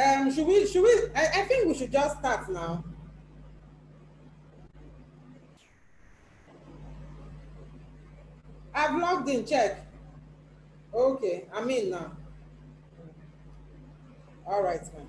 Um, should we, should we, I, I think we should just start now. I've logged in, check. Okay, I'm in now. All right, man.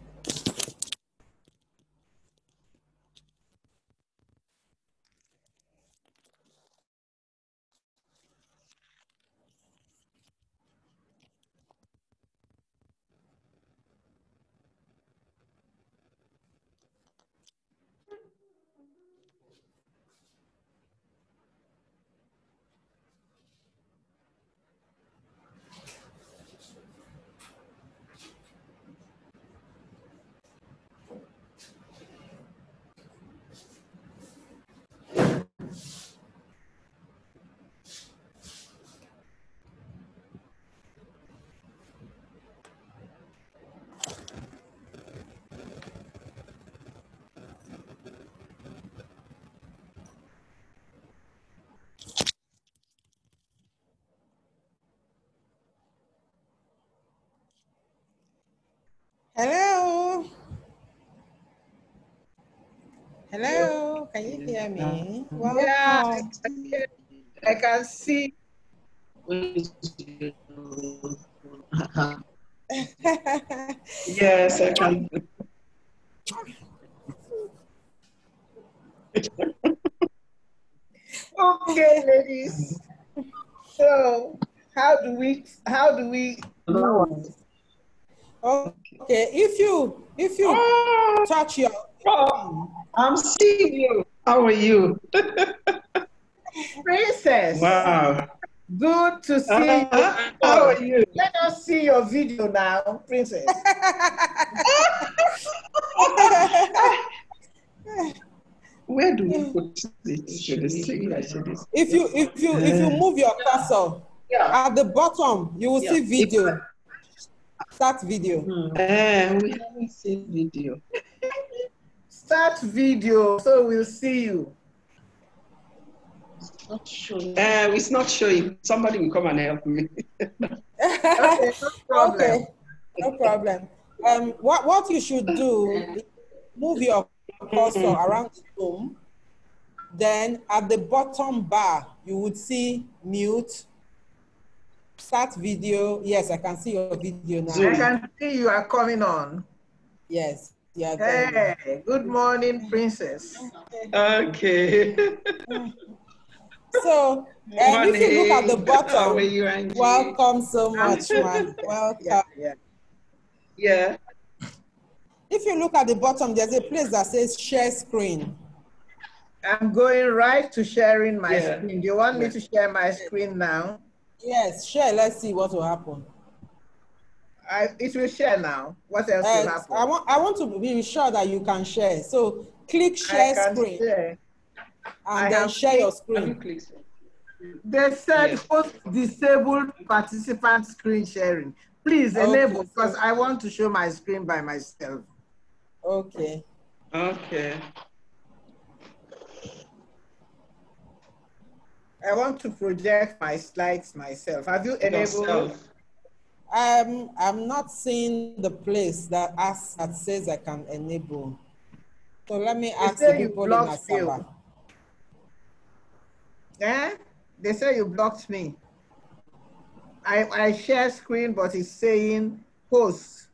Hello. Hello, can you hear me? Welcome. Yeah, I can, I can see. yes, I can. okay, ladies. So, how do we? How do we? Okay, if you if you Oh, touch your oh, I'm seeing you. How are you? Princess. Wow. Good to see Uh, you. how are you? Let us see your video now, Princess. Where do we put it? Should I say I if you if you if you move your cursor Yeah. at the bottom, you will see Yeah. video. Start video. Eh, we haven't seen video. Start video so we'll see you. It's not showing. Eh, it's not showing. Somebody will come and help me. Okay, no problem. Okay, no problem. Um, what what you should do, move your cursor around the room. Then at the bottom bar, you would see mute, start video. Yes, I can see your video now. I can see you are coming on. Yes, yeah. Hey, good morning, Princess. Okay. So, and if you look at the Morning. How are bottom, you, Angie? welcome so much, man. Welcome. Yeah, yeah. Yeah. If you look at the bottom, there's a place that says share screen. I'm going right to sharing my Yeah. screen. Do you want me to share my screen now? Yes, share. Let's see what will happen. I, it will share now. What else will And happen? I want I want to be sure that you can share. So click I share can screen share. I and then have share your screen. clicked? They said Yes. host disabled participant screen sharing. Please Okay, enable because I want to show my screen by myself. Okay. Okay. I want to project my slides myself. Have you enabled? Yourself. Um, I'm not seeing the place that asks that says I can enable. So let me ask the people in. Asaba. Eh? They say you blocked me. I, I share screen, but it's saying host.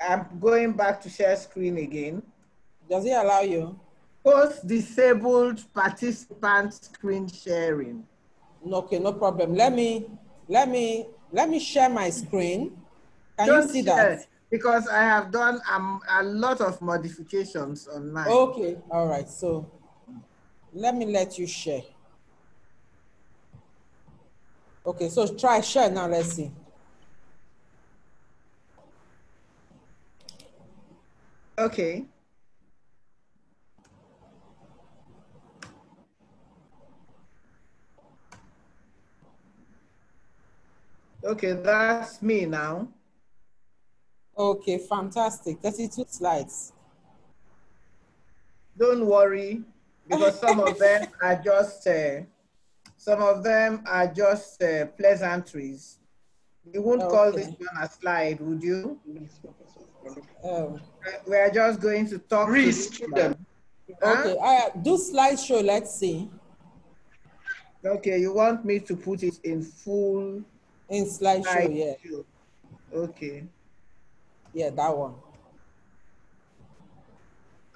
I'm going back to share screen again. Does it allow you? Host disabled participant screen sharing. No, Okay, no problem. Let me let me let me share my screen. Can Don't you see share, that? Because I have done um, a lot of modifications on mine. Okay, all right. So let me let you share. Okay, so try share now. Let's see. Okay. Okay, that's me now. Okay, fantastic. 32 slides. Don't worry, because some of them are just, uh, some of them are just uh, pleasantries. You won't call this one a slide, would you? Um, We are just going to talk. to Read this through one. them. Huh? okay, uh, do slideshow. Let's see Okay, you want me to put it in full in slideshow. slide Yeah, view. Okay. yeah, that one.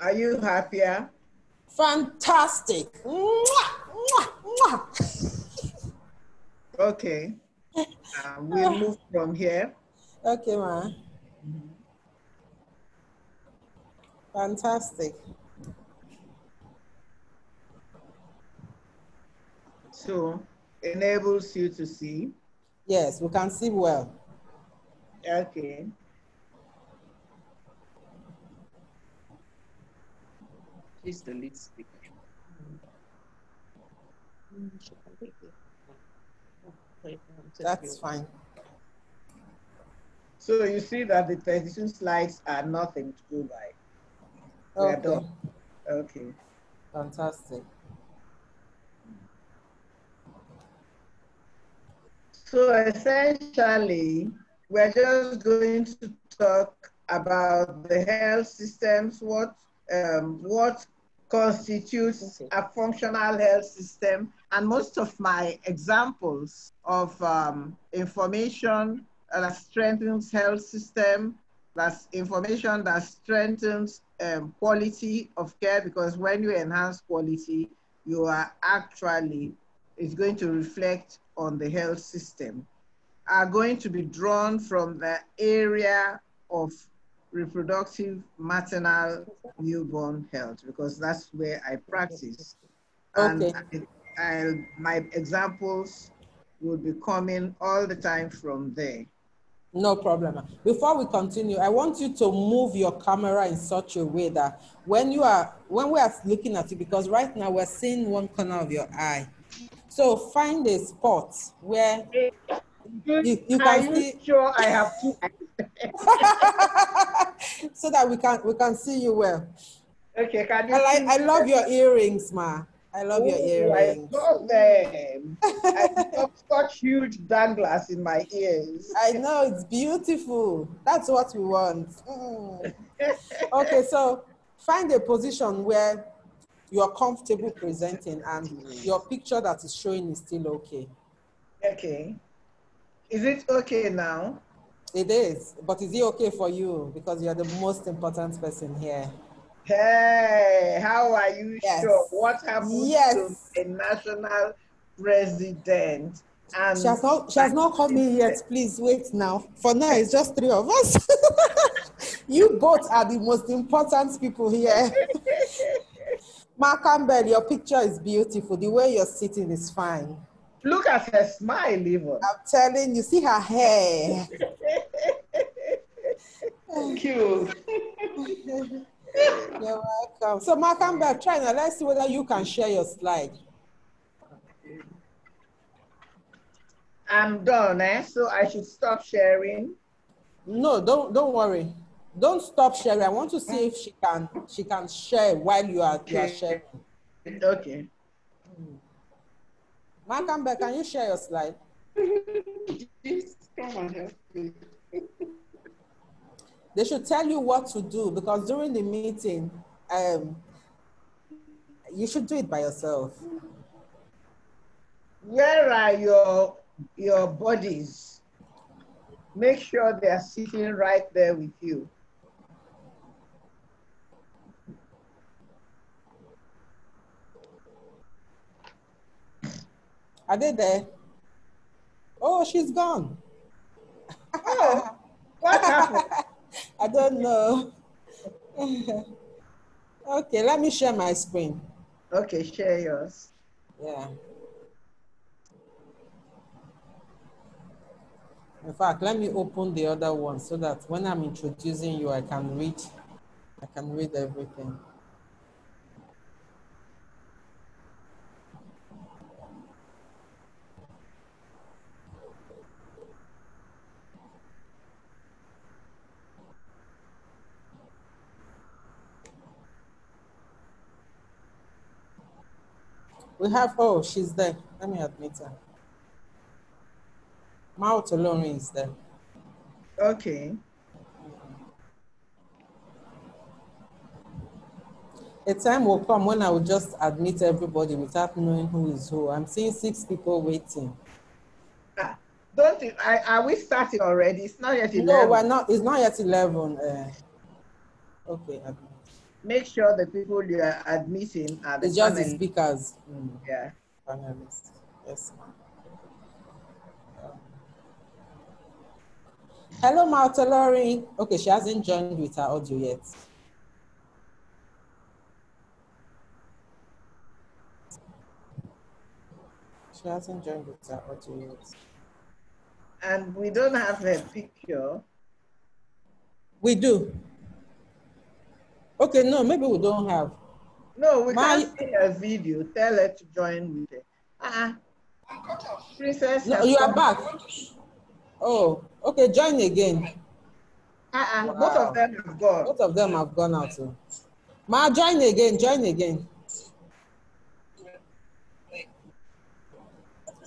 Are you happier? Fantastic. Mwah, mwah, mwah. Okay. Uh, we'll move from here. Okay, ma. Fantastic. So enables you to see. Yes, we can see well. Okay. Please delete speaker. That's fine. So you see that the 32 slides are nothing to go by. We are Okay, done. Okay. fantastic. So essentially, we're just going to talk about the health systems, what um, what constitutes Okay. a functional health system, and most of my examples of um, information that strengthens health system, that's information that strengthens um, quality of care, because when you enhance quality, you are actually is going to reflect on the health system are going to be drawn from the area of reproductive maternal newborn health because that's where I practice. And Okay. I, I, my examples will be coming all the time from there. No problem. Before we continue, I want you to move your camera in such a way that when you are when we are looking at you, because right now we're seeing one corner of your eye. So find a spot where You- you Are can you see- sure I have two? so that we can we can see you well. Okay, can you? I like I love your earrings, ma. I love your Oh, earrings. I love them. I have such huge danglers in my ears. I know it's beautiful. That's what we want. Mm. Okay, so find a position where you're comfortable presenting and your picture that is showing is still okay. Okay. Is it okay now? It is, but is it okay for you? Because you're the most important person here. Hey, how are you Yes. sure? What happened Yes. to a national president? And She has not, she has not come in yet. Please wait now. For now, it's just three of us. you both are the most important people here. Mark Campbell, your picture is beautiful. The way you're sitting is fine. Look at her smile, even. I'm telling you, see her hair. Thank you. You're welcome. So, Mark Campbell, try now. Let's see whether you can share your slide. I'm done, eh? So I should stop sharing. No, don't don't worry. Don't stop sharing. I want to see if she can she can share while you are you are sharing. Okay. Mark Campbell, can you share your slide? Please come and help me. They should tell you what to do because during the meeting, um, you should do it by yourself. Where are your your bodies? Make sure they are sitting right there with you. Are they there? Oh, she's gone. Oh, what happened? I don't know. okay, let me share my screen. Okay, share yours. Yeah. In fact, let me open the other one so that when I'm introducing you, I can read, I can read everything. We have, oh, she's there. Let me admit her. Mouth alone is there. Okay. A time will come when I will just admit everybody without knowing who is who. I'm seeing six people waiting. Ah, don't you, I, are we starting already? It's not yet 11. No, we're not. It's not yet 11. Uh, okay. admit. Make sure the people you are admitting are the It's just the speakers. Mm, Yeah. panelists. Yes, ma'am. Hello, Marta Lori. Okay, she hasn't joined with her audio yet. She hasn't joined with her audio yet. And we don't have a picture. We do. Okay, no, maybe we don't have. No, we My- can't see a video. Tell her to join with it. Uh-uh. Ah. Princess. No, you are back. Oh, okay, join again. Uh-uh. Both of them have gone. Both of them have gone out. too. Ma, join again, join again.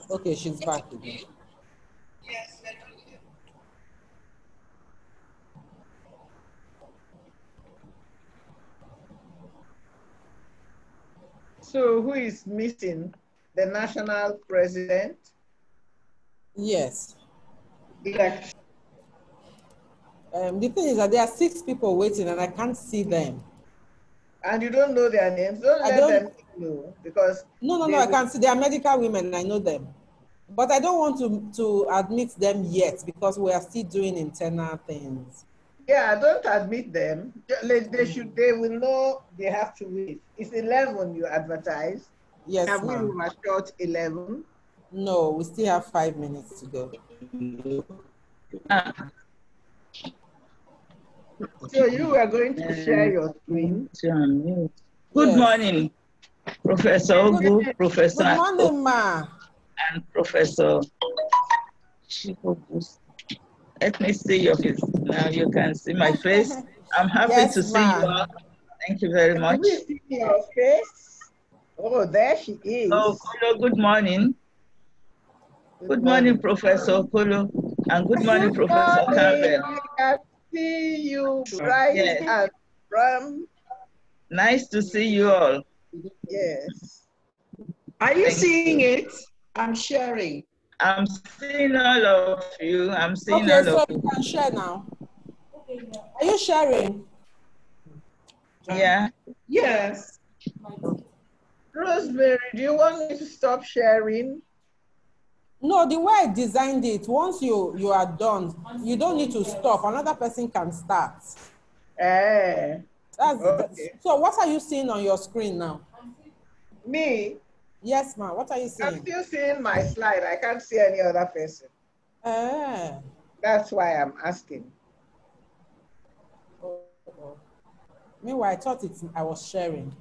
Okay, she's back again. So who is missing? The national president? Yes. Elect. Um, the thing is that there are six people waiting and I can't see them. And you don't know their names. Don't I let don't- them know because No, no, no, I can't see. They are medical women, I know them. But I don't want to, to admit them yet because we are still doing internal things. Yeah, don't admit them. They, they mm-hmm. should they will know they have to wait. It's 11 you advertise. Yes, have we ma'am. overshot 11? No, we still have five minutes to go. So you are going to share your screen. Good Yes. morning, Professor Ogu, Professor Good morning, ma. and Professor Chikobus. Let me see your face. Now you can see my face. I'm happy Yes, to see you all. Thank you very Can much. we see your face? Oh, there she is. Oh, Kolo, good morning. Good morning, Professor Kolo, and good morning, Professor morning. Campbell. I can see you bright Yes. and from Nice to see you all. yes. Are you Thank seeing it? I'm sharing. I'm seeing all of you. I'm seeing Okay, all so of we you. can share now. Are you sharing? Yeah. Yes. Rosemary, do you want me to stop sharing? No, the way I designed it, once you you are done, you don't need to stop. Another person can start. Eh, That's Okay. so. What are you seeing on your screen now? me, Yes, ma'am. What are you seeing? I'm still seeing my slide. I can't see any other person. Eh. That's why I'm asking. Oh, oh. Meanwhile, I thought it's I was sharing.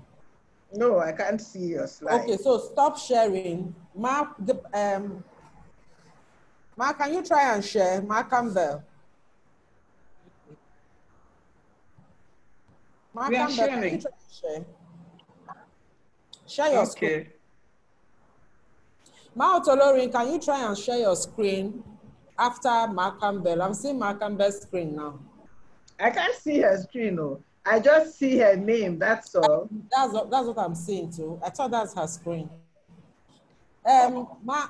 No, I can't see your slide. Okay, so stop sharing. Mark the um. Mark, can you try and share? Mark Campbell. Mark We are Campbell, can you sharing. try and share? Share your screen. Mao Tolorin, can you try and share your screen after Mark Campbell? I'm seeing Mark Campbell's screen now. I can't see her screen. No, I just see her name. That's all. That's what, that's what I'm seeing too. I thought that's her screen. Um, Ma,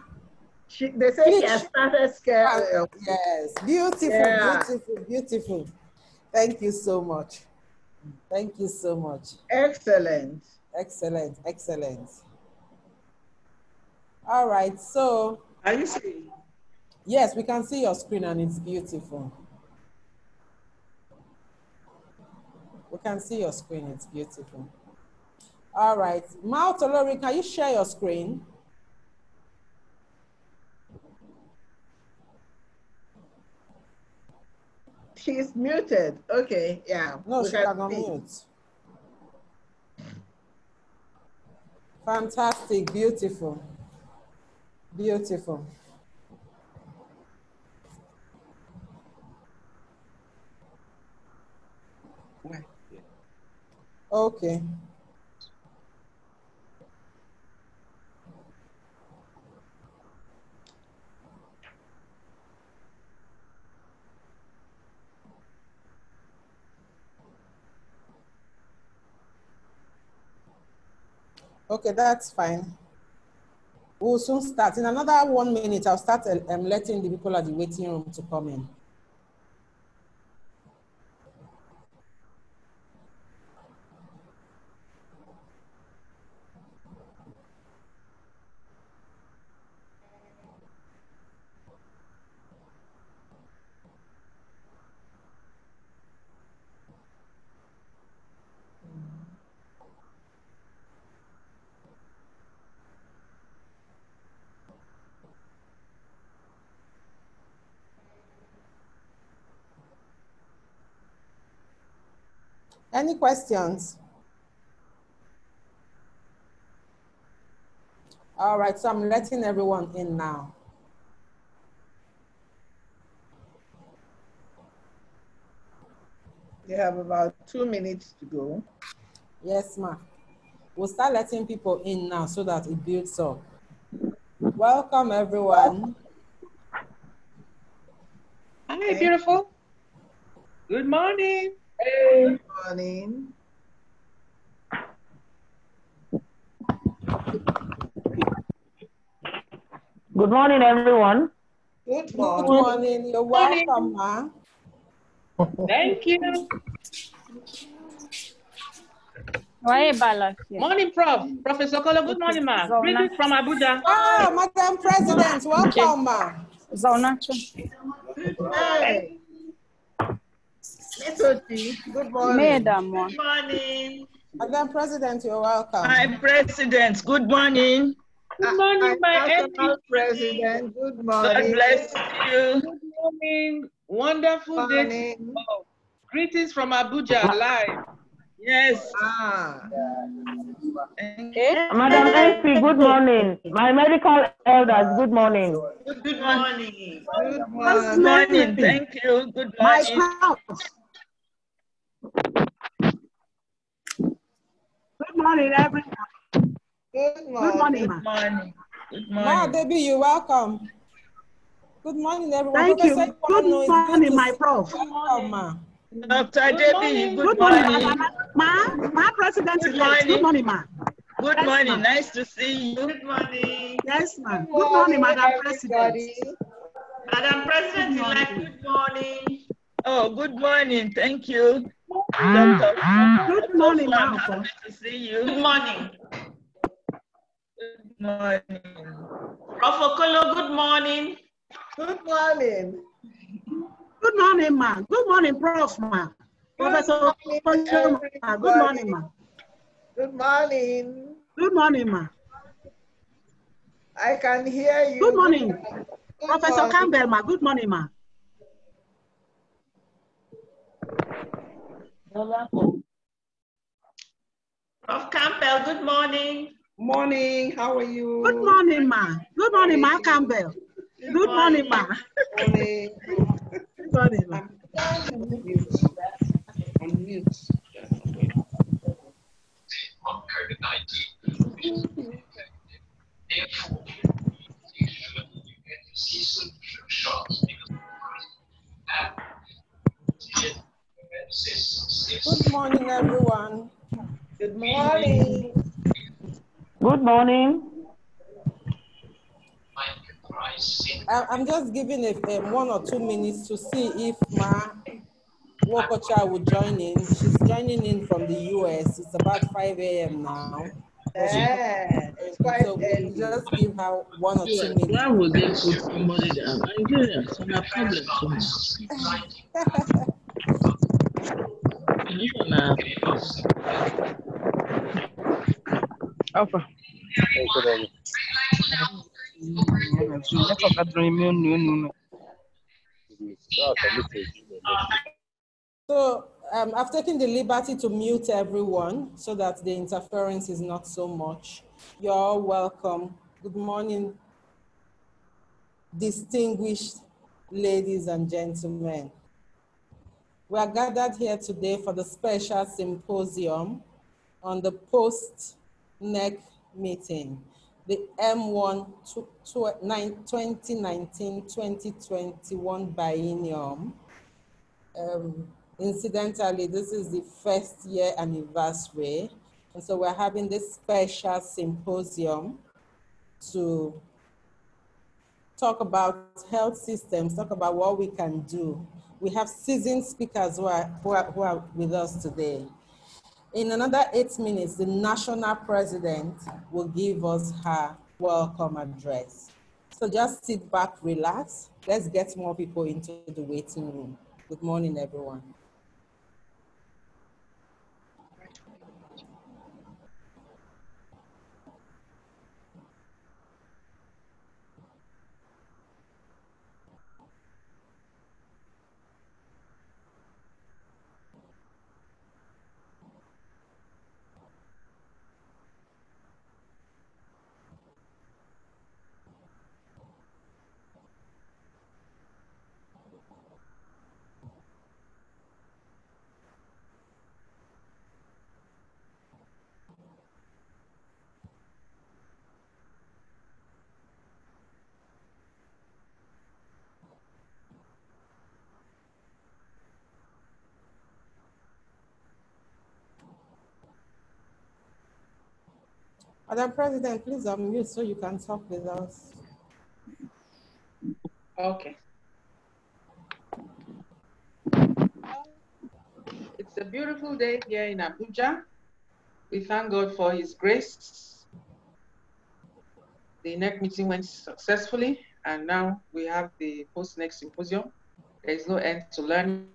She, they say she has started scared. yes, beautiful, Yeah. beautiful, beautiful. Thank you so much. Thank you so much. Excellent. Excellent, excellent. All right, so Are you seeing? yes, we can see your screen and it's beautiful. We can see your screen, it's beautiful. All right, Mao Tolori, can you share your screen? She's muted. Okay, yeah. No, she's see. unmute. Fantastic, beautiful, Beautiful. Okay. Okay, that's fine. We'll soon start. In another one minute, I'll start um, letting the people at the waiting room to come in. Any questions? All right, so I'm letting everyone in now. You have about two minutes to go. Yes, ma'am. We'll start letting people in now so that it builds up. Welcome, everyone. Hi, beautiful. Good morning. Good morning. Good morning, everyone. Good Good morning. morning. You're Morning. welcome, ma. Thank you. Why Balakia? Morning, Prof. Professor Kolo, good morning, ma. Zona. Greetings from Abuja. Ah, Madam President, welcome, ma. Zaunacho. Hey. Miss Oti, good morning. Madam. Good morning. Madam President, you're welcome. Hi, President. Good morning. Good morning, my National MP. President, good morning. God bless you. Good morning. Wonderful day. Morning. Greetings from Abuja, live. Yes. Ah, Thank Madam MP, good morning. My medical elders, good morning. you. Good morning. good morning. Good morning. morning. Thank you. Good My morning. spouse. Good morning, everyone. Good Good morning. morning, Good ma. morning. Good Ma, morning. Debbie, you're welcome. Good morning, everyone. Thank you. Professor Good Ikwano, good morning, to my prof. you. Welcome, ma. Dr. Debbie, good Good morning, morning. Madam. Ma, ma president Good elect. Good morning. morning, ma. Good Yes, morning. ma'am. Nice to see you. Good morning. Yes, ma. Good morning, Madam President. Madam President Good morning. good morning. Oh, good morning. Thank you. Dr. Good morning, I'm ma. happy to see you. Good morning. Good morning. Prof. Okolo, good morning. Good morning. Good morning, ma. Good morning, prof, ma. Professor morning, Good morning, ma. Good morning. Good morning, ma. I can hear you. Good morning. Good Professor morning. Campbell, ma. Good morning, ma. Prof. Campbell, good morning. Morning, how are you? Good morning, ma. Good morning, ma Campbell. Good morning, ma. Morning. Good morning, ma. I'm on mute. On mute. on COVID-19. Therefore, you should get to see some shots because and Good morning, everyone. Good morning. Good morning. I- I'm just giving a, a one or two minutes to see if Ma Wokocha will join in. She's joining in from the US. It's about 5 a.m. now. Yeah, it's quite So we'll just give her one or two minutes. why would they put somebody down? Nigeria, some So um, I've taken the liberty to mute everyone so that the interference is not so much. You're all welcome. Good morning, distinguished ladies and gentlemen. We are gathered here today for the special symposium on the post-NEC meeting, the MWAN 2019-2021 biennium. Um, incidentally, this is the first year anniversary And so we're having this special symposium to talk about health systems, talk about what we can do. We have seasoned speakers who are, who are, who are with us today. In another eight minutes, the national president will give us her welcome address. So just sit back, relax. Let's get more people into the waiting room. Good morning, everyone. Madam President, please unmute so you can talk with us. Okay. It's a beautiful day here in Abuja. We thank God for His grace. The NEC meeting went successfully, and now we have the post-NEC symposium. There is no end to learning,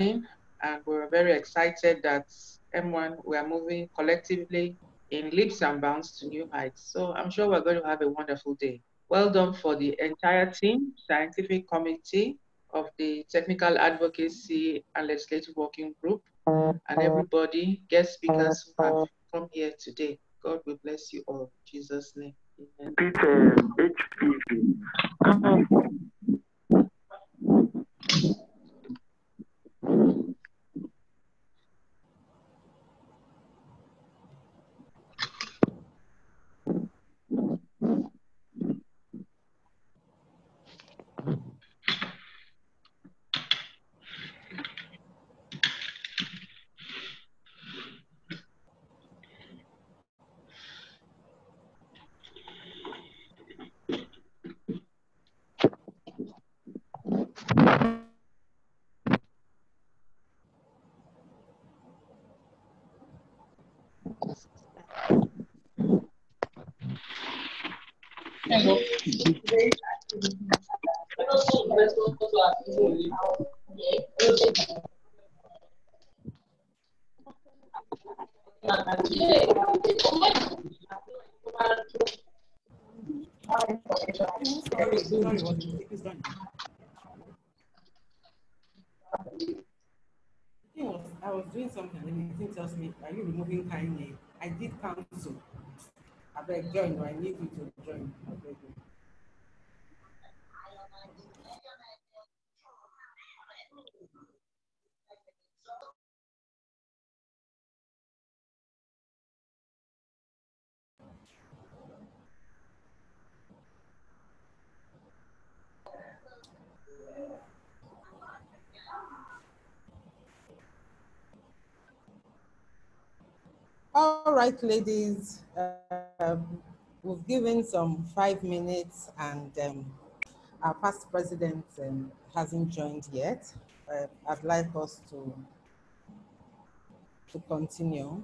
and we're very excited that MWAN, we are moving collectively in leaps and bounds to new heights. So I'm sure we're going to have a wonderful day. Well done for the entire team, scientific committee of the Technical Advocacy and Legislative Working Group, and everybody, guest speakers who have come here today. God will bless you all. In Jesus' name. Amen. I was doing something and the thing tells me, are you removing kind name? I did cancel. I beg join, I need you to join. I beg you. All right, ladies, um, we've given some five minutes and um, our past president um, hasn't joined yet. Uh, I'd like us to, to continue.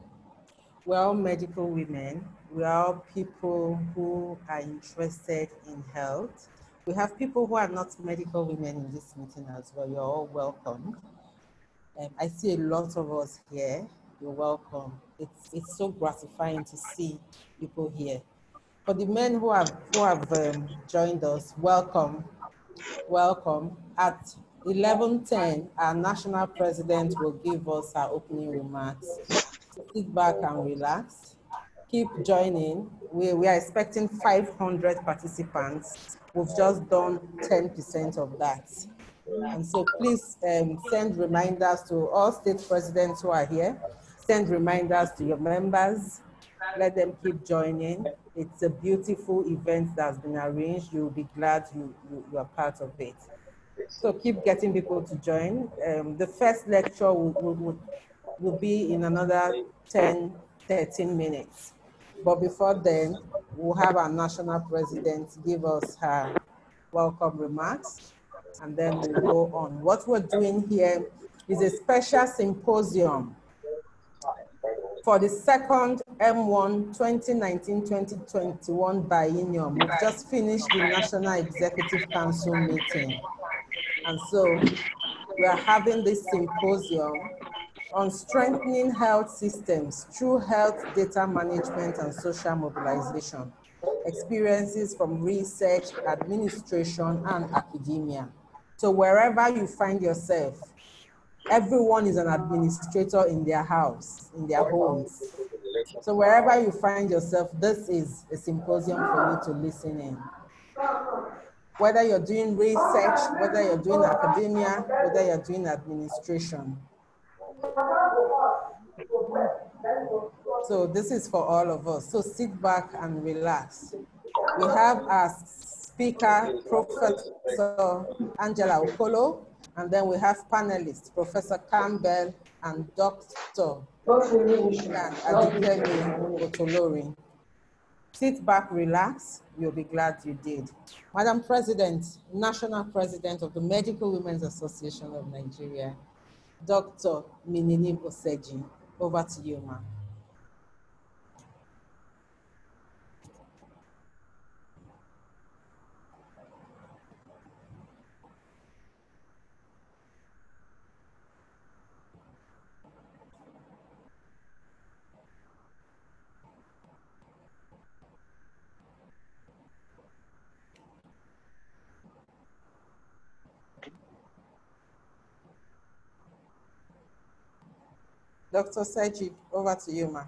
We're all medical women. We are all people who are interested in health. We have people who are not medical women in this meeting as well. You're all welcome. Um, I see a lot of us here. You're welcome. It's, it's so gratifying to see people here. For the men who have, who have um, joined us, welcome, welcome. At 11.10, our national president will give us our opening remarks. Sit back and relax. Keep joining. We, we are expecting 500 participants. We've just done 10% of that. And so please um, send reminders to all state presidents who are here. Send reminders to your members. Let them keep joining. It's a beautiful event that's been arranged. You'll be glad you, you, you are part of it. So keep getting people to join. Um, the first lecture will, will, will will be in another 10, 13 minutes. But before then, we'll have our national president give us her welcome remarks, and then we'll go on. What we're doing here is a special symposium for the second MWAN 2019-2021 biennium. We've just finished the National Executive Council meeting. And so we are having this symposium on strengthening health systems through health data management and social mobilization, experiences from research, administration, and academia. So wherever you find yourself, everyone is an administrator in their house, in their homes. So wherever you find yourself, this is a symposium for you to listen in. Whether you're doing research, whether you're doing academia, whether you're doing administration. So this is for all of us. So sit back and relax. We have our speaker, Professor Angela Okolo, and then we have panelists, Professor Campbell and Dr. Otolori. Sit back, relax, you'll be glad you did. Madam President, National President of the Medical Women's Association of Nigeria, Dr. Minnie Oseji, over to you, ma'am. Dr. Seji, over to you, ma'am.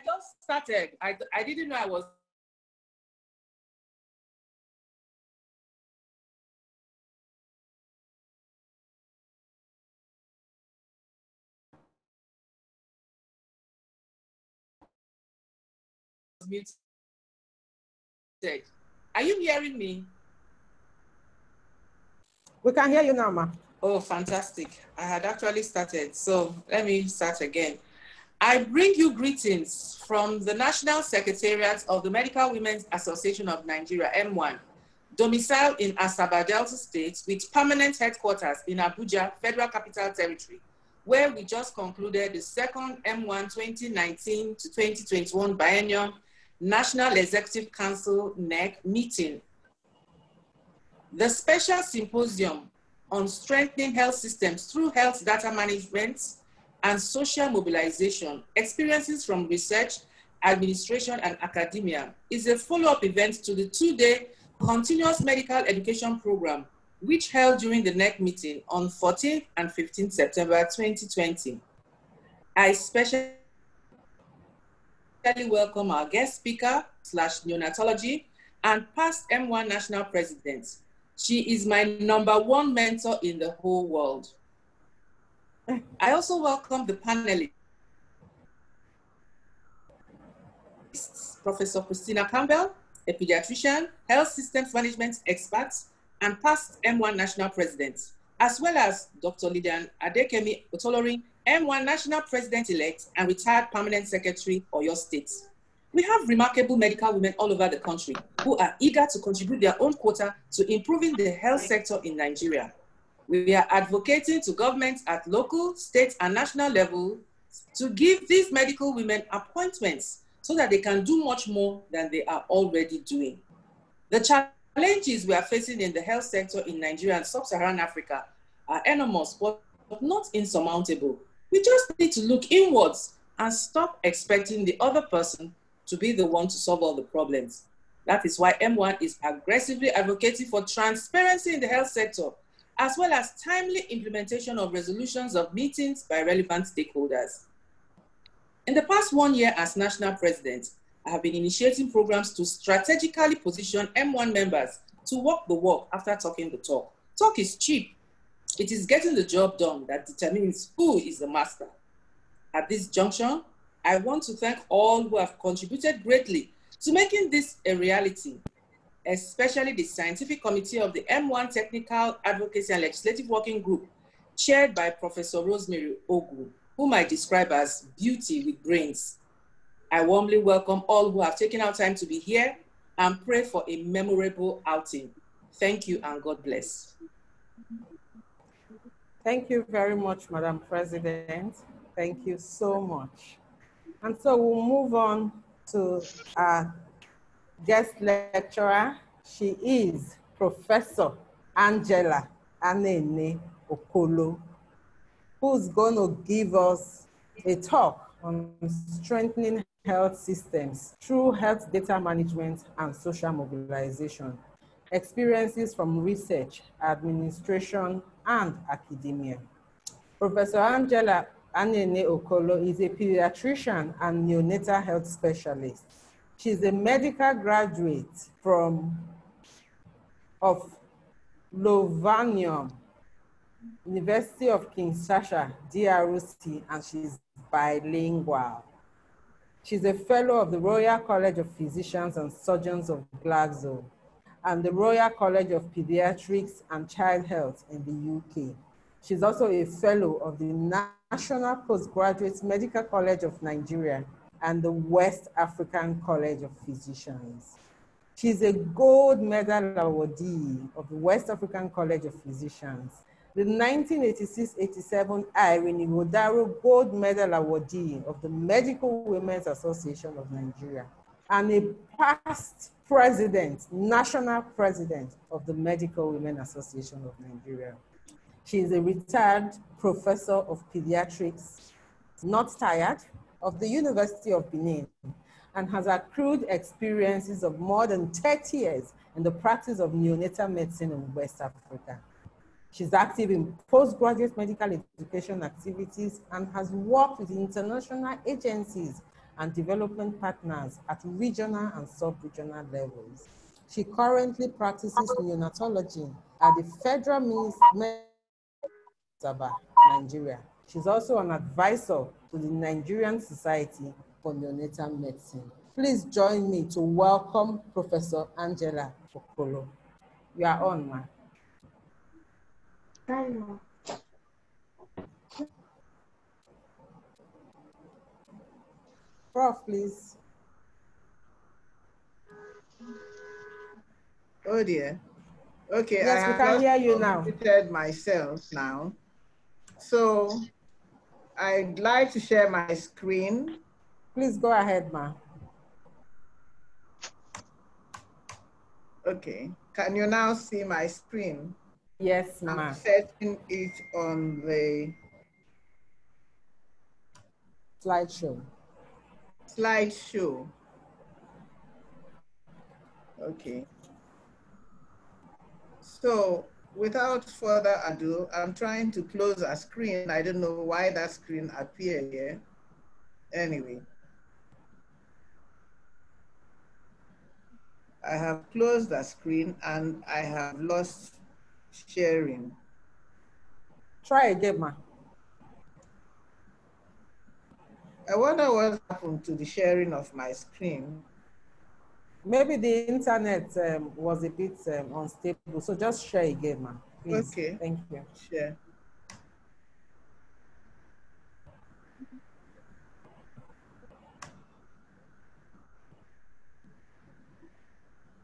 I just started. I, I didn't know I was muted. Are you hearing me? We can hear you now, ma'am. Oh, fantastic. I had actually started. So let me start again. I bring you greetings from the National Secretariat of the Medical Women's Association of Nigeria, MWAN, domiciled in Asaba Delta State with permanent headquarters in Abuja, Federal Capital Territory, where we just concluded the second MWAN 2019 to 2021 biennium National Executive Council NEC meeting. The special symposium on strengthening health systems through health data management and social mobilization, experiences from research, administration, and academia is a follow-up event to the two-day continuous medical education program, which held during the NEC meeting on 14th and 15th September 2020. I especially welcome our guest speaker slash neonatology and past MWAN national president, she is my number one mentor in the whole world. I also welcome the panelists, Professor Christina Campbell, a pediatrician, health systems management expert, and past MWAN national president, as well as Dr. Lydian Adekemi Otolori, MWAN national president-elect and retired permanent secretary for your state. We have remarkable medical women all over the country who are eager to contribute their own quota to improving the health sector in Nigeria. We are advocating to governments at local, state, and national level to give these medical women appointments so that they can do much more than they are already doing. The challenges we are facing in the health sector in Nigeria and sub-Saharan Africa are enormous, but not insurmountable. We just need to look inwards and stop expecting the other person to be the one to solve all the problems. That is why MWAN is aggressively advocating for transparency in the health sector, as well as timely implementation of resolutions of meetings by relevant stakeholders. In the past one year as national president, I have been initiating programs to strategically position MWAN members to walk the walk after talking the talk. Talk is cheap. It is getting the job done that determines who is the master. At this junction, I want to thank all who have contributed greatly to making this a reality, especially the scientific committee of the MWAN Technical Advocacy and Legislative Working Group, chaired by Professor Rosemary Ogu, whom I describe as beauty with brains. I warmly welcome all who have taken our time to be here and pray for a memorable outing. Thank you and God bless. Thank you very much, Madam President. Thank you so much. And so we'll move on to our guest lecturer. She is Professor Angela Anene Okolo, who's going to give us a talk on strengthening health systems through health data management and social mobilization, experiences from research, administration, and academia. Professor Angela Anene Okolo is a pediatrician and neonatal health specialist. She's a medical graduate from of Lovanium, University of Kinshasa, DRC, and she's bilingual. She's a fellow of the Royal College of Physicians and Surgeons of Glasgow and the Royal College of Pediatrics and Child Health in the UK. She's also a fellow of the National Postgraduate Medical College of Nigeria and the West African College of Physicians. She's a gold medal awardee of the West African College of Physicians, the 1986-87 Irene Rodaro Gold Medal awardee of the Medical Women's Association of Nigeria, and a past president, national president of the Medical Women Association of Nigeria. She is a retired professor of pediatrics, not tired, of the University of Benin, and has accrued experiences of more than 30 years in the practice of neonatal medicine in West Africa. She's active in postgraduate medical education activities and has worked with international agencies and development partners at regional and sub-regional levels. She currently practices neonatology at the Federal Ministry Asaba, Nigeria. She's also an advisor to the Nigerian Society for Neonatal Medicine. Please join me to welcome Professor Angela Okolo. You are on, ma. Prof, please. Oh dear. Okay, Yes, I we have can hear you now. unmuted myself now. So I'd like to share my screen. Please go ahead, ma. Okay, can you now see my screen? Yes, ma. I'm setting it on the Slideshow. slideshow. Okay. So without further ado, I'm trying to close a screen. I don't know why that screen appeared here. Anyway. I have closed the screen and I have lost sharing. Try again, ma. I wonder what happened to the sharing of my screen. Maybe the internet um, was a bit um, unstable, so just share again, ma. Please. Okay. Thank you. Share.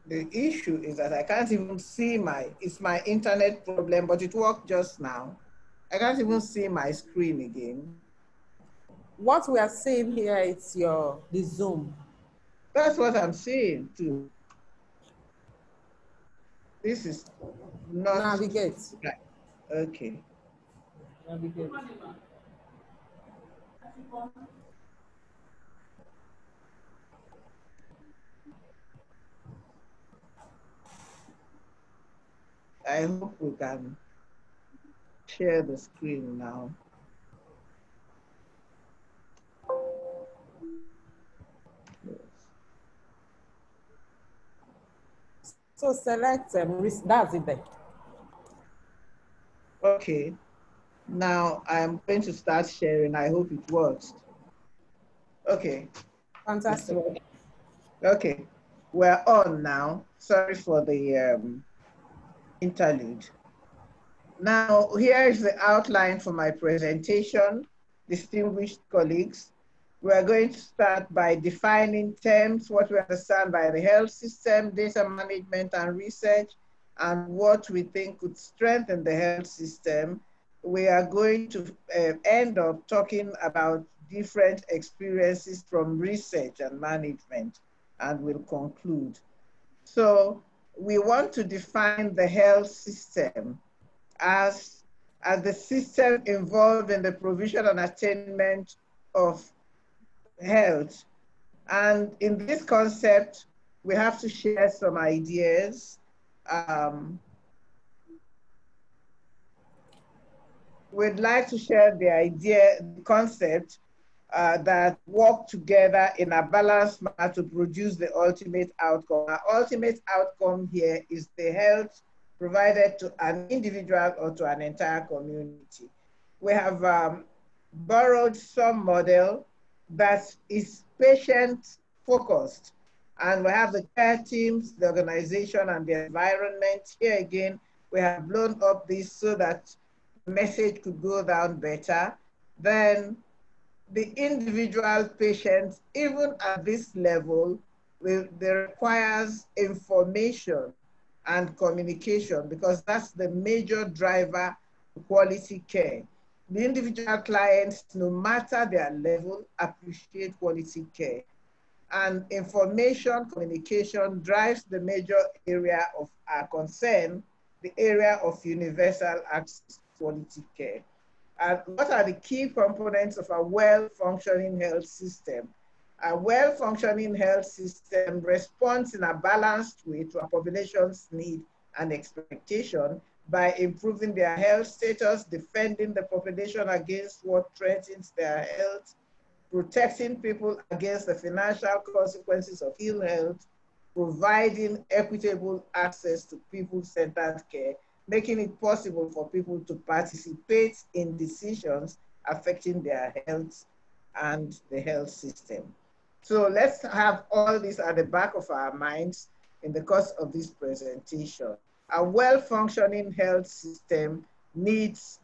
The issue is that I can't even see my, it's my internet problem, but it worked just now. I can't even see my screen again. What we are seeing here is your the Zoom. That's what I'm saying too. This is not. Navigate. Right. Okay. Navigate. I hope we can share the screen now. So select um, that's it there. Okay. Now I'm going to start sharing. I hope it works. Okay. Fantastic. Okay. We're on now. Sorry for the um, interlude. Now, here is the outline for my presentation, distinguished colleagues. We are going to start by defining terms, what we understand by the health system, data management and research, and what we think could strengthen the health system. We are going to uh, end up talking about different experiences from research and management, and we'll conclude. So we want to define the health system as, as the system involved in the provision and attainment of health. And in this concept, we have to share some ideas. Um, we'd like to share the idea, the concept uh, that work together in a balanced manner to produce the ultimate outcome. Our ultimate outcome here is the health provided to an individual or to an entire community. We have um, borrowed some model that is patient focused. And we have the care teams, the organization, and the environment. Here again, we have blown up this so that message could go down better. Then the individual patients, even at this level, will, there requires information and communication because that's the major driver to quality care. The individual clients, no matter their level, appreciate quality care. And information communication drives the major area of our concern, the area of universal access to quality care. And what are the key components of a well-functioning health system? A well-functioning health system responds in a balanced way to a population's need and expectation by improving their health status, defending the population against what threatens their health, protecting people against the financial consequences of ill health, providing equitable access to people-centered care, making it possible for people to participate in decisions affecting their health and the health system. So let's have all this at the back of our minds in the course of this presentation. A well-functioning health system needs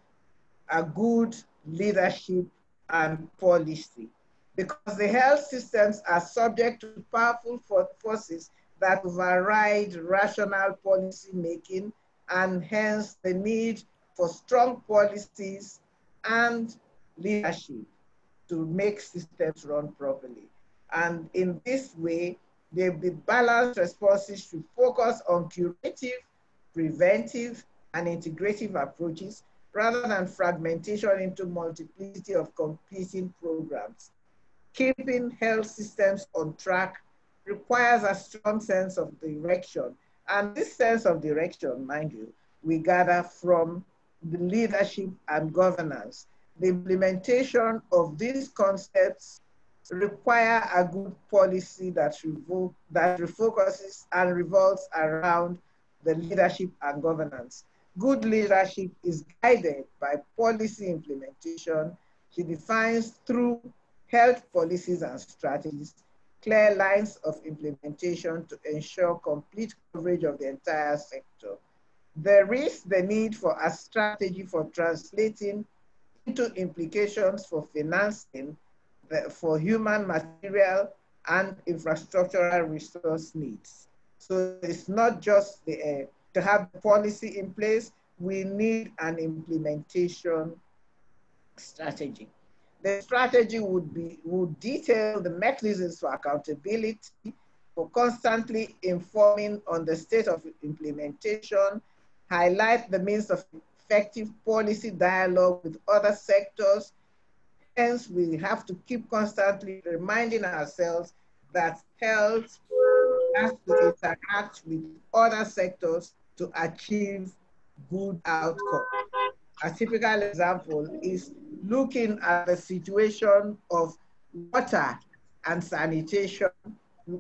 a good leadership and policy because the health systems are subject to powerful forces that override rational policy making and hence the need for strong policies and leadership to make systems run properly. And in this way, the balanced responses should focus on curative, preventive, and integrative approaches rather than fragmentation into multiplicity of competing programs. Keeping health systems on track requires a strong sense of direction. And this sense of direction, mind you, we gather from the leadership and governance. The implementation of these concepts require a good policy that, revoke, that refocuses and revolves around the leadership and governance. Good leadership is guided by policy implementation. She defines through health policies and strategies, clear lines of implementation to ensure complete coverage of the entire sector. There is the need for a strategy for translating into implications for financing for human material and infrastructural resource needs. So it's not just the, uh, to have policy in place, we need an implementation strategy. The strategy would be would detail the mechanisms for accountability, for constantly informing on the state of implementation, highlight the means of effective policy dialogue with other sectors. Hence, we have to keep constantly reminding ourselves that health has to interact with other sectors to achieve good outcome. A typical example is looking at the situation of water and sanitation.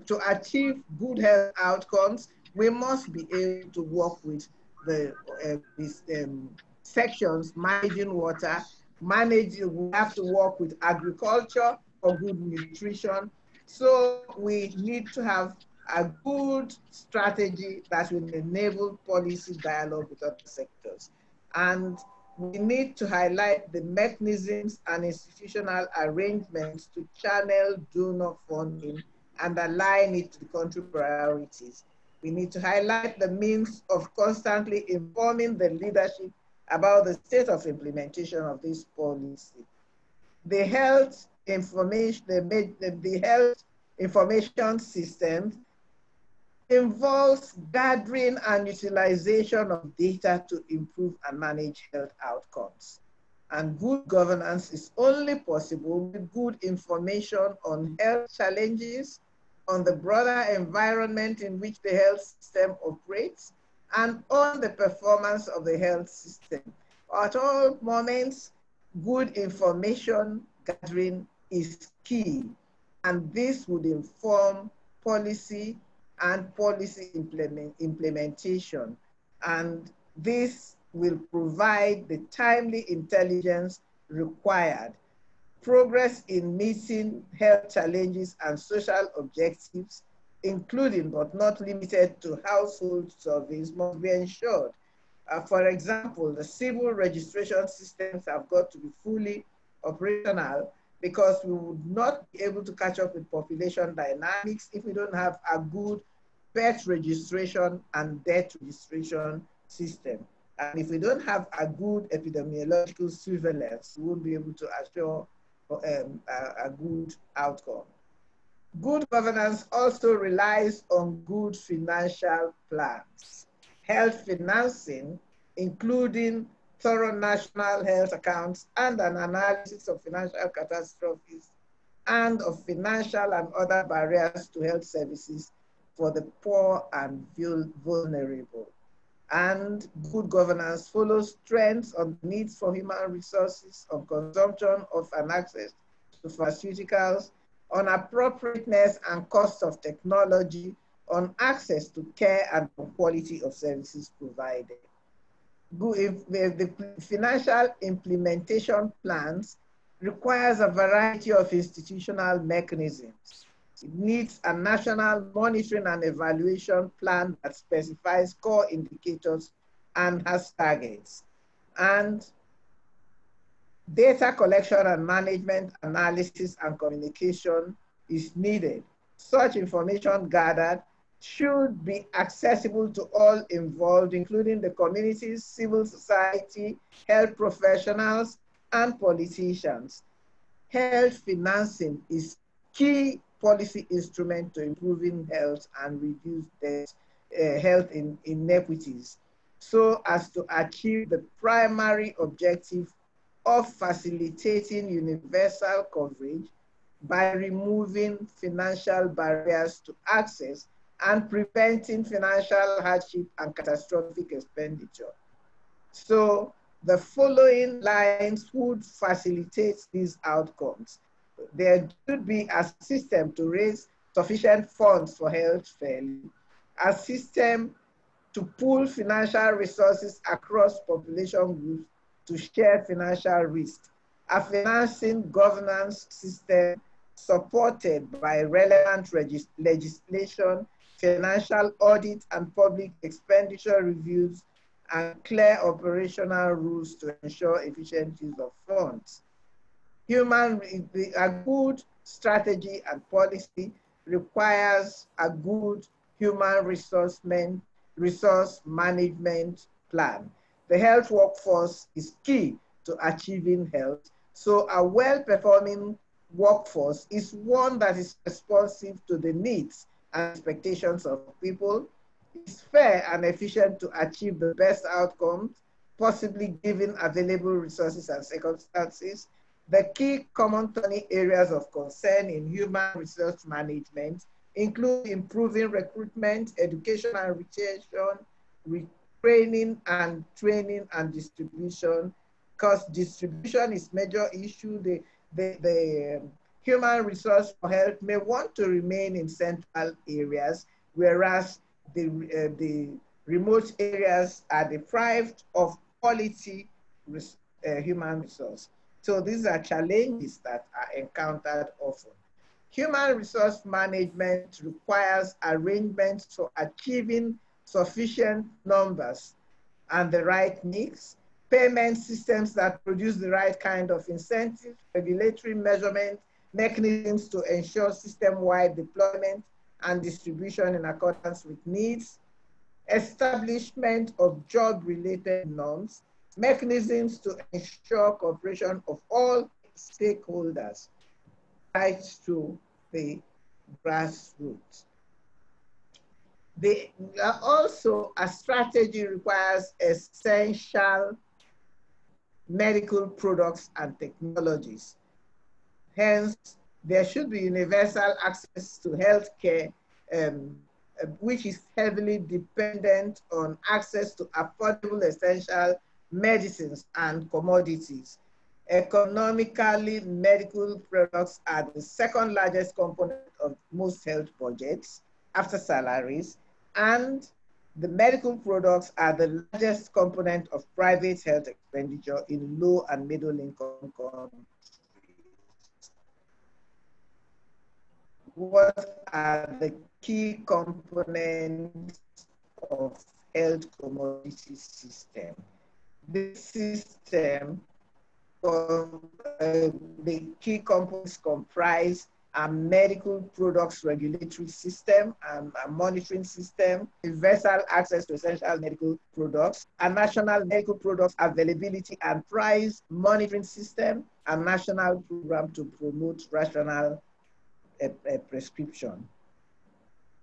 To achieve good health outcomes, we must be able to work with the uh, these, um, sections managing water, manage, we have to work with agriculture for good nutrition. So we need to have a good strategy that will enable policy dialogue with other sectors. And we need to highlight the mechanisms and institutional arrangements to channel donor funding and align it to the country priorities. We need to highlight the means of constantly informing the leadership about the state of implementation of this policy. The health information, the, the, health information systems involves gathering and utilization of data to improve and manage health outcomes. And good governance is only possible with good information on health challenges, on the broader environment in which the health system operates, and on the performance of the health system. At all moments, good information gathering is key, and this would inform policy and policy implement, implementation. And this will provide the timely intelligence required. Progress in meeting health challenges and social objectives, including but not limited to household surveys, must be ensured. Uh, for example, the civil registration systems have got to be fully operational because we would not be able to catch up with population dynamics if we don't have a good birth registration and death registration system. And if we don't have a good epidemiological surveillance, we won't be able to assure um, a, a good outcome. Good governance also relies on good financial plans. Health financing, including thorough national health accounts and an analysis of financial catastrophes and of financial and other barriers to health services for the poor and vulnerable. And good governance follows trends on needs for human resources, on consumption of and access to pharmaceuticals, on appropriateness and cost of technology, on access to care and quality of services provided. The financial implementation plans requires a variety of institutional mechanisms it needs a national monitoring and evaluation plan that specifies core indicators and has targets. And data collection and management, analysis and communication is needed. Such information gathered should be accessible to all involved, including the communities, civil society, health professionals, and politicians. Health financing is key policy instrument to improving health and reduce death, uh, health in, inequities so as to achieve the primary objective of facilitating universal coverage by removing financial barriers to access and preventing financial hardship and catastrophic expenditure. So the following lines would facilitate these outcomes there should be a system to raise sufficient funds for health fairly, a system to pool financial resources across population groups to share financial risk, a financing governance system supported by relevant legislation, financial audit and public expenditure reviews, and clear operational rules to ensure efficient use of funds. Human, a good strategy and policy requires a good human resource, man, resource management plan. The health workforce is key to achieving health. So a well-performing workforce is one that is responsive to the needs and expectations of people, is fair and efficient to achieve the best outcomes, possibly given available resources and circumstances, the key common turning areas of concern in human resource management include improving recruitment, education and retention, retraining and training and distribution, because distribution is major issue. The, the, the um, human resource for health may want to remain in central areas, whereas the, uh, the remote areas are deprived of quality uh, human resource. So these are challenges that are encountered often. Human resource management requires arrangements for achieving sufficient numbers and the right mix, payment systems that produce the right kind of incentives, regulatory measurement mechanisms to ensure system-wide deployment and distribution in accordance with needs, establishment of job-related norms, mechanisms to ensure cooperation of all stakeholders, right to the grassroots. They also, a strategy requires essential medical products and technologies. Hence, there should be universal access to healthcare, um, uh, which is heavily dependent on access to affordable essential medicines and commodities. Economically, medical products are the second largest component of most health budgets after salaries, and the medical products are the largest component of private health expenditure in low and middle income countries. What are the key components of health commodity system? This system, uh, the key components comprise a medical products regulatory system and a monitoring system, universal access to essential medical products, a national medical products availability and price monitoring system, a national program to promote rational uh, uh, prescription.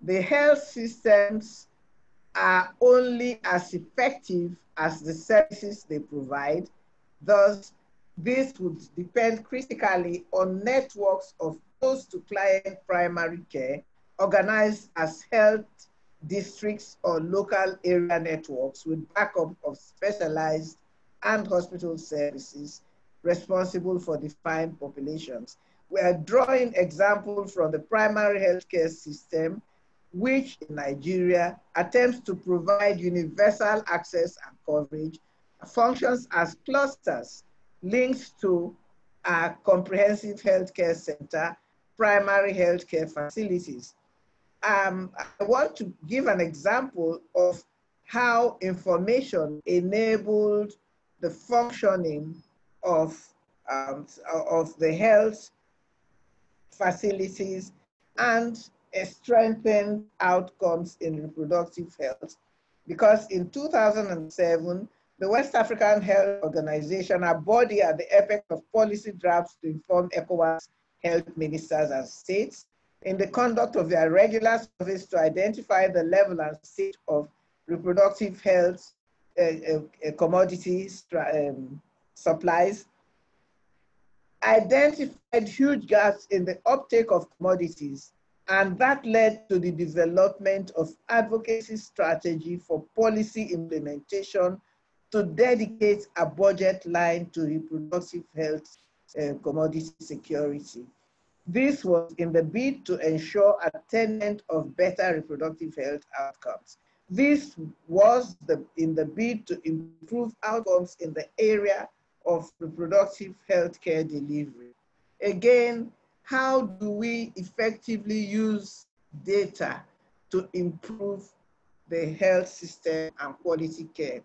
The health systems are only as effective as the services they provide. Thus, this would depend critically on networks of close to client primary care organized as health districts or local area networks with backup of specialized and hospital services responsible for defined populations. We are drawing examples from the primary healthcare system, which in Nigeria attempts to provide universal access and coverage, functions as clusters linked to a comprehensive healthcare center primary healthcare facilities. Um, I want to give an example of how information enabled the functioning of, um, of the health facilities and strengthened outcomes in reproductive health. Because in 2007, the West African Health Organization, a body at the apex of policy drafts to inform ECOWAS health ministers and states in the conduct of their regular service to identify the level and state of reproductive health uh, uh, commodities um, supplies, identified huge gaps in the uptake of commodities, and that led to the development of advocacy strategy for policy implementation to dedicate a budget line to reproductive health uh, commodity security. This was in the bid to ensure attainment of better reproductive health outcomes. This was the, in the bid to improve outcomes in the area of reproductive health care delivery. Again, how do we effectively use data to improve the health system and quality care?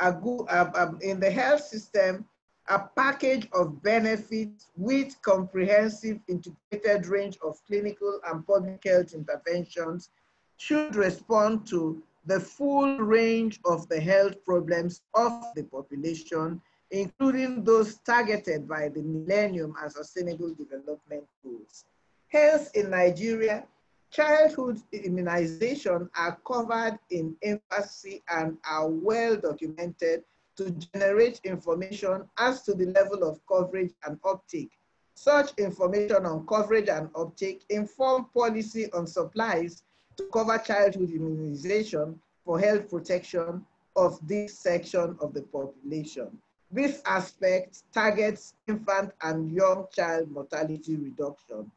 In the health system, a package of benefits with comprehensive integrated range of clinical and public health interventions should respond to the full range of the health problems of the population, including those targeted by the Millennium and Sustainable Development Goals. Hence, in Nigeria, childhood immunization are covered in infancy and are well documented to generate information as to the level of coverage and uptake. Such information on coverage and uptake inform policy on supplies to cover childhood immunization for health protection of this section of the population. This aspect targets infant and young child mortality reduction.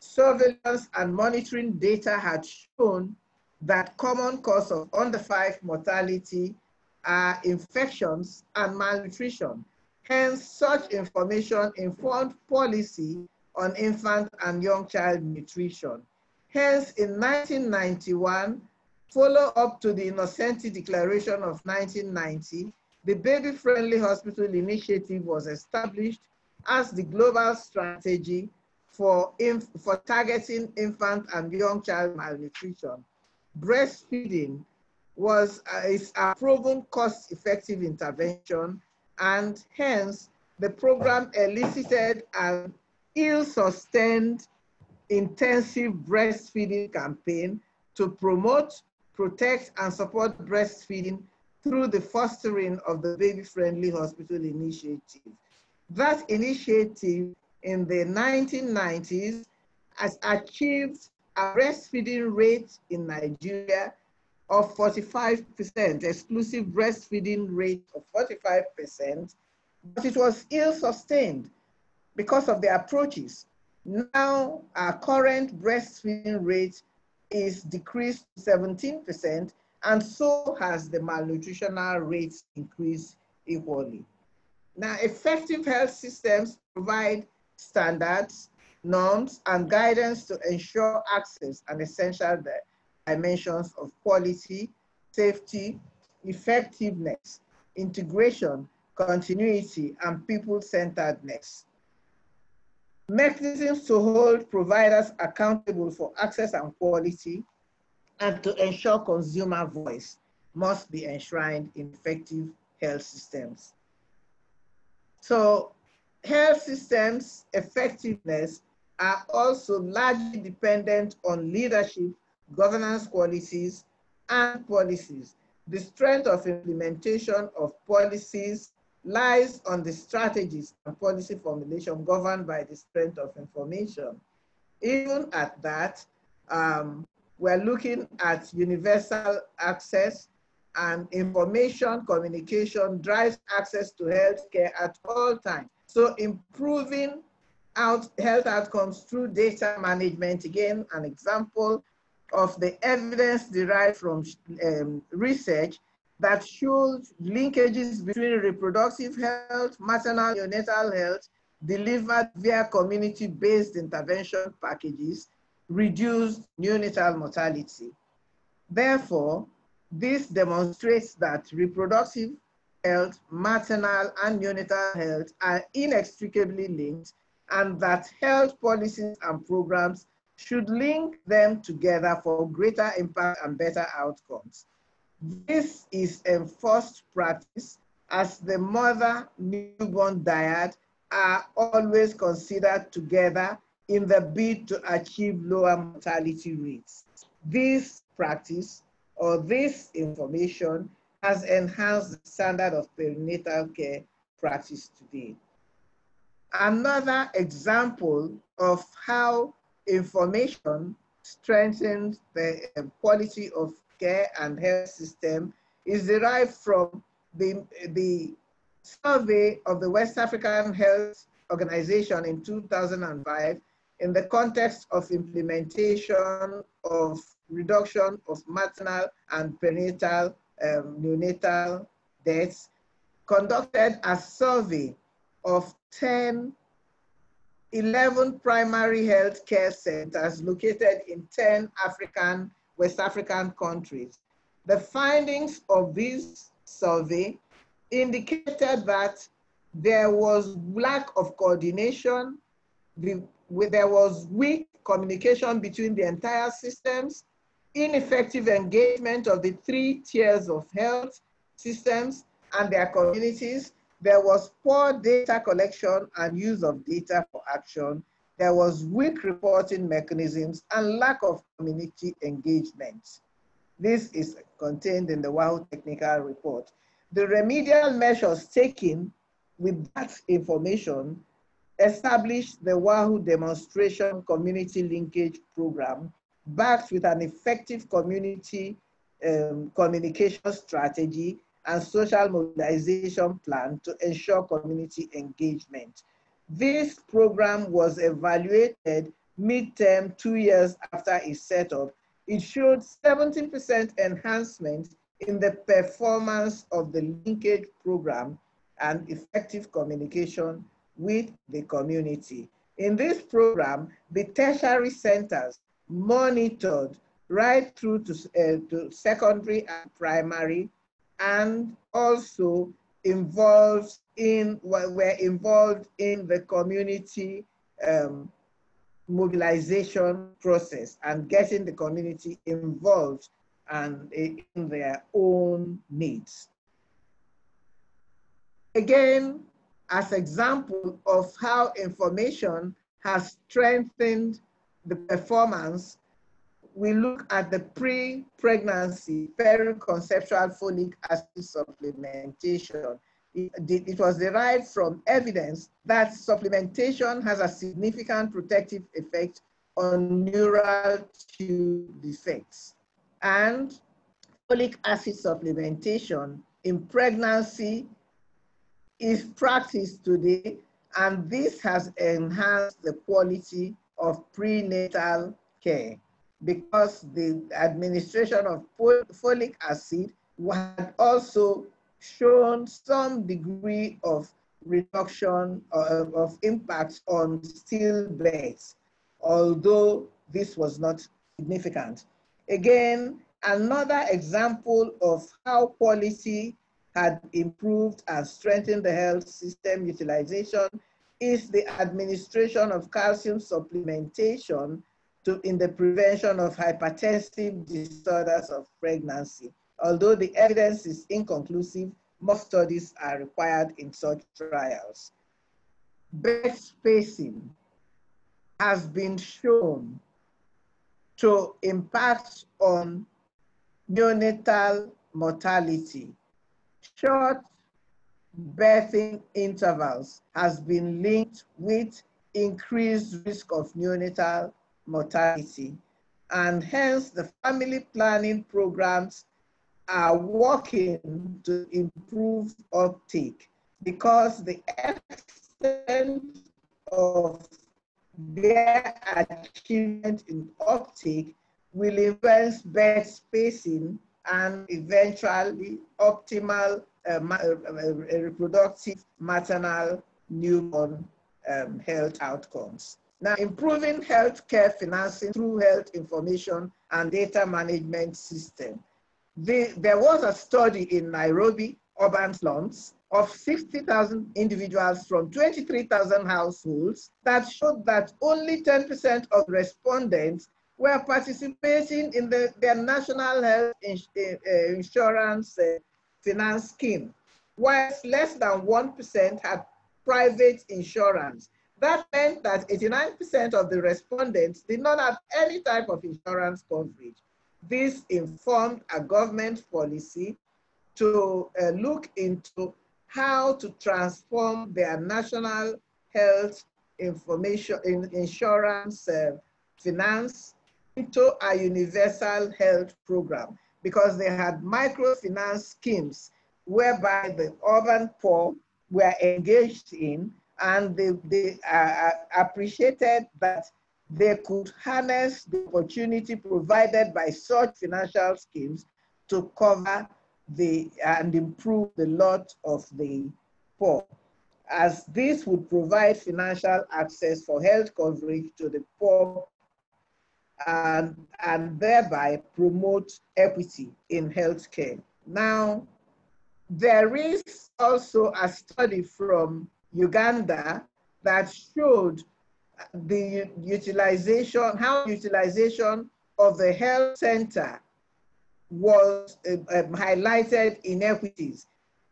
Surveillance and monitoring data had shown that common cause of under five mortality are infections and malnutrition. Hence, such information informed policy on infant and young child nutrition. Hence, in 1991, follow up to the Innocenti Declaration of 1990, the Baby Friendly Hospital Initiative was established as the global strategy for, for targeting infant and young child malnutrition. Breastfeeding was uh, is a proven cost-effective intervention and hence the program elicited an ill-sustained intensive breastfeeding campaign to promote, protect, and support breastfeeding through the fostering of the Baby Friendly Hospital Initiative. That initiative in the 1990s has achieved a breastfeeding rate in Nigeria of 45%, exclusive breastfeeding rate of 45%, but it was ill sustained because of the approaches. Now our current breastfeeding rate is decreased to 17%, and so has the malnutritional rates increased equally. Now, effective health systems provide standards, norms, and guidance to ensure access and essential dimensions of quality, safety, effectiveness, integration, continuity, and people-centeredness. Mechanisms to hold providers accountable for access and quality and to ensure consumer voice must be enshrined in effective health systems. So health systems effectiveness are also largely dependent on leadership, governance qualities, and policies. The strength of implementation of policies lies on the strategies and policy formulation governed by the strength of information. Even at that, um, we're looking at universal access and information communication drives access to healthcare at all times. So improving out health outcomes through data management, again, an example of the evidence derived from um, research that shows linkages between reproductive health, maternal and neonatal health, delivered via community-based intervention packages, reduced neonatal mortality. Therefore, this demonstrates that reproductive health, maternal and neonatal health are inextricably linked and that health policies and programs should link them together for greater impact and better outcomes. This is enforced practice as the mother newborn dyad are always considered together in the bid to achieve lower mortality rates. This practice or this information has enhanced the standard of perinatal care practice today. Another example of how information strengthens the um, quality of care and health system is derived from the, the survey of the West African Health Organization in 2005 in the context of implementation of reduction of maternal and perinatal um, neonatal deaths, conducted a survey of 10, 11 primary health care centers located in 10 African, West African countries. The findings of this survey indicated that there was lack of coordination, there was weak communication between the entire systems, ineffective engagement of the three tiers of health systems and their communities. There was poor data collection and use of data for action. There was weak reporting mechanisms and lack of community engagement. This is contained in the WAHO technical report. The remedial measures taken with that information established the WAHO demonstration community linkage program backed with an effective community um, communication strategy and social mobilization plan to ensure community engagement. This program was evaluated midterm two years after its setup. It showed 17% enhancement in the performance of the linkage program and effective communication with the community. In this program, the tertiary centers monitored right through to, uh, to secondary and primary and also involved in, were involved in the community um, mobilization process and getting the community involved and in their own needs. Again, as example of how information has strengthened the performance, we look at the pre-pregnancy periconceptual folic acid supplementation. It, it, was derived from evidence that supplementation has a significant protective effect on neural tube defects. And folic acid supplementation in pregnancy is practiced today, and this has enhanced the quality of prenatal care because the administration of folic acid had also shown some degree of reduction of, of impact on stillbirths, although this was not significant. Again, another example of how quality had improved and strengthened the health system utilization is the administration of calcium supplementation to, in the prevention of hypertensive disorders of pregnancy. Although the evidence is inconclusive, more studies are required in such trials. Birth spacing has been shown to impact on neonatal mortality. Short birthing intervals has been linked with increased risk of neonatal mortality. And hence the family planning programs are working to improve uptake because the extent of their achievement in uptake will influence birth spacing and eventually optimal uh, uh, reproductive maternal newborn um, health outcomes. Now, improving healthcare financing through health information and data management system. The, there was a study in Nairobi urban slums of 60,000 individuals from 23,000 households that showed that only 10% of respondents were participating in the, their national health ins uh, insurance uh, finance scheme, whilst less than 1% had private insurance. That meant that 89% of the respondents did not have any type of insurance coverage. This informed a government policy to uh, look into how to transform their national health information in insurance uh, finance into a universal health program because they had microfinance schemes whereby the urban poor were engaged in and they, they uh, uh, appreciated that they could harness the opportunity provided by such financial schemes to cover the and improve the lot of the poor, as this would provide financial access for health coverage to the poor and, and thereby promote equity in healthcare. Now, there is also a study from Uganda that showed the utilization, how utilization of the health center was uh, um, highlighted inequities.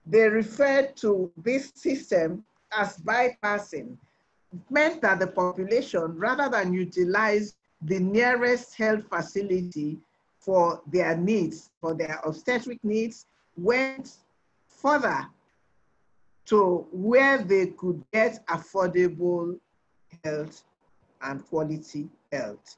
They referred to this system as bypassing. It meant that the population, rather than utilize the nearest health facility for their needs, for their obstetric needs, went further to where they could get affordable health and quality health.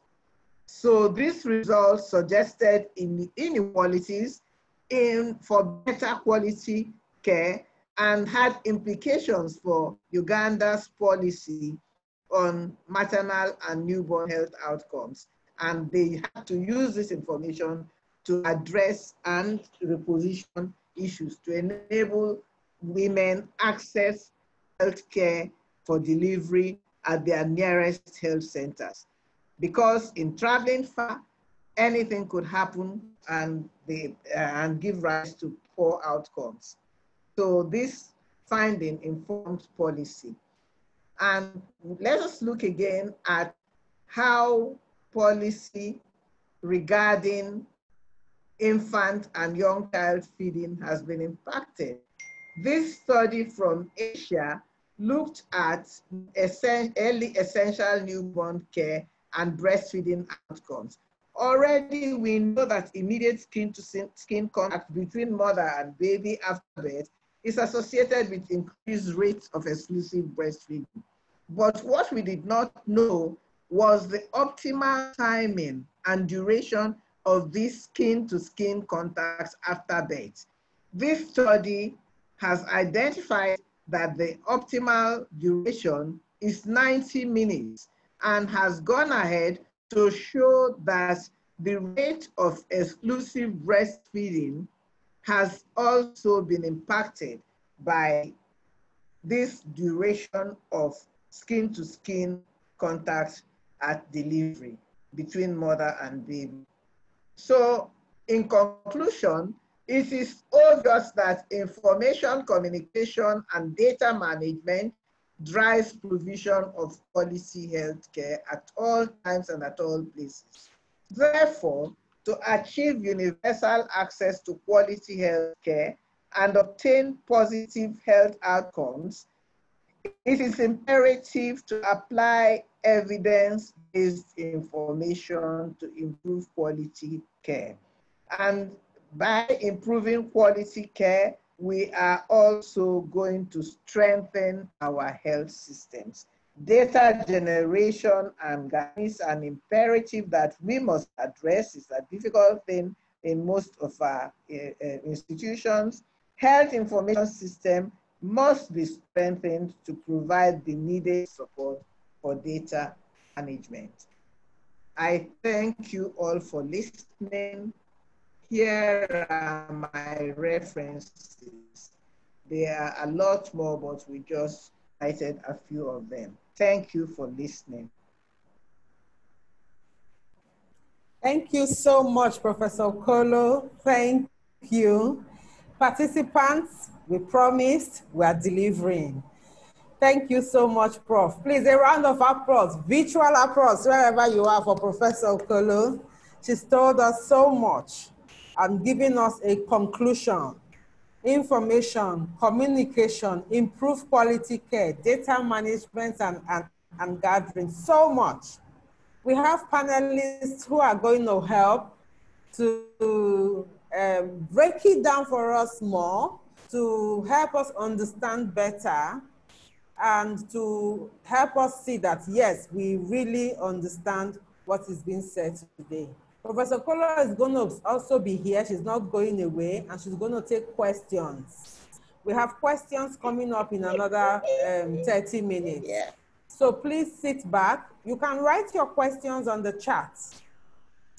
So this result suggested in inequalities in, for better quality care and had implications for Uganda's policy on maternal and newborn health outcomes. And they had to use this information to address and reposition issues to enable women access healthcare for delivery at their nearest health centers. Because in traveling far, anything could happen and, they, uh, and give rise to poor outcomes. So this finding informs policy. And let us look again at how policy regarding infant and young child feeding has been impacted. This study from Asia looked at early essential newborn care and breastfeeding outcomes. Already we know that immediate skin to skin contact between mother and baby after birth is associated with increased rates of exclusive breastfeeding. But what we did not know was the optimal timing and duration of these skin to skin contacts after birth. This study has identified that the optimal duration is 90 minutes and has gone ahead to show that the rate of exclusive breastfeeding has also been impacted by this duration of skin to skin contact at delivery between mother and baby. So in conclusion, it is obvious that information communication and data management drives provision of policy healthcare at all times and at all places. Therefore, to achieve universal access to quality healthcare and obtain positive health outcomes, it is imperative to apply evidence-based information to improve quality care. And by improving quality care, we are also going to strengthen our health systems. Data generation and is an imperative that we must address. It's a difficult thing in most of our uh, institutions. Health information system must be strengthened to provide the needed support for data management. I thank you all for listening. Here are my references. There are a lot more, but we just cited a few of them. Thank you for listening. Thank you so much, Professor Okolo. Thank you. Participants, we promised we are delivering. Thank you so much, Prof. Please, a round of applause, virtual applause, wherever you are for Professor Okolo. She's told us so much and giving us a conclusion. Information, communication, improve quality care, data management and, and, and gathering, so much. We have panelists who are going to help to um, break it down for us more, to help us understand better and to help us see that, yes, we really understand what is being said today. Professor Okolo is going to also be here. She's not going away, and she's going to take questions. We have questions coming up in another um, 30 minutes. Yeah. So please sit back. You can write your questions on the chat.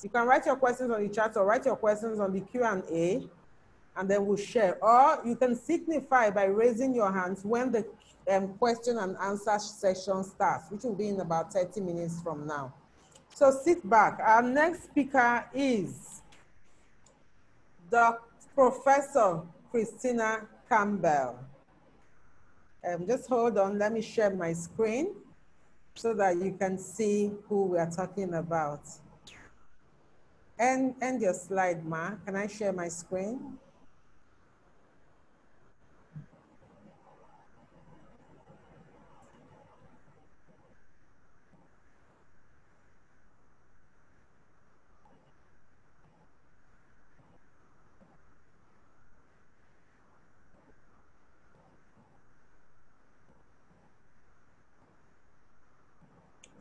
You can write your questions on the chat or write your questions on the Q&A, and then we'll share. Or you can signify by raising your hands when the um, question and answer session starts, which will be in about 30 minutes from now. So sit back. Our next speaker is Dr. Professor Christina Campbell. Um, just hold on, let me share my screen so that you can see who we are talking about. End, end your slide, Ma. Can I share my screen?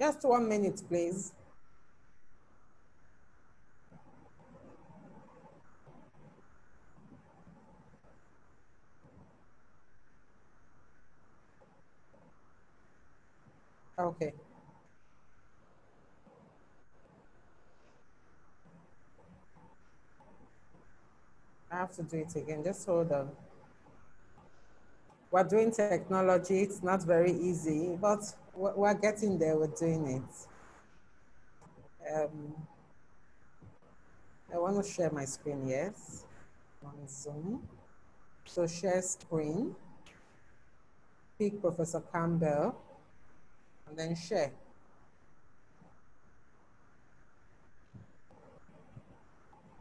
Just one minute, please. Okay. I have to do it again. Just hold on. We're doing technology. It's not very easy, but we're getting there. We're doing it. Um, I want to share my screen, yes, on Zoom. So share screen, pick Professor Campbell, and then share.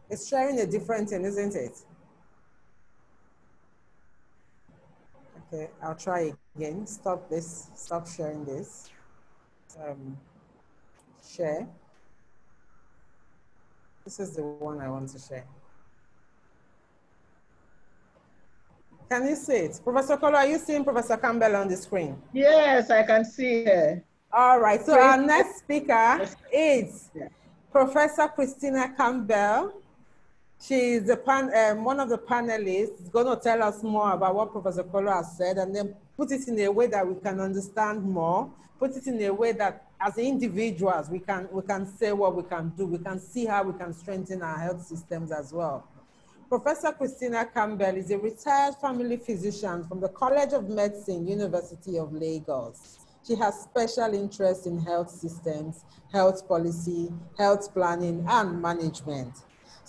It's sharing a different thing, isn't it? Okay, I'll try again. Stop this, stop sharing this. Um, share. This is the one I want to share. Can you see it? Professor Okolo, are you seeing Professor Campbell on the screen? Yes, I can see her. All right, so our next speaker is Professor Christina Campbell. She is the pan, um, one of the panelists, is going to tell us more about what Professor Okolo has said and then put it in a way that we can understand more, put it in a way that as individuals, we can, we can say what we can do. We can see how we can strengthen our health systems as well. Professor Christina Campbell is a retired family physician from the College of Medicine, University of Lagos. She has special interest in health systems, health policy, health planning, and management.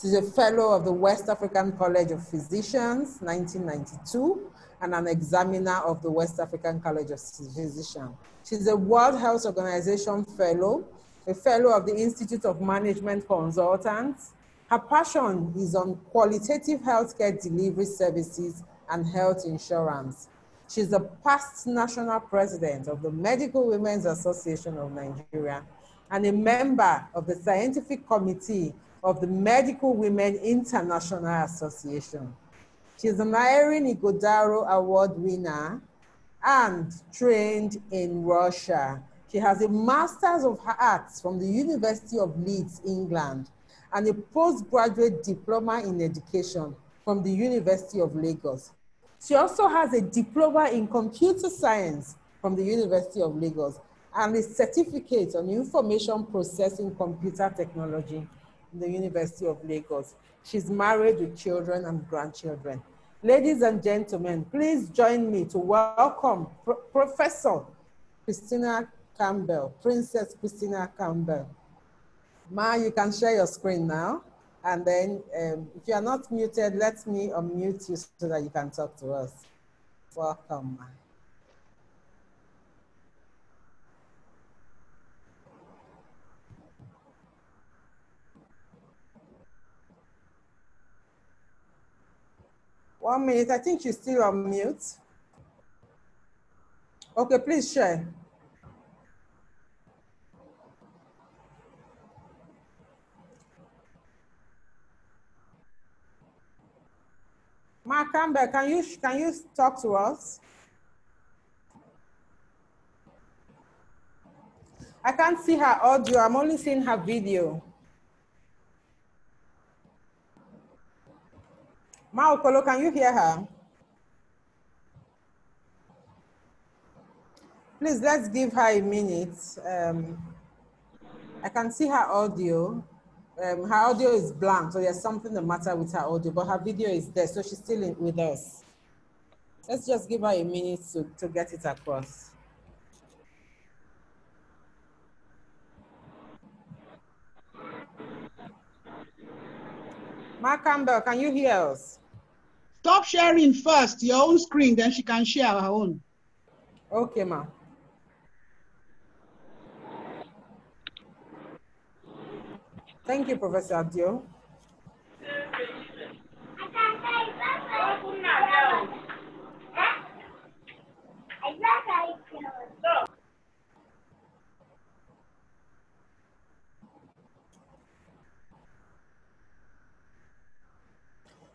She's a fellow of the West African College of Physicians, 1992, and an examiner of the West African College of Physicians. She's a World Health Organization fellow, a fellow of the Institute of Management Consultants. Her passion is on qualitative healthcare delivery services and health insurance. She's the past national president of the Medical Women's Association of Nigeria and a member of the scientific committee of the Medical Women International Association. She's an Irene Igodaro Award winner and trained in Russia. She has a Master's of Arts from the University of Leeds, England, and a postgraduate diploma in education from the University of Lagos. She also has a diploma in computer science from the University of Lagos and a certificate on information processing computer technology the University of Lagos. She's married with children and grandchildren. Ladies and gentlemen, please join me to welcome Pro Professor Christina Campbell, Princess Christina Campbell. Ma, you can share your screen now. And then um, if you are not muted, let me unmute you so that you can talk to us. Welcome, Ma. One minute, I think she's still on mute. Okay, please share. Mark Campbell, can you, can you talk to us? I can't see her audio, I'm only seeing her video. Ma Okolo, can you hear her? Please, let's give her a minute. Um, I can see her audio. Um, her audio is blank, so there's something the matter with her audio, but her video is there, so she's still in, with us. Let's just give her a minute to, to get it across. Mark Campbell, can you hear us? Stop sharing first, your own screen, then she can share her own. Okay, ma. Thank you, Professor Adio.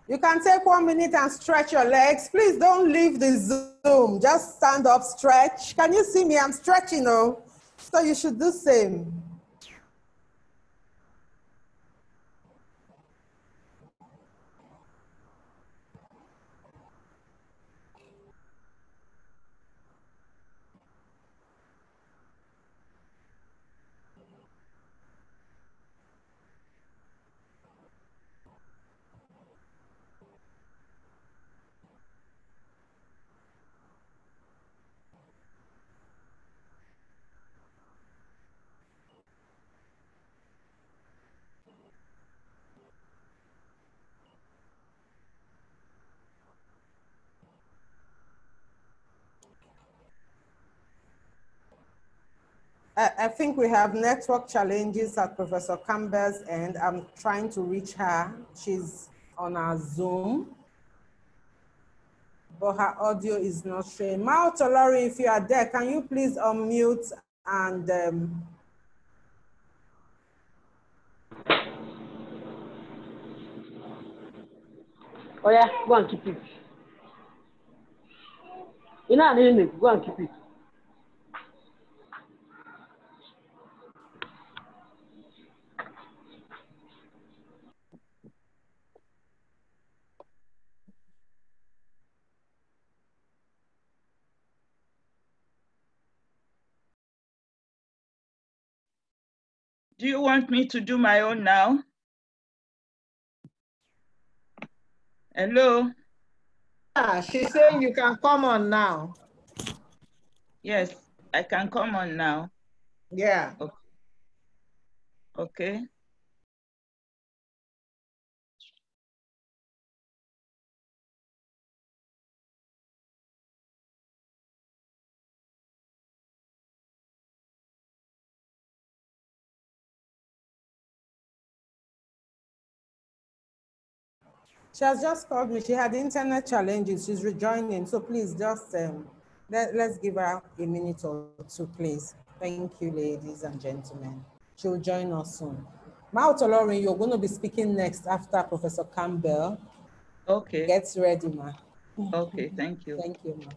You can take one minute and stretch your legs. Please don't leave the Zoom. Just stand up, stretch. Can you see me? I'm stretching, oh. So you should do the same. I, think we have network challenges at Professor Campbell's end. I'm trying to reach her. She's on our Zoom. But her audio is not showing. Mao Tolori, if you are there, can you please unmute and um, Oh yeah, go and keep it. You know, I. Go and keep it. Do you want me to do my own now? Hello? Ah, she's saying you can come on now. Yes, I can come on now. Yeah. Okay. Okay. She has just called me. She had internet challenges. She's rejoining. So please just um, let, let's give her a minute or two, please. Thank you, ladies and gentlemen. She'll join us soon. Mao Tolorin, you're going to be speaking next after Professor Campbell. Okay. Get ready, ma. Okay, thank you. Thank you, ma.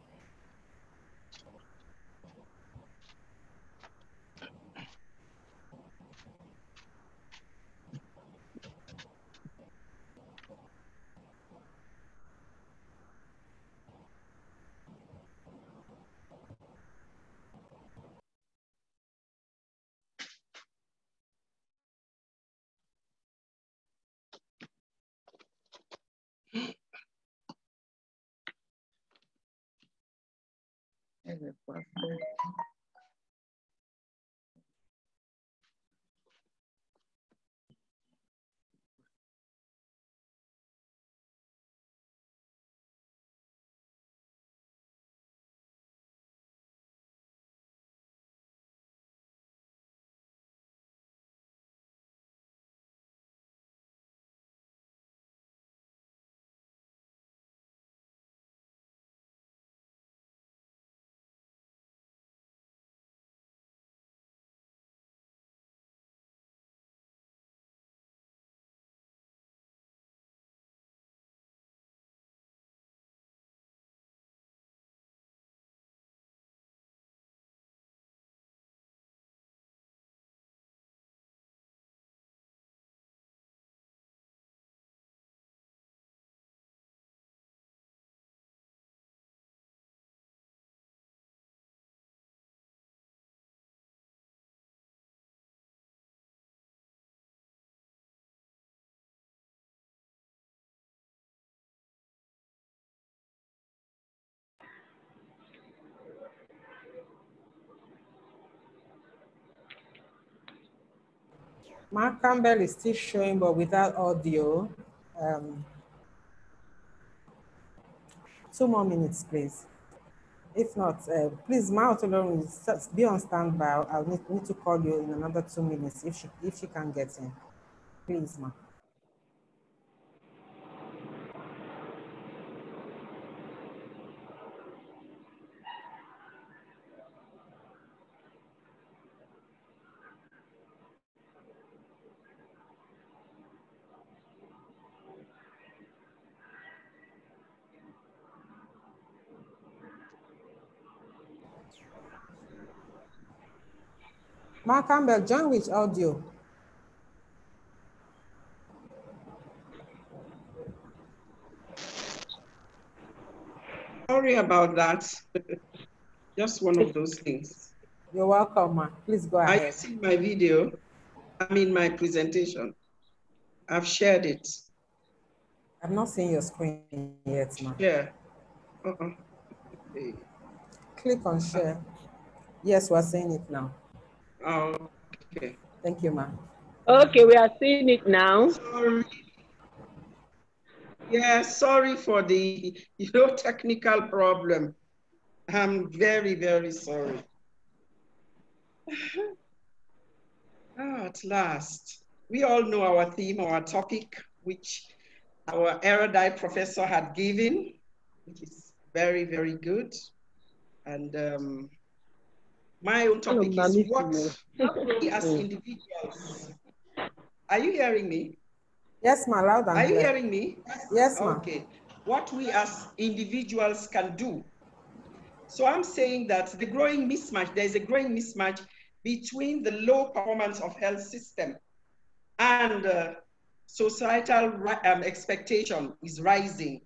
después. Mark Campbell is still showing, but without audio. Um, two more minutes, please. If not, uh, please, Mao Tolorun, be on standby. I'll need, need to call you in another two minutes if she, if she can get in. Please, Ma. Mark Campbell, join with audio. Sorry about that. Just one of those things. You're welcome, ma. Please go ahead. Are you seeing my video? I mean, my presentation. I've shared it. I'm not seeing your screen yet, ma. Yeah. Uh-uh. Click on share. Yes, we're seeing it now. Oh, okay. Thank you, ma'am. Okay, we are seeing it now. Sorry. Yeah, sorry for the you know technical problem. I'm very, very sorry. Ah, at last. We all know our theme, our topic, which our erudite professor had given, which is very, very good. And um, my own topic is what we as individuals. Are you hearing me? Yes, my loud and Are you hearing me? Yes, ma'am. Okay. What we as individuals can do. So I'm saying that the growing mismatch, there is a growing mismatch between the low performance of health system and uh, societal um, expectation is rising.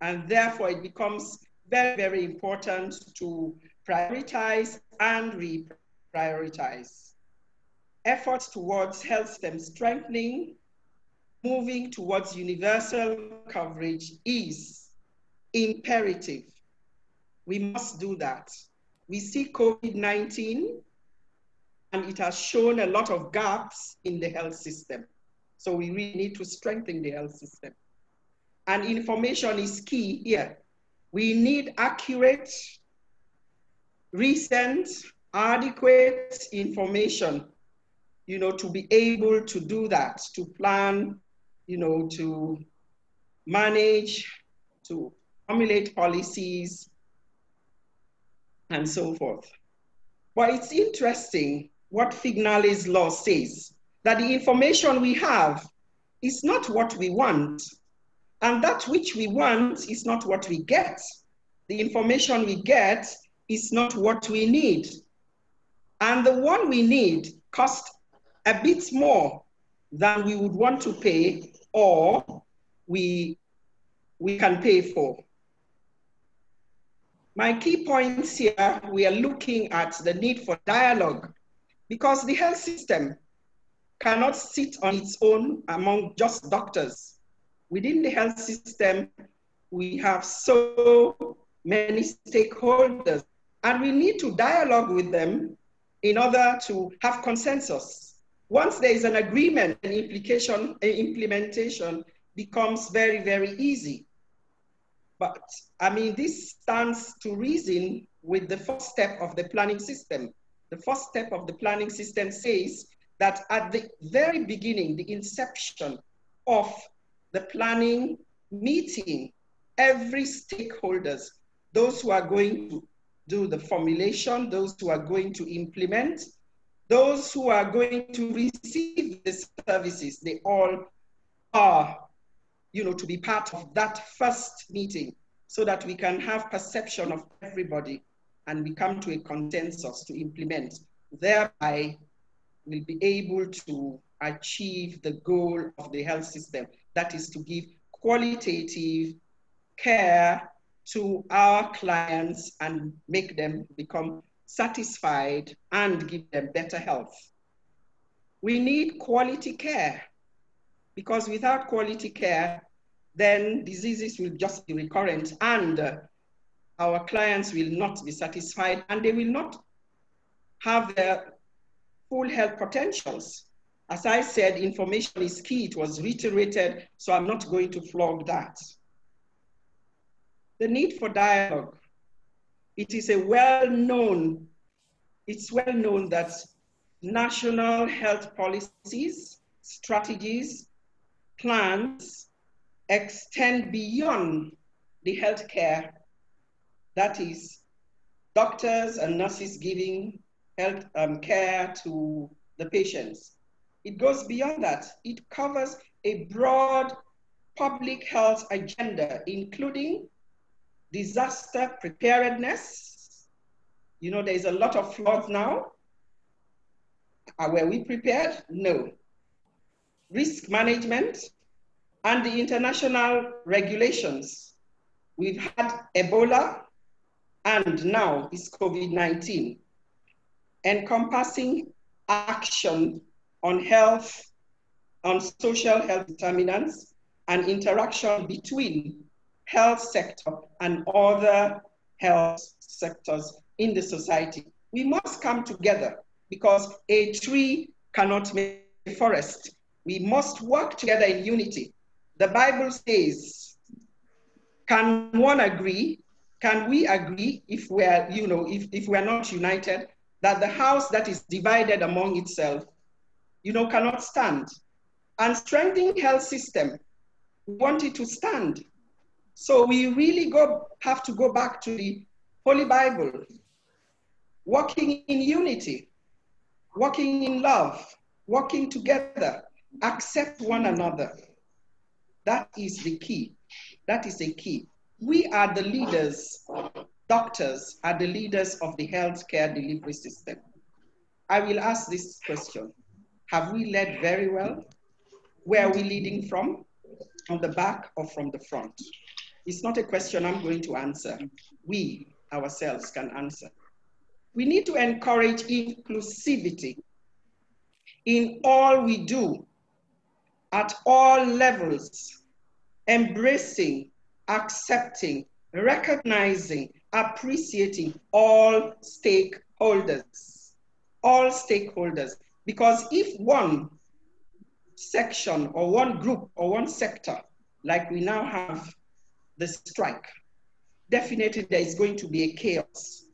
And therefore it becomes very, very important to prioritize and reprioritize. Efforts towards health system strengthening, moving towards universal coverage is imperative. We must do that. We see COVID-19 and it has shown a lot of gaps in the health system. So we really need to strengthen the health system. And information is key here. We need accurate, recent, adequate information, you know, to be able to do that, to plan, you know, to manage, to formulate policies, and so forth. But it's interesting what Finagle's law says, that the information we have is not what we want, and that which we want is not what we get. The information we get is not what we need. And the one we need costs a bit more than we would want to pay or we, we can pay for. My key points here, we are looking at the need for dialogue because the health system cannot sit on its own among just doctors. Within the health system, we have so many stakeholders, and we need to dialogue with them in order to have consensus. Once there is an agreement, an implication, an implementation becomes very, very easy. But I mean, this stands to reason with the first step of the planning system. The first step of the planning system says that at the very beginning, the inception of the planning meeting, every stakeholders, those who are going to do the formulation, those who are going to implement, those who are going to receive the services, they all are, you know, to be part of that first meeting so that we can have perception of everybody and we come to a consensus to implement. Thereby, we'll be able to achieve the goal of the health system, that is to give qualitative care to our clients and make them become satisfied and give them better health. We need quality care because without quality care, then diseases will just be recurrent and uh, our clients will not be satisfied and they will not have their full health potentials. As I said, information is key. It was reiterated, so I'm not going to flog that. The need for dialogue. It is a well-known, it's well known that national health policies, strategies, plans extend beyond the healthcare, that is, doctors and nurses giving health um, care to the patients. It goes beyond that. It covers a broad public health agenda, including disaster preparedness. You know, there's a lot of floods now. Are were we prepared? No. Risk management and the international regulations. We've had Ebola and now is COVID-19, encompassing action on health, on social health determinants, and interaction between health sector and other health sectors in the society. We must come together because a tree cannot make a forest. We must work together in unity. The Bible says, can one agree? Can we agree if we're, you know, if, if we're not united? that the house that is divided among itself, you know, cannot stand. And strengthening health system, we want it to stand. So we really go, have to go back to the Holy Bible, working in unity, working in love, working together, accept one another. That is the key. That is the key. We are the leaders, doctors are the leaders of the healthcare delivery system. I will ask this question. Have we led very well? Where are we leading from? From the back or from the front? It's not a question I'm going to answer. We ourselves can answer. We need to encourage inclusivity in all we do, at all levels, embracing, accepting, recognizing, appreciating all stakeholders, all stakeholders. Because if one section or one group or one sector, like we now have the strike, definitely there is going to be a chaos.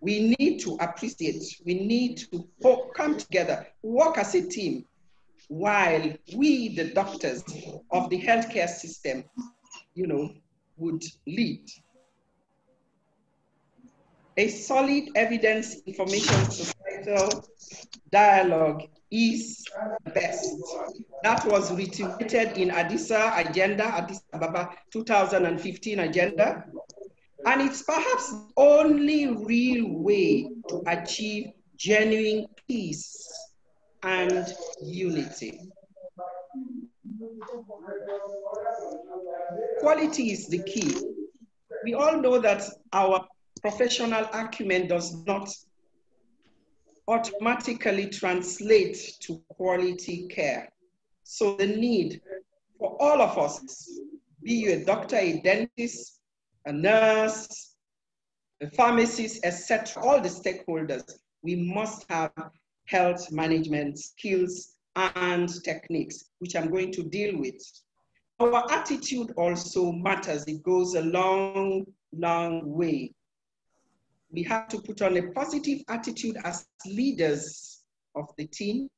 We need to appreciate, we need to come together, work as a team, while we, the doctors of the healthcare system, you know, would lead. A solid evidence information societal dialogue is best. That was reiterated in Adisa Agenda, Addis Ababa 2015 Agenda. And it's perhaps the only real way to achieve genuine peace and unity. Quality is the key. We all know that our professional acumen does not automatically translate to quality care. So the need for all of us, be you a doctor, a dentist, a nurse, a pharmacist, etc., all the stakeholders, we must have health management skills and techniques, which I'm going to deal with. Our attitude also matters. It goes a long, long way. We have to put on a positive attitude as leaders of the team.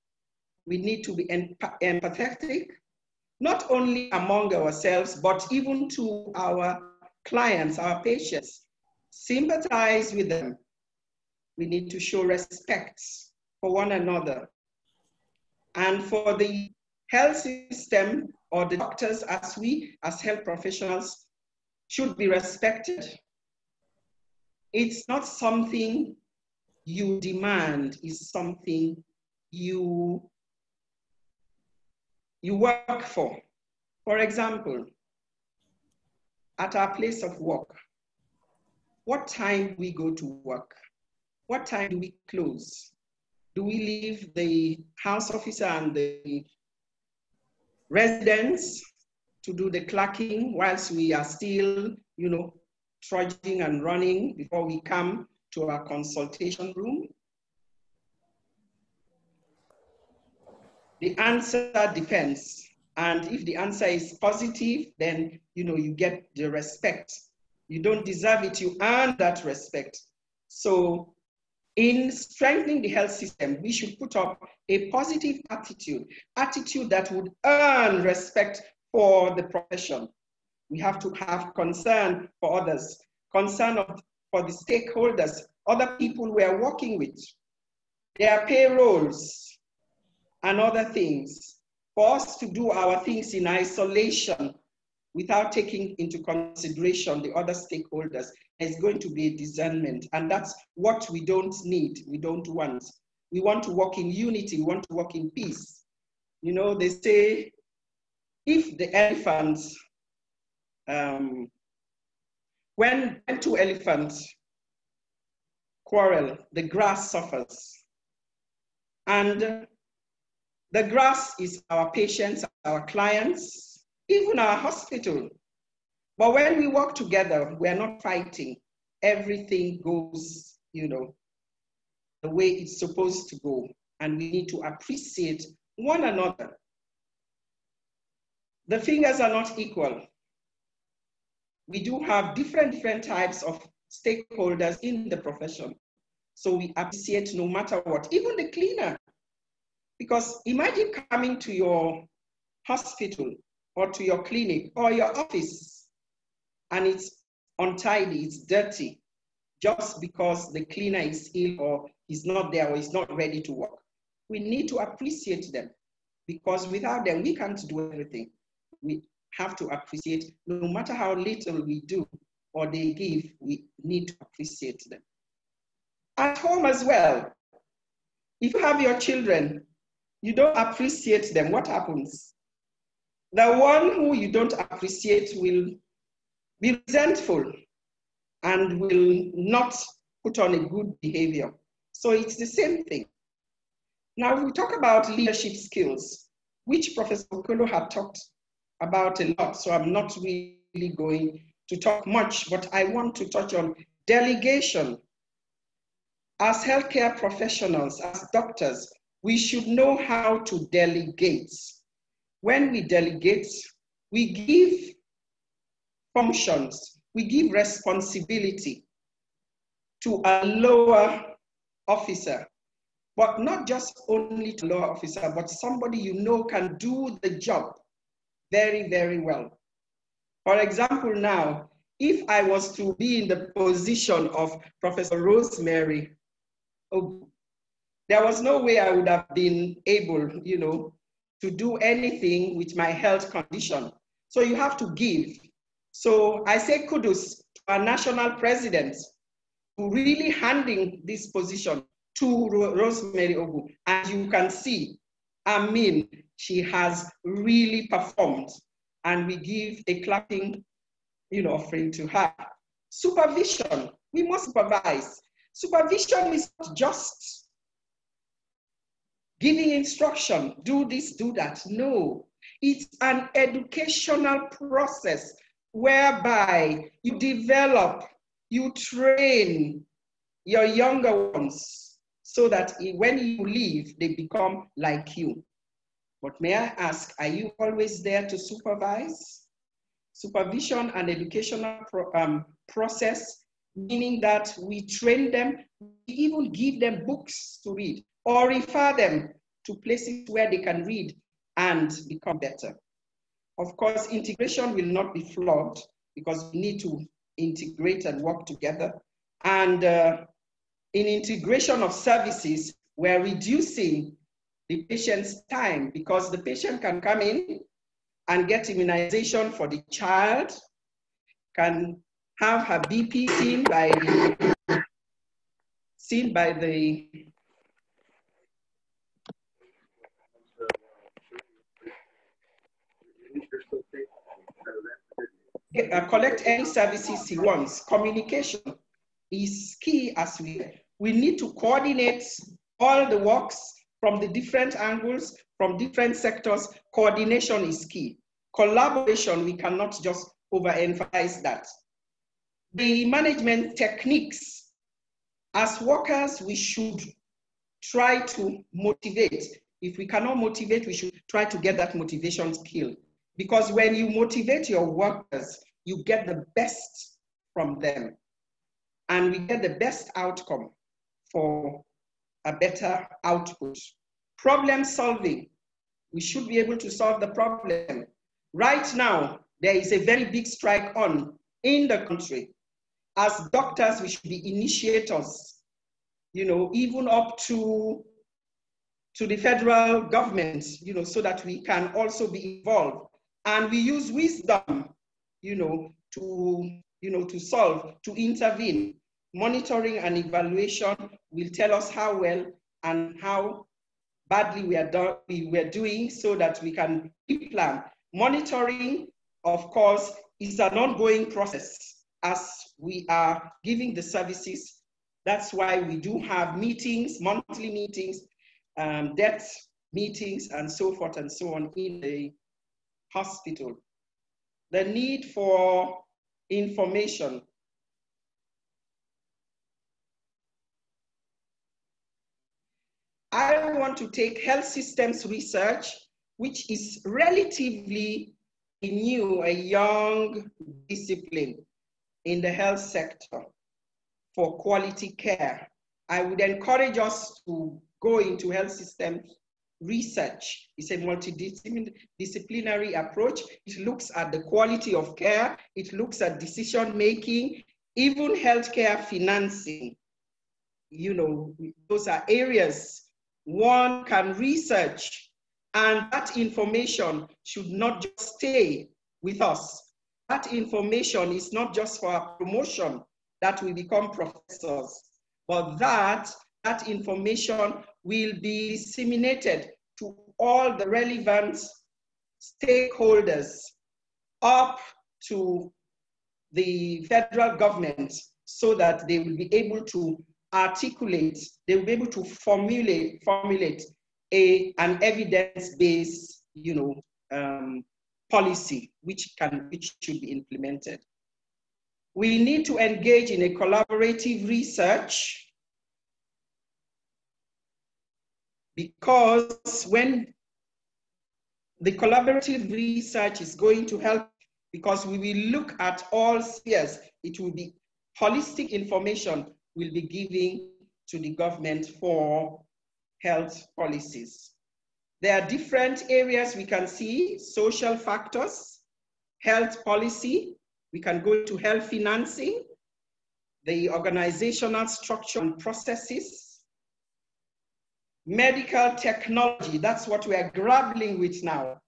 We need to be empathetic, not only among ourselves, but even to our clients, our patients. Sympathize with them. We need to show respect for one another. And for the health system or the doctors as we, as health professionals, should be respected. It's not something you demand, it's something you, you work for. For example, at our place of work, what time we go to work? What time do we close? Do we leave the house officer and the residents to do the clocking whilst we are still, you know, trudging and running before we come to our consultation room? The answer depends. And if the answer is positive, then you know you get the respect. You don't deserve it, you earn that respect. So in strengthening the health system, we should put up a positive attitude, attitude that would earn respect for the profession. We have to have concern for others, concern of, for the stakeholders, other people we are working with, their payrolls, and other things. For us to do our things in isolation without taking into consideration the other stakeholders is going to be a discernment. And that's what we don't need, we don't want. We want to work in unity, we want to work in peace. You know, they say if the elephants, um, when, two elephants quarrel, the grass suffers. And the grass is our patients, our clients, even our hospital. But when we work together, we are not fighting. Everything goes, you know, the way it's supposed to go. And we need to appreciate one another. The fingers are not equal. We do have different, different types of stakeholders in the profession. So we appreciate no matter what, even the cleaner. Because imagine coming to your hospital or to your clinic or your office and it's untidy, it's dirty, just because the cleaner is ill or he's not there or he's not ready to work. We need to appreciate them because without them, we can't do everything. We have to appreciate, no matter how little we do or they give, we need to appreciate them. At home as well, if you have your children, you don't appreciate them, what happens? The one who you don't appreciate will be resentful and will not put on a good behavior. So it's the same thing. Now we talk about leadership skills, which Professor Okolo had talked about a lot, so I'm not really going to talk much, but I want to touch on delegation. As healthcare professionals, as doctors, we should know how to delegate. When we delegate, we give functions, we give responsibility to a lower officer, but not just only to lower officer, but somebody you know can do the job very, very well. For example, now, if I was to be in the position of Professor Rosemary, oh, there was no way I would have been able, you know, to do anything with my health condition. So you have to give. So I say kudos to our national president who really handing this position to Rosemary Ogu. As you can see, I mean, she has really performed and we give a clapping, you know, offering to her. Supervision, we must supervise. Supervision is not just giving instruction, do this, do that. No, it's an educational process whereby you develop, you train your younger ones so that when you leave, they become like you. But may I ask, are you always there to supervise? Supervision and educational pro, um, process, meaning that we train them, we even give them books to read or refer them to places where they can read and become better. Of course, integration will not be flawed because we need to integrate and work together. And uh, in integration of services, we're reducing the patient's time because the patient can come in and get immunization for the child, can have her BP seen by the, seen by the uh, collect any services he wants. Communication is key as we, we need to coordinate all the works from the different angles, from different sectors. Coordination is key. Collaboration, we cannot just overemphasize that. The management techniques, as workers, we should try to motivate. If we cannot motivate, we should try to get that motivation skill. Because when you motivate your workers, you get the best from them. And we get the best outcome for a better output. Problem solving. We should be able to solve the problem. Right now, there is a very big strike on in the country. As doctors, we should be initiators, you know, even up to, to the federal government, you know, so that we can also be involved and we use wisdom, you know, to, you know, to solve, to intervene. Monitoring and evaluation will tell us how well and how badly we are, do we doing so that we can plan. Monitoring, of course, is an ongoing process as we are giving the services. That's why we do have meetings, monthly meetings, um, debt meetings, and so forth and so on in the hospital. The need for information. I want to take health systems research, which is relatively new, a young discipline in the health sector for quality care I would encourage us to go into health systems research. It's a multidisciplinary approach. It looks at the quality of care. It looks at decision making, even healthcare financing. You know, those are areas one can research and that information should not just stay with us. That information is not just for our promotion that we become professors, but that that information will be disseminated to all the relevant stakeholders up to the federal government so that they will be able to articulate, they will be able to formulate, formulate a, an evidence-based, you know, um, policy which can, which should be implemented. We need to engage in a collaborative research because when the collaborative research is going to help because we will look at all spheres, it will be holistic information will be giving to the government for health policies. There are different areas we can see, social factors, health policy, we can go to health financing, the organizational structure and processes, medical technology, that's what we are grappling with now.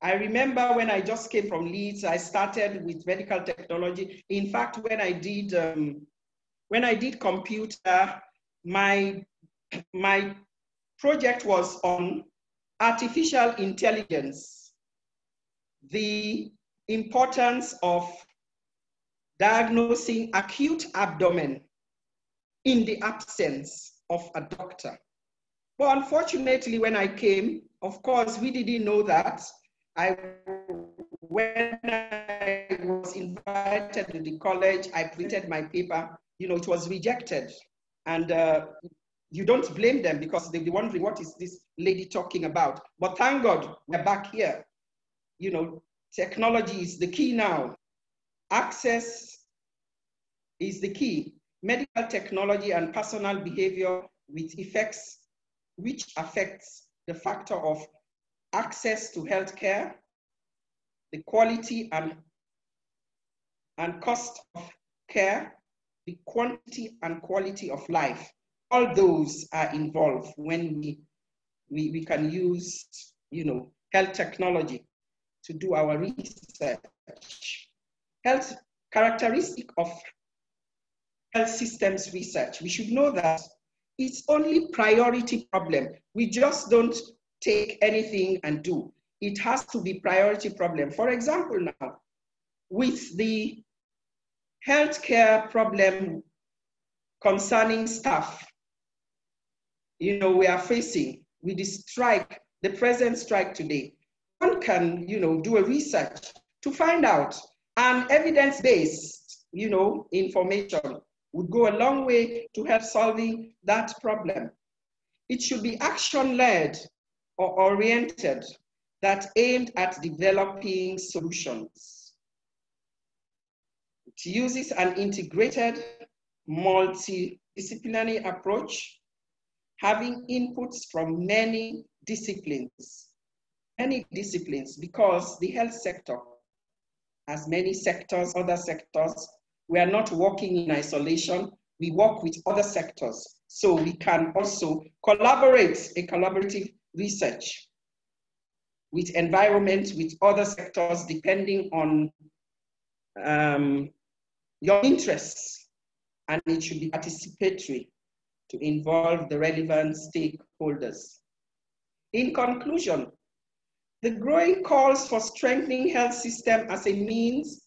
I remember when I just came from Leeds, I started with medical technology. In fact, when I did um, when I did computer, my my project was on artificial intelligence, the importance of diagnosing acute abdomen in the absence of a doctor. But unfortunately, when I came, of course, we didn't know that. I, when I was invited to the college, I printed my paper, you know, it was rejected. And uh, you don't blame them because they'll be wondering, what is this lady talking about? But thank God, we're back here. You know, technology is the key now. Access is the key. Medical technology and personal behavior with effects which affects the factor of access to healthcare, the quality and, and cost of care, the quantity and quality of life. All those are involved when we, we, we can use, you know, health technology to do our research. Health characteristic of health systems research. We should know that it's only priority problem. We just don't take anything and do. It has to be priority problem. For example, now, with the healthcare problem concerning staff, you know, we are facing with the strike, the present strike today, one can, you know, do a research to find out and evidence-based, you know, information would go a long way to help solving that problem. It should be action-led or oriented that aimed at developing solutions. It uses an integrated multidisciplinary approach, having inputs from many disciplines, many disciplines, because the health sector, as many sectors, other sectors, we are not working in isolation. We work with other sectors. So we can also collaborate, a collaborative research with environment, with other sectors, depending on um, your interests. And it should be participatory to involve the relevant stakeholders. In conclusion, the growing calls for strengthening health system as a means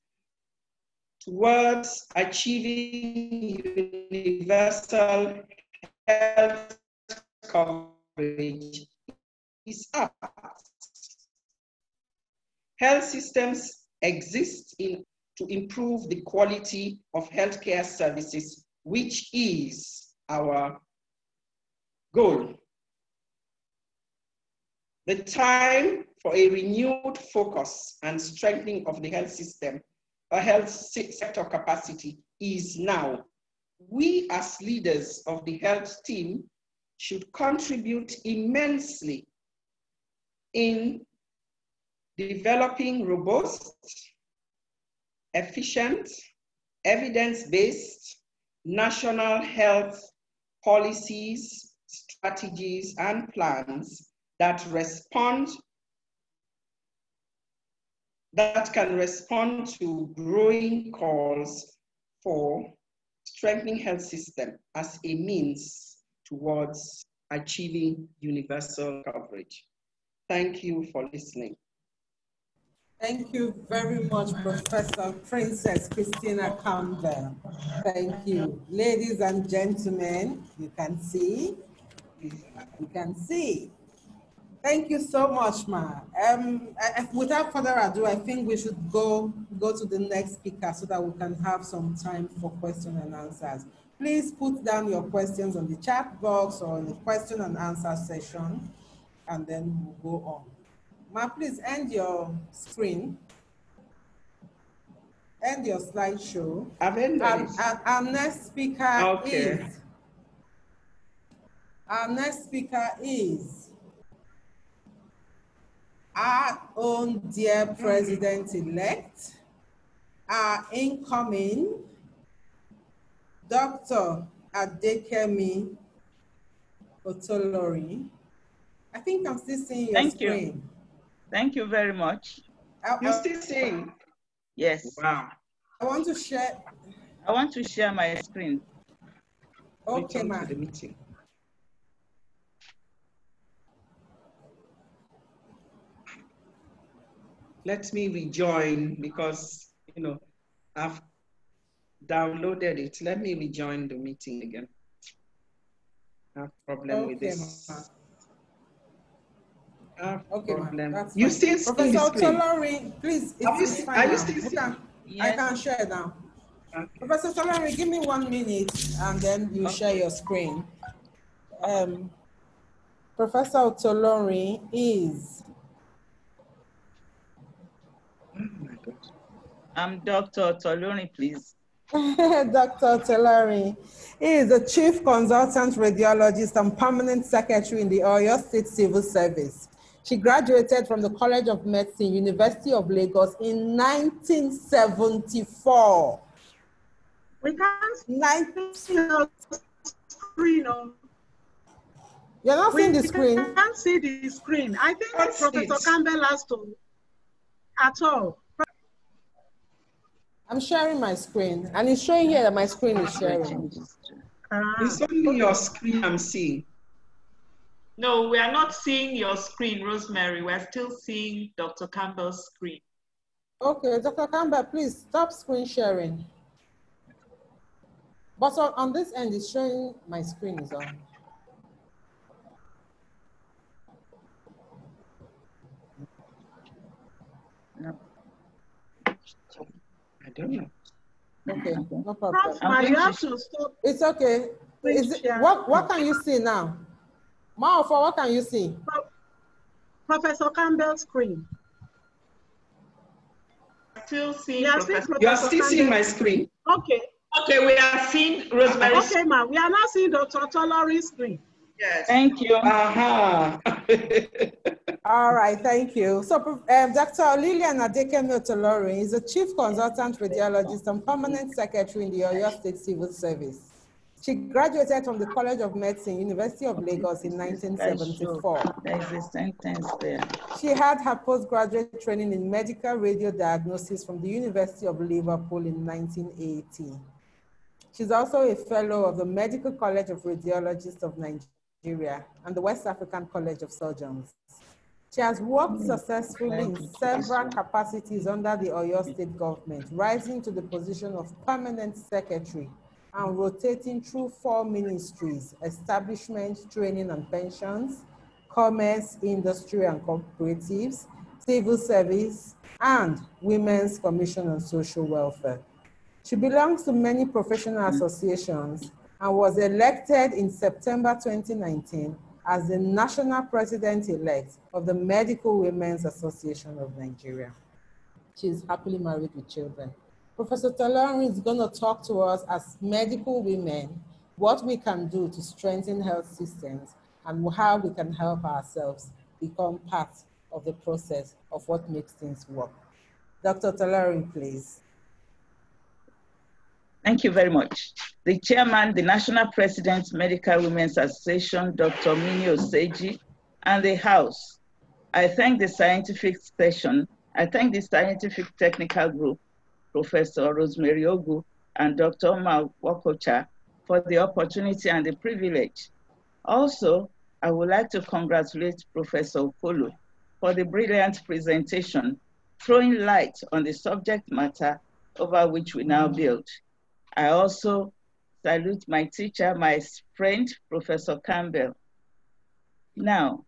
towards achieving universal health coverage is up. Health systems exist in, to improve the quality of healthcare services, which is our goal. The time for a renewed focus and strengthening of the health system, a health sector capacity is now. we as leaders of the health team should contribute immensely in developing robust, efficient, evidence-based national health policies, strategies, and plans that respond that can respond to growing calls for strengthening health system as a means towards achieving universal coverage. Thank you for listening. Thank you very much, Professor Princess Christina Campbell. Thank you. Ladies and gentlemen, you can see, you can see. Thank you so much, Ma. Um, I, without further ado, I think we should go, go to the next speaker so that we can have some time for question and answers. Please put down your questions on the chat box or in the question and answer session, and then we'll go on. Ma, please end your screen. End your slideshow. I've ended um, our, our next speaker okay. is, our next speaker is our own dear president-elect, our incoming Dr. Adekemi Otolori. I think I'm still seeing your Thank screen. you. Thank you very much. You still seeing? Yes. Wow. I want to share. I want to share my screen. Okay, ma'am. The meeting. Let me rejoin because, you know, I've downloaded it. Let me rejoin the meeting again. I have problem okay, with this. Ma. Okay, problem. That's You fine. still see Professor the screen? Tolori, please, it's, Are you it's see- fine are you now. still We see- I can share now. Professor Tolori, give me one minute and then you share your screen. Um, Professor Tolori is I'm Dr. Toloni, please. Dr. Tolori is the Chief Consultant Radiologist and Permanent Secretary in the Oyo State Civil Service. She graduated from the College of Medicine, University of Lagos in 1974. We can't see your screen. You're not seeing the screen? We can't see the screen. I think What's Professor it? Campbell has to, at all. I'm sharing my screen, and it's showing here that my screen is sharing. It's only your screen I'm seeing. No, we are not seeing your screen, Rosemary. We're still seeing Dr. Campbell's screen. Okay, Dr. Campbell, please stop screen sharing. But on, on this end, it's showing my screen is on. No. I don't know. Okay, no problem. Prof, you have to stop. It's okay. Is it, what, what can you see now? Maofa, what can you see? Professor Campbell's screen. Still seeing We are seeing Professor- You are Professor still seeing my screen? Okay. Okay, we are seeing Rosemary's Okay, ma, we are now seeing Dr. Tolori's screen. Yes. Thank you. Aha. All right, thank you. So um, Dr. Lillian Adekemi Otolori is a Chief Consultant Radiologist and Permanent Secretary in the Oyo State Civil Service. She graduated from the College of Medicine, University of Lagos in 1974. There is a sentence there. She had her postgraduate training in medical radio diagnosis from the University of Liverpool in 1980. She's also a fellow of the Medical College of Radiologists of Nigeria and the West African College of Surgeons. She has worked hmm. successfully in several capacities under the Oyo State government, rising to the position of permanent secretary and rotating through four ministries, establishment, training and pensions, commerce, industry and cooperatives, civil service, and Women's Commission on Social Welfare. She belongs to many professional associations and was elected in September 2019 as the national president-elect of the Medical Women's Association of Nigeria. She is happily married with children. Professor Talari is going to talk to us as medical women what we can do to strengthen health systems and how we can help ourselves become part of the process of what makes things work. Dr. Talari, please. Thank you very much. The chairman, the National President, Medical Women's Association, Dr. Minnie Oseji, and the House. I thank the scientific session. I thank the scientific technical group, Professor Rosemary Ogu and Dr. Omar Wokocha for the opportunity and the privilege. Also, I would like to congratulate Professor Okolo for the brilliant presentation, throwing light on the subject matter over which we now build. I also salute my teacher, my friend, Professor Campbell. Now,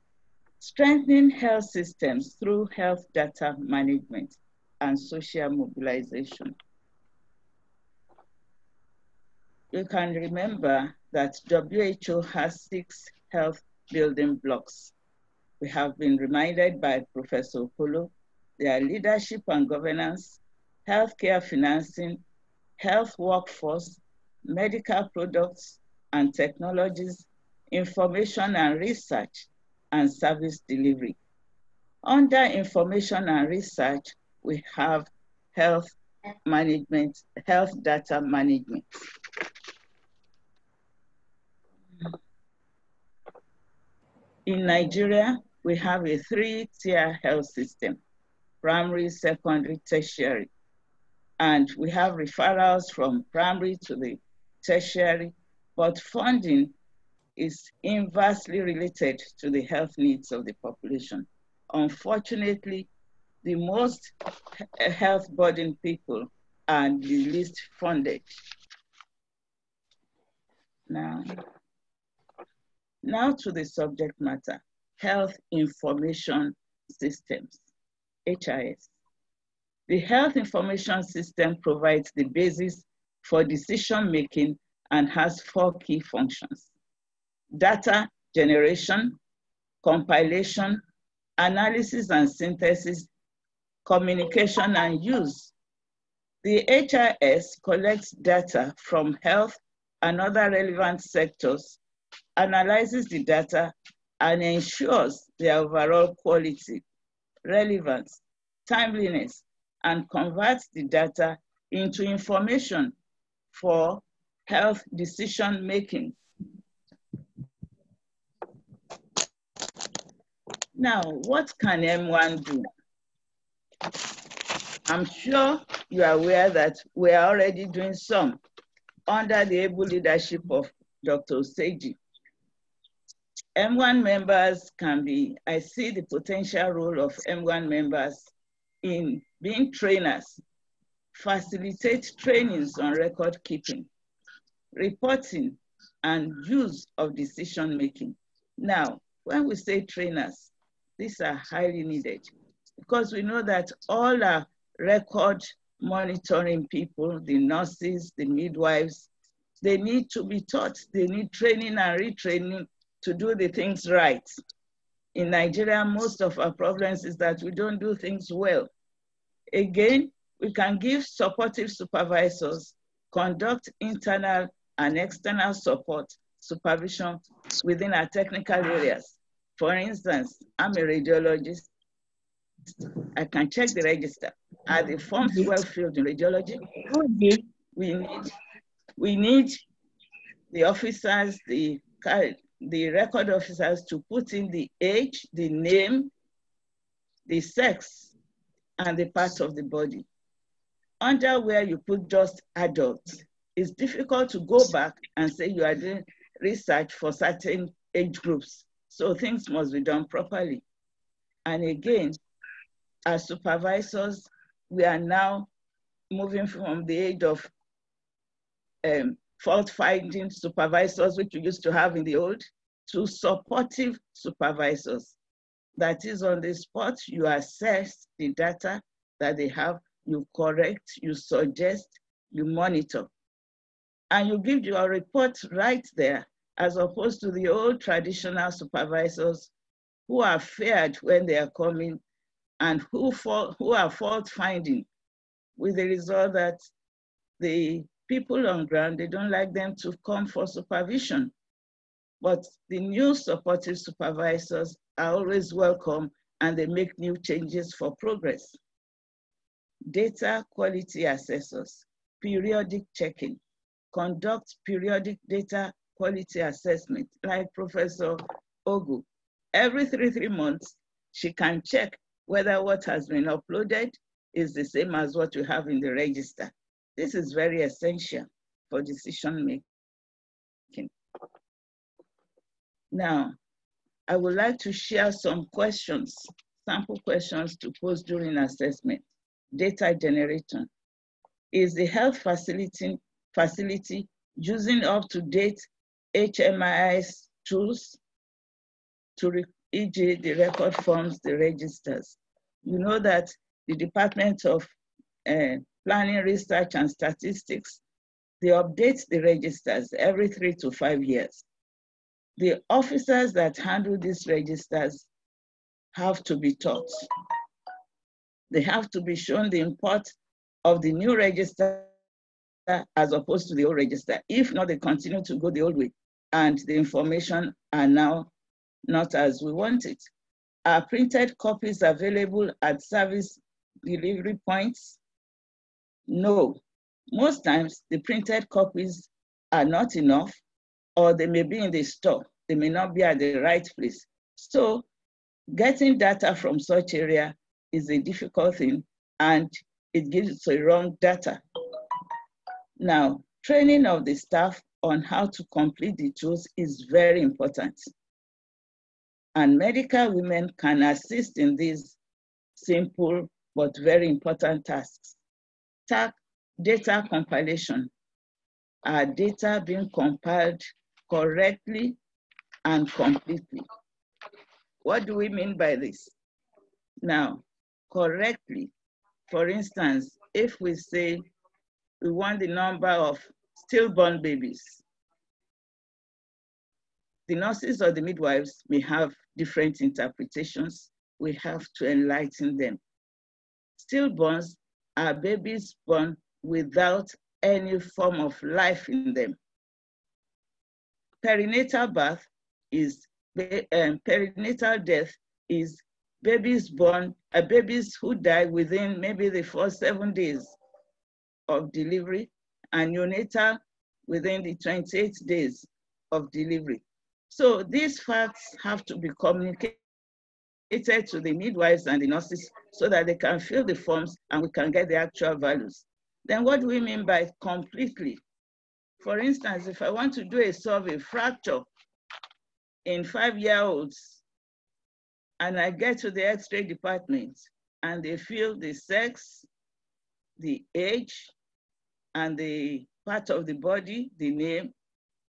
strengthening health systems through health data management and social mobilization. You can remember that WHO has six health building blocks. We have been reminded by Professor Okolo, their leadership and governance, healthcare financing, health workforce, medical products and technologies, information and research, and service delivery. Under information and research, we have health management, health data management. In Nigeria, we have a three-tier health system, primary, secondary, tertiary. And we have referrals from primary to the tertiary, but funding is inversely related to the health needs of the population. Unfortunately, the most health burdened people are the least funded. Now, now to the subject matter, health information systems, HIS. The health information system provides the basis for decision making and has four key functions. Data generation, compilation, analysis and synthesis, communication and use. The HIS collects data from health and other relevant sectors, analyzes the data, and ensures their overall quality, relevance, timeliness, and converts the data into information for health decision making. Now, what can MWAN do? I'm sure you are aware that we are already doing some under the able leadership of Dr. Oseji. MWAN members can be, I see the potential role of MWAN members in being trainers, facilitate trainings on record keeping, reporting, and use of decision making. Now, when we say trainers, these are highly needed because we know that all our record monitoring people, the nurses, the midwives, they need to be taught, they need training and retraining to do the things right. In Nigeria, most of our problems is that we don't do things well. Again, we can give supportive supervisors, conduct internal and external support, supervision within our technical areas. For instance, I'm a radiologist. I can check the register. Are the forms well filled in radiology? We need, we need the officers, the, the record officers to put in the age, the name, the sex, and the parts of the body. Under where you put just adults, it's difficult to go back and say you are doing research for certain age groups. So things must be done properly. And again, as supervisors, we are now moving from the age of um, fault finding supervisors, which we used to have in the old, to supportive supervisors. That is on the spot, you assess the data that they have, you correct, you suggest, you monitor. And you give your report right there as opposed to the old traditional supervisors who are feared when they are coming and who, who are fault finding with the result that the people on ground, they don't like them to come for supervision. But the new supportive supervisors are always welcome and they make new changes for progress. Data quality assessors, periodic checking, conduct periodic data quality assessment, like Professor Ogu. Every three, three months, she can check whether what has been uploaded is the same as what you have in the register. This is very essential for decision making. Now, I would like to share some questions, sample questions to pose during assessment. Data generation. Is the health facility, facility using up-to-date HMIS tools to e.g. the record forms, the registers. You know that the Department of uh, Planning, Research and Statistics, they update the registers every three to five years. The officers that handle these registers have to be taught. They have to be shown the import of the new register as opposed to the old register. If not, they continue to go the old way and the information are now not as we want it. Are printed copies available at service delivery points? No. Most times, the printed copies are not enough, or they may be in the store. They may not be at the right place. So getting data from such area is a difficult thing, and it gives the wrong data. Now, training of the staff on how to complete the tools is very important. And medical women can assist in these simple but very important tasks. Ta data compilation. Are data being compiled correctly and completely? What do we mean by this? Now, correctly, for instance, if we say we want the number of stillborn babies. The nurses or the midwives may have different interpretations. We have to enlighten them. Stillborns are babies born without any form of life in them. Perinatal birth is, um, perinatal death is babies born, uh, babies who die within maybe the first seven days of delivery and neonatal within the 28 days of delivery. So these facts have to be communicated to the midwives and the nurses so that they can fill the forms and we can get the actual values. Then what do we mean by completely? For instance, if I want to do a survey fracture in five-year-olds and I get to the x-ray department and they feel the sex, the age, and the part of the body, the name,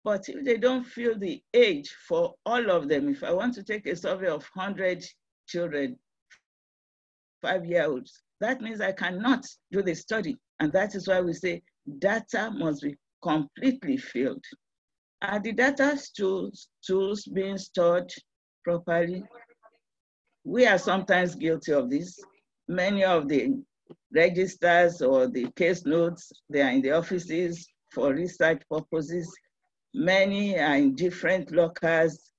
but if they don't feel the age for all of them, if I want to take a survey of 100 children, five-year-olds, that means I cannot do the study. And that is why we say data must be completely filled. Are the data tools, tools being stored properly? We are sometimes guilty of this. Many of the registers or the case notes, they are in the offices for research purposes. Many are in different lockers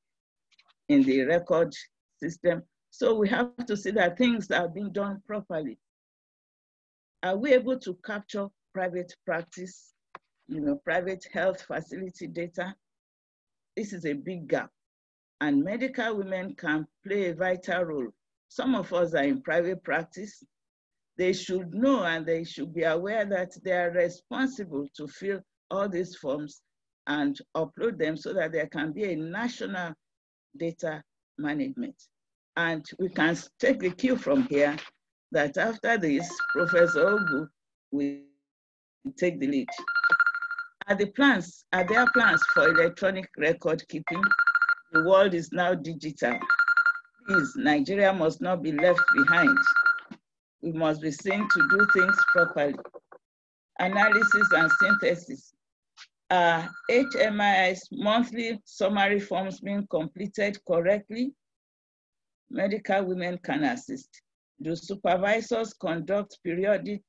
in the record system. So we have to see that things are being done properly. Are we able to capture private practice, you know, private health facility data? This is a big gap. And medical women can play a vital role. Some of us are in private practice, they should know and they should be aware that they are responsible to fill all these forms and upload them so that there can be a national data management. And we can take the cue from here that after this, Professor Ogu will take the lead. Are the plans, are there plans for electronic record keeping? The world is now digital. Please, Nigeria must not be left behind we must be seen to do things properly. Analysis and synthesis. Uh, are HMIS monthly summary forms being completed correctly? Medical women can assist. Do supervisors conduct periodic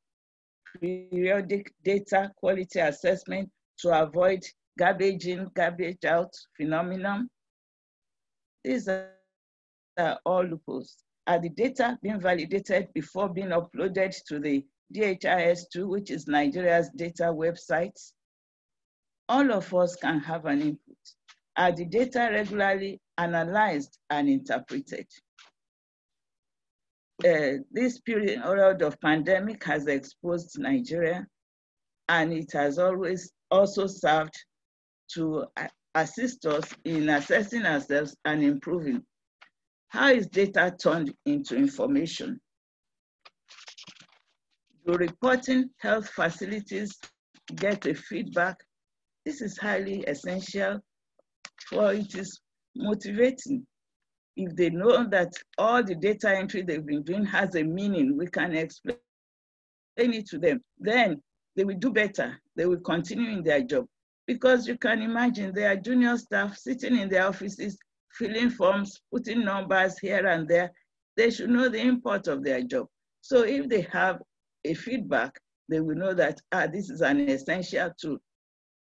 periodic data quality assessment to avoid garbage in, garbage out phenomenon. These are all loopholes. Are the data being validated before being uploaded to the DHIS2, which is Nigeria's data website? All of us can have an input. Are the data regularly analyzed and interpreted? Uh, this period of pandemic has exposed Nigeria and it has always also served to assist us in assessing ourselves and improving. How is data turned into information? Do reporting health facilities get a feedback? This is highly essential for it is motivating. If they know that all the data entry they've been doing has a meaning, we can explain it to them. Then they will do better. They will continue in their job. Because you can imagine there are junior staff sitting in their offices, filling forms, putting numbers here and there. They should know the import of their job. So if they have a feedback, they will know that ah, this is an essential tool.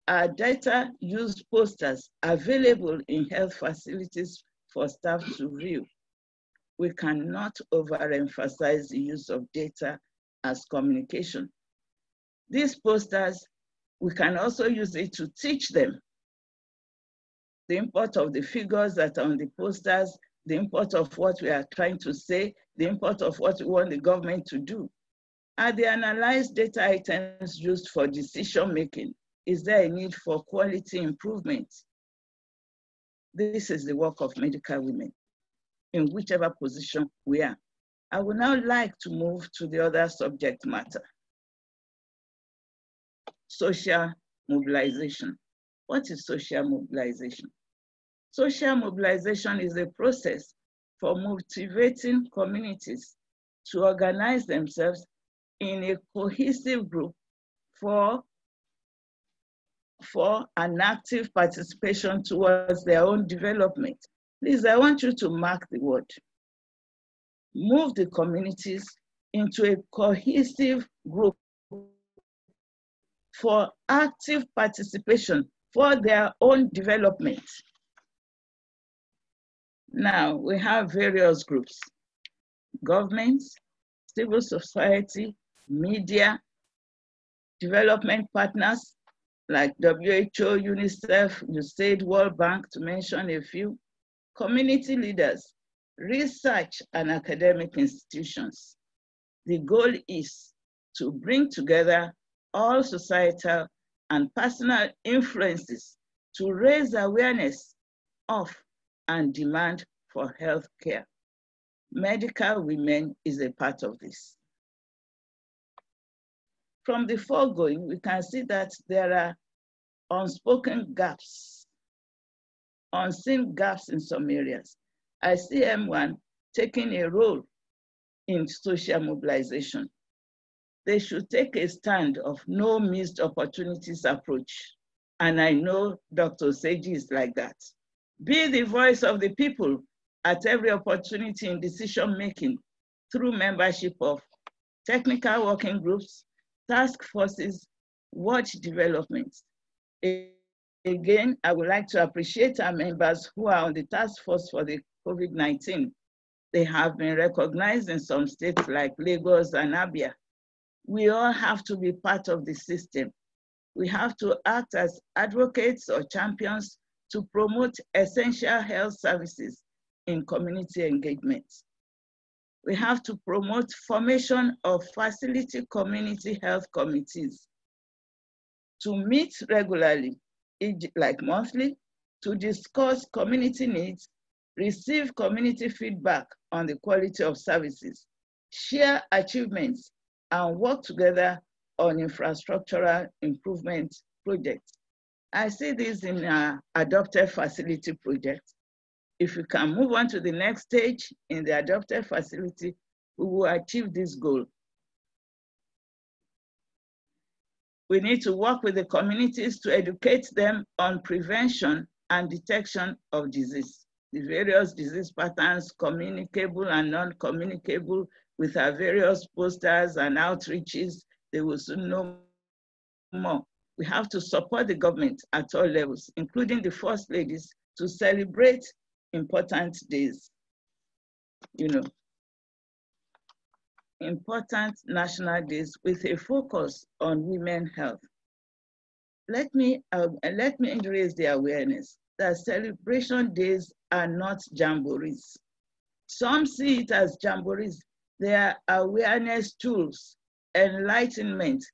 Our data use posters available in health facilities for staff to view. We cannot overemphasize the use of data as communication. These posters, we can also use it to teach them the import of the figures that are on the posters, the import of what we are trying to say, the import of what we want the government to do. Are the analyzed data items used for decision making? Is there a need for quality improvement? This is the work of medical women in whichever position we are. I would now like to move to the other subject matter social mobilization. What is social mobilization? Social mobilization is a process for motivating communities to organize themselves in a cohesive group for, for an active participation towards their own development. Please, I want you to mark the word. Move the communities into a cohesive group for active participation for their own development. Now, we have various groups, governments, civil society, media, development partners like WHO, UNICEF, USAID, World Bank, to mention a few, community leaders, research and academic institutions. The goal is to bring together all societal and personal influences to raise awareness of and demand for health care. Medical women is a part of this. From the foregoing, we can see that there are unspoken gaps, unseen gaps in some areas. I see MWAN taking a role in social mobilization they should take a stand of no missed opportunities approach. And I know Dr. Oseji is like that. Be the voice of the people at every opportunity in decision making through membership of technical working groups, task forces, watch developments. Again, I would like to appreciate our members who are on the task force for the COVID-19. They have been recognized in some states like Lagos and Abia we all have to be part of the system. We have to act as advocates or champions to promote essential health services in community engagement. We have to promote formation of facility community health committees to meet regularly, like monthly, to discuss community needs, receive community feedback on the quality of services, share achievements, and work together on infrastructural improvement projects. I see this in our adopted facility project. If we can move on to the next stage in the adopted facility, we will achieve this goal. We need to work with the communities to educate them on prevention and detection of disease. The various disease patterns, communicable and non-communicable, with our various posters and outreaches, they will soon know more. We have to support the government at all levels, including the first ladies, to celebrate important days. You know, important national days with a focus on women health. Let me, uh, let me raise the awareness that celebration days are not jamborees. Some see it as jamborees. They are awareness tools, enlightenment,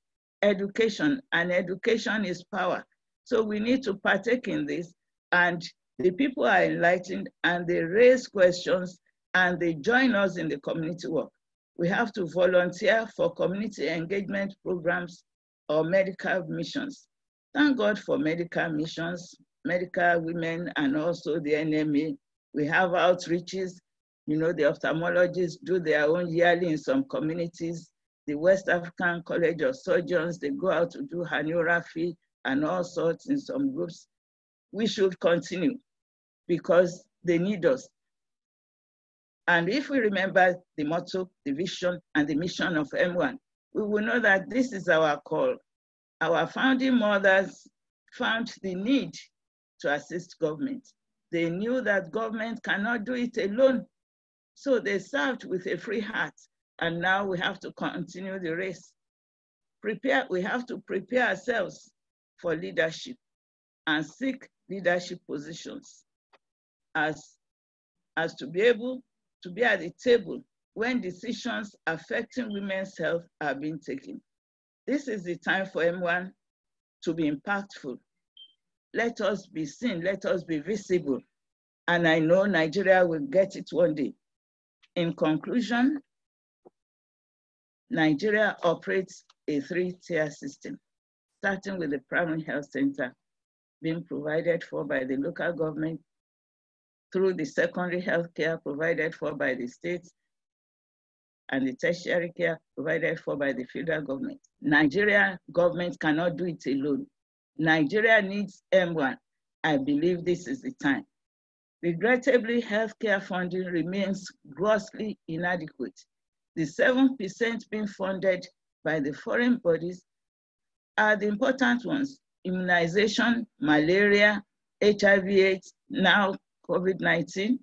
education, and education is power. So we need to partake in this, and the people are enlightened and they raise questions and they join us in the community work. We have to volunteer for community engagement programs or medical missions. Thank God for medical missions, medical women, and also the NMA. We have outreaches. You know, the ophthalmologists do their own yearly in some communities. The West African College of Surgeons, they go out to do herniorrhaphy and all sorts in some groups. We should continue because they need us. And if we remember the motto, the vision, and the mission of MWAN, we will know that this is our call. Our founding mothers found the need to assist government. They knew that government cannot do it alone. So they served with a free heart. And now we have to continue the race. Prepare, we have to prepare ourselves for leadership and seek leadership positions as, as to be able to be at the table when decisions affecting women's health are being taken. This is the time for MWAN to be impactful. Let us be seen, let us be visible. And I know Nigeria will get it one day. In conclusion, Nigeria operates a three-tier system, starting with the primary health center being provided for by the local government through the secondary health care provided for by the states and the tertiary care provided for by the federal government. Nigeria government cannot do it alone. Nigeria needs MWAN. I believe this is the time. Regrettably, healthcare funding remains grossly inadequate. The 7% being funded by the foreign bodies are the important ones. Immunization, malaria, HIV AIDS, now COVID-19.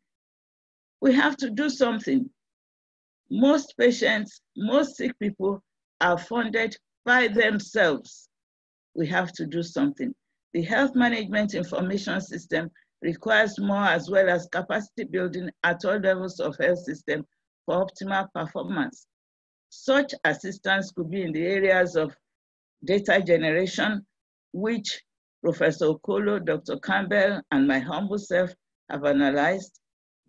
We have to do something. Most patients, most sick people are funded by themselves. We have to do something. The health management information system requires more as well as capacity building at all levels of health system for optimal performance. Such assistance could be in the areas of data generation, which Professor Okolo, Dr. Campbell, and my humble self have analyzed,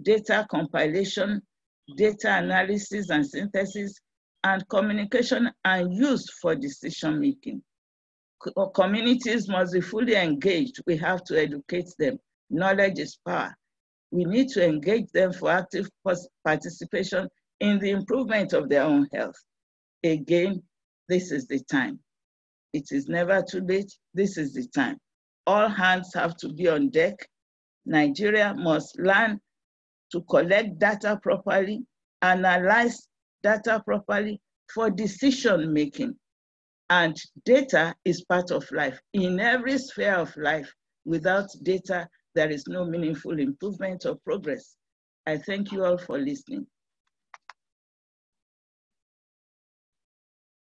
data compilation, data analysis and synthesis, and communication and use for decision making. Co uh, communities must be fully engaged. We have to educate them. Knowledge is power. We need to engage them for active participation in the improvement of their own health. Again, this is the time. It is never too late. This is the time. All hands have to be on deck. Nigeria must learn to collect data properly, analyze data properly for decision making. And data is part of life. In every sphere of life, without data, there is no meaningful improvement or progress. I thank you all for listening.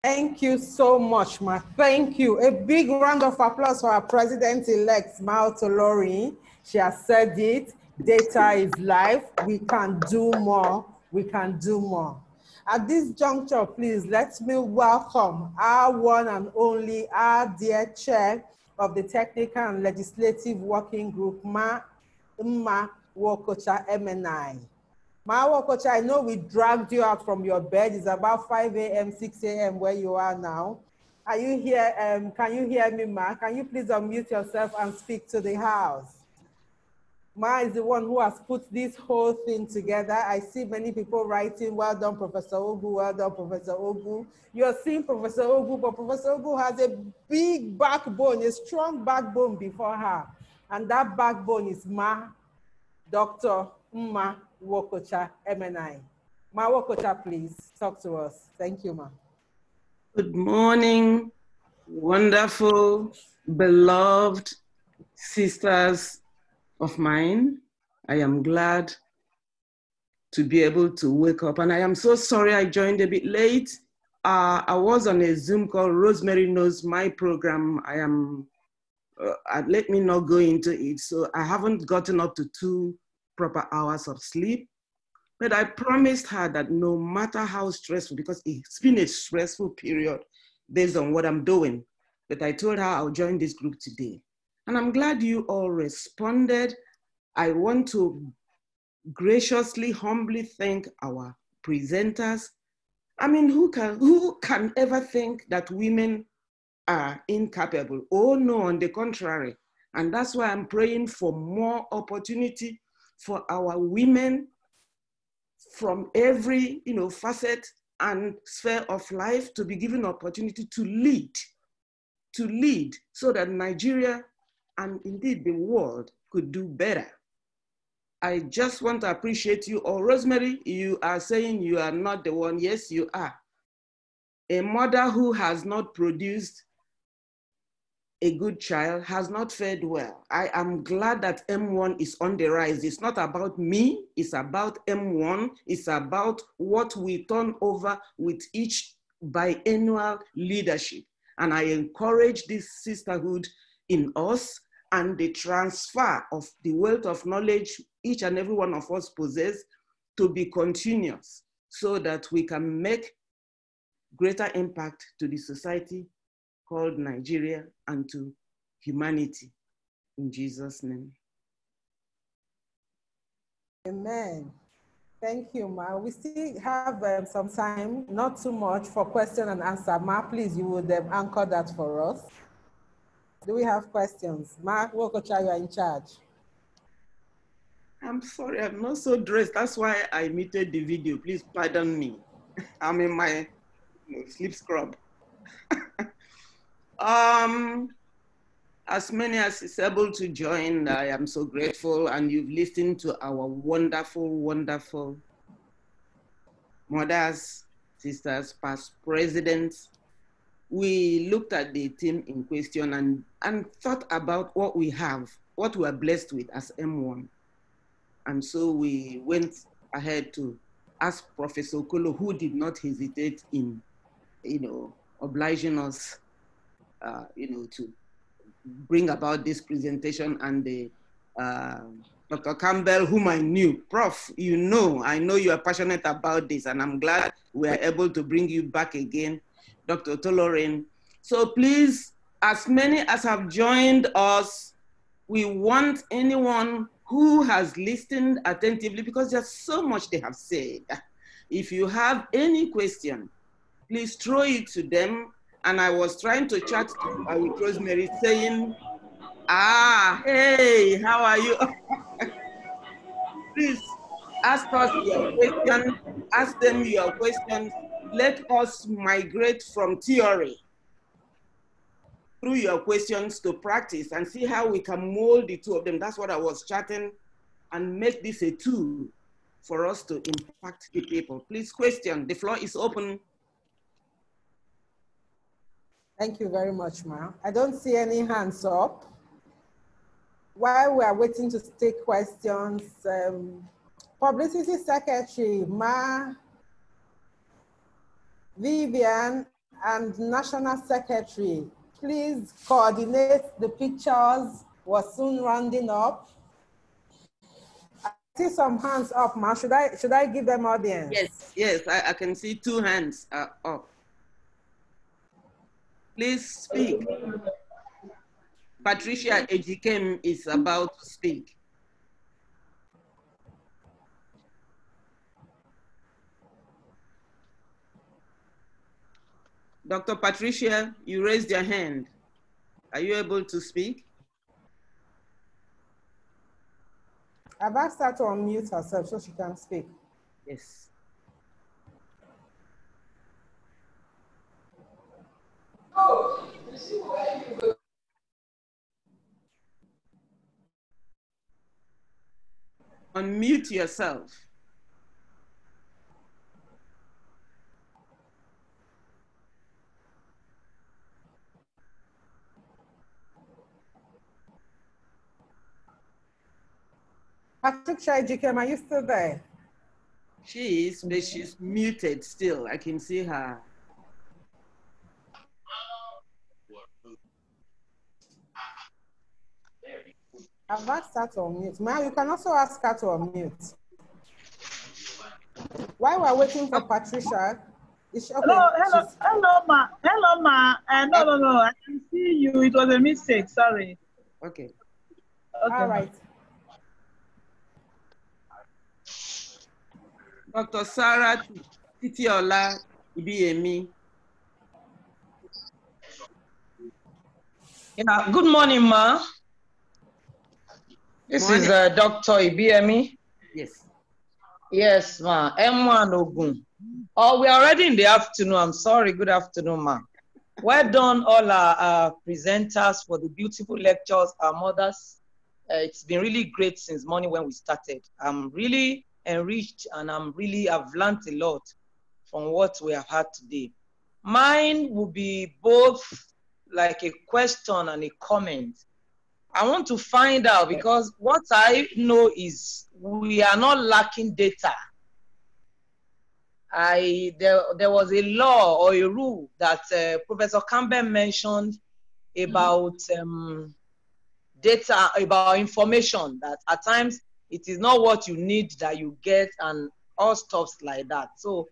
Thank you so much, Ma. Thank you. A big round of applause for our president-elect, Mao Tolori. She has said it. Data is life. We can do more. We can do more. At this juncture, please let me welcome our one and only, our dear chair of the Technical and Legislative Working Group, Ma Mma Wokocha MNI. Ma Wokocha, I know we dragged you out from your bed. It's about 5 a.m., 6 a.m. where you are now. Are you here? Um, can you hear me, Ma? Can you please unmute yourself and speak to the house? Ma is the one who has put this whole thing together. I see many people writing, well done, Professor Ogu, well done, Professor Ogu. You're seeing Professor Ogu, but Professor Ogu has a big backbone, a strong backbone before her. And that backbone is Ma, Dr. Mma Wokocha, MNI. Ma Wokocha, please talk to us. Thank you, Ma. Good morning, wonderful, beloved sisters of mine. I am glad to be able to wake up. And I am so sorry I joined a bit late. Uh, I was on a Zoom call. Rosemary knows my program. I am, uh, uh, let me not go into it. So I haven't gotten up to two proper hours of sleep. But I promised her that no matter how stressful, because it's been a stressful period based on what I'm doing, but I told her I'll join this group today. And I'm glad you all responded. I want to graciously, humbly thank our presenters. I mean, who can, who can ever think that women are incapable? Oh no, on the contrary. And that's why I'm praying for more opportunity for our women from every you know, facet and sphere of life to be given opportunity to lead, to lead so that Nigeria and indeed the world could do better. I just want to appreciate you all. Rosemary, you are saying you are not the one. Yes, you are. A mother who has not produced a good child has not fared well. I am glad that MWAN is on the rise. It's not about me, it's about MWAN, it's about what we turn over with each biennial leadership. And I encourage this sisterhood in us and the transfer of the wealth of knowledge each and every one of us possess to be continuous so that we can make greater impact to the society called Nigeria and to humanity. In Jesus' name. Amen. Thank you, Ma. We still have um, some time, not too much, for question and answer. Ma, please, you would um, anchor that for us. Do we have questions? Ma Wokocha, you are in charge. I'm sorry, I'm not so dressed. That's why I muted the video. Please pardon me. I'm in my sleep scrub. um, as many as is able to join, I am so grateful. And you've listened to our wonderful, wonderful mothers, sisters, past presidents. We looked at the team in question and, and thought about what we have, what we are blessed with as MWAN. And so we went ahead to ask Professor Okolo, who did not hesitate in, you know, obliging us, uh, you know, to bring about this presentation and the uh, Dr. Campbell, whom I knew. Prof, you know, I know you are passionate about this and I'm glad we are able to bring you back again, Dr. Tolorin. So please, as many as have joined us, we want anyone who has listened attentively because there's so much they have said. If you have any question, please throw it to them. And I was trying to chat uh, with Rosemary saying, ah, hey, how are you? please ask us your question, ask them your questions. Let us migrate from theory through your questions to practice and see how we can mold the two of them. That's what I was chatting and make this a tool for us to impact the people. Please question, the floor is open. Thank you very much, Ma. I don't see any hands up. While we are waiting to take questions, um, Publicity Secretary, Ma, Vivian, and National Secretary, please coordinate the pictures. We're soon rounding up. I see some hands up, Ma. Should I should I give them audience? Yes, yes, I, I can see two hands uh, up. Please speak. Patricia Ejikem is about to speak. Dr. Patricia, you raised your hand. Are you able to speak? I've asked her to unmute herself so she can speak. Yes. Unmute yourself. Patricia Ejikem, are you still there? She is, but she's muted still. I can see her. I've asked her to unmute. Ma, you can also ask her to unmute. While we're waiting for Patricia, is she, okay, Hello, hello, she's- hello, ma. Hello, ma. Uh, no, no, no. I can see you. It was a mistake. Sorry. Okay. Okay. all right. Dr. Sarah Titiola Ibiyemi. Yeah, good morning, ma. This is uh, Dr. Ibiyemi. Yes. Yes, ma. MWAN Ogun. Oh, we're already in the afternoon. I'm sorry. Good afternoon, ma. Well done, all our, our presenters for the beautiful lectures, our mothers. Uh, it's been really great since morning when we started. I'm really enriched and I'm really, I've learned a lot from what we have had today. Mine will be both like a question and a comment. I want to find out because what I know is we are not lacking data. I there, there was a law or a rule that uh, Professor Campbell mentioned about um, data, about information that at times it is not what you need that you get and all stuffs like that. So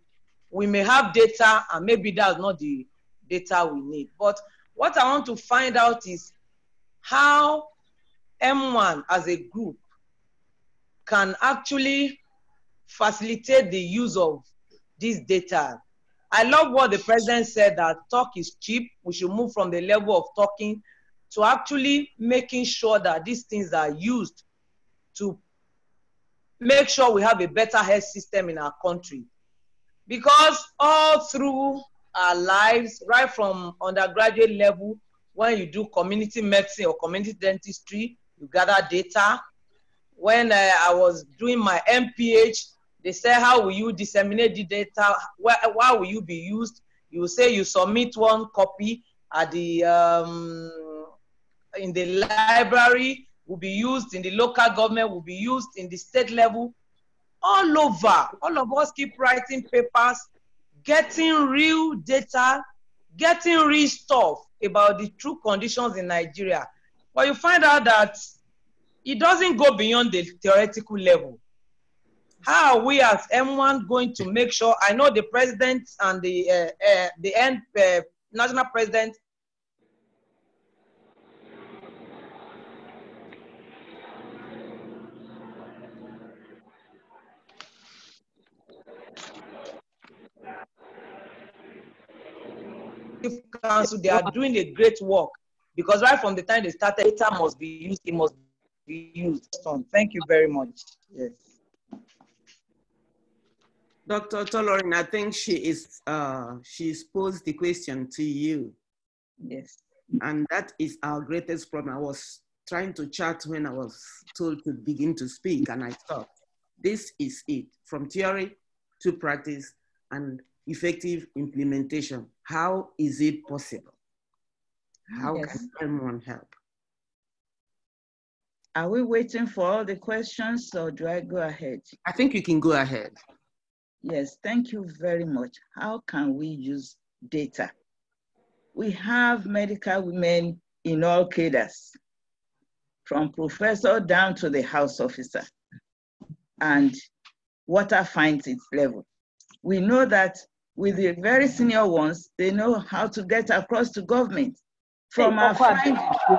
we may have data and maybe that's not the data we need. But what I want to find out is how MWAN as a group can actually facilitate the use of this data. I love what the president said that talk is cheap. We should move from the level of talking to actually making sure that these things are used to make sure we have a better health system in our country. Because all through our lives, right from undergraduate level, when you do community medicine or community dentistry, you gather data. When uh, I was doing my MPH, they say, how will you disseminate the data? Where, why will you be used? You say you submit one copy at the um, in the library, will be used in the local government, will be used in the state level. All over, all of us keep writing papers, getting real data, getting real stuff about the true conditions in Nigeria. But you find out that it doesn't go beyond the theoretical level. How are we as MWAN going to make sure? I know the president and the uh, uh, the end, uh, national president Council, they are doing a great work because right from the time they started, data must be used, it must be used. Thank you very much. Yes. Dr. Tolorin, I think she is uh, she's posed the question to you. Yes. And that is our greatest problem. I was trying to chat when I was told to begin to speak, and I stopped. This is it from theory to practice and effective implementation. How is it possible? How Yes. can someone help? Are we waiting for all the questions or do I go ahead? I think you can go ahead. Yes, thank you very much. How can we use data? We have medical women in all cadres, from professor down to the house officer, and water finds its level. We know that with the very senior ones, they know how to get across to government. From our findings, from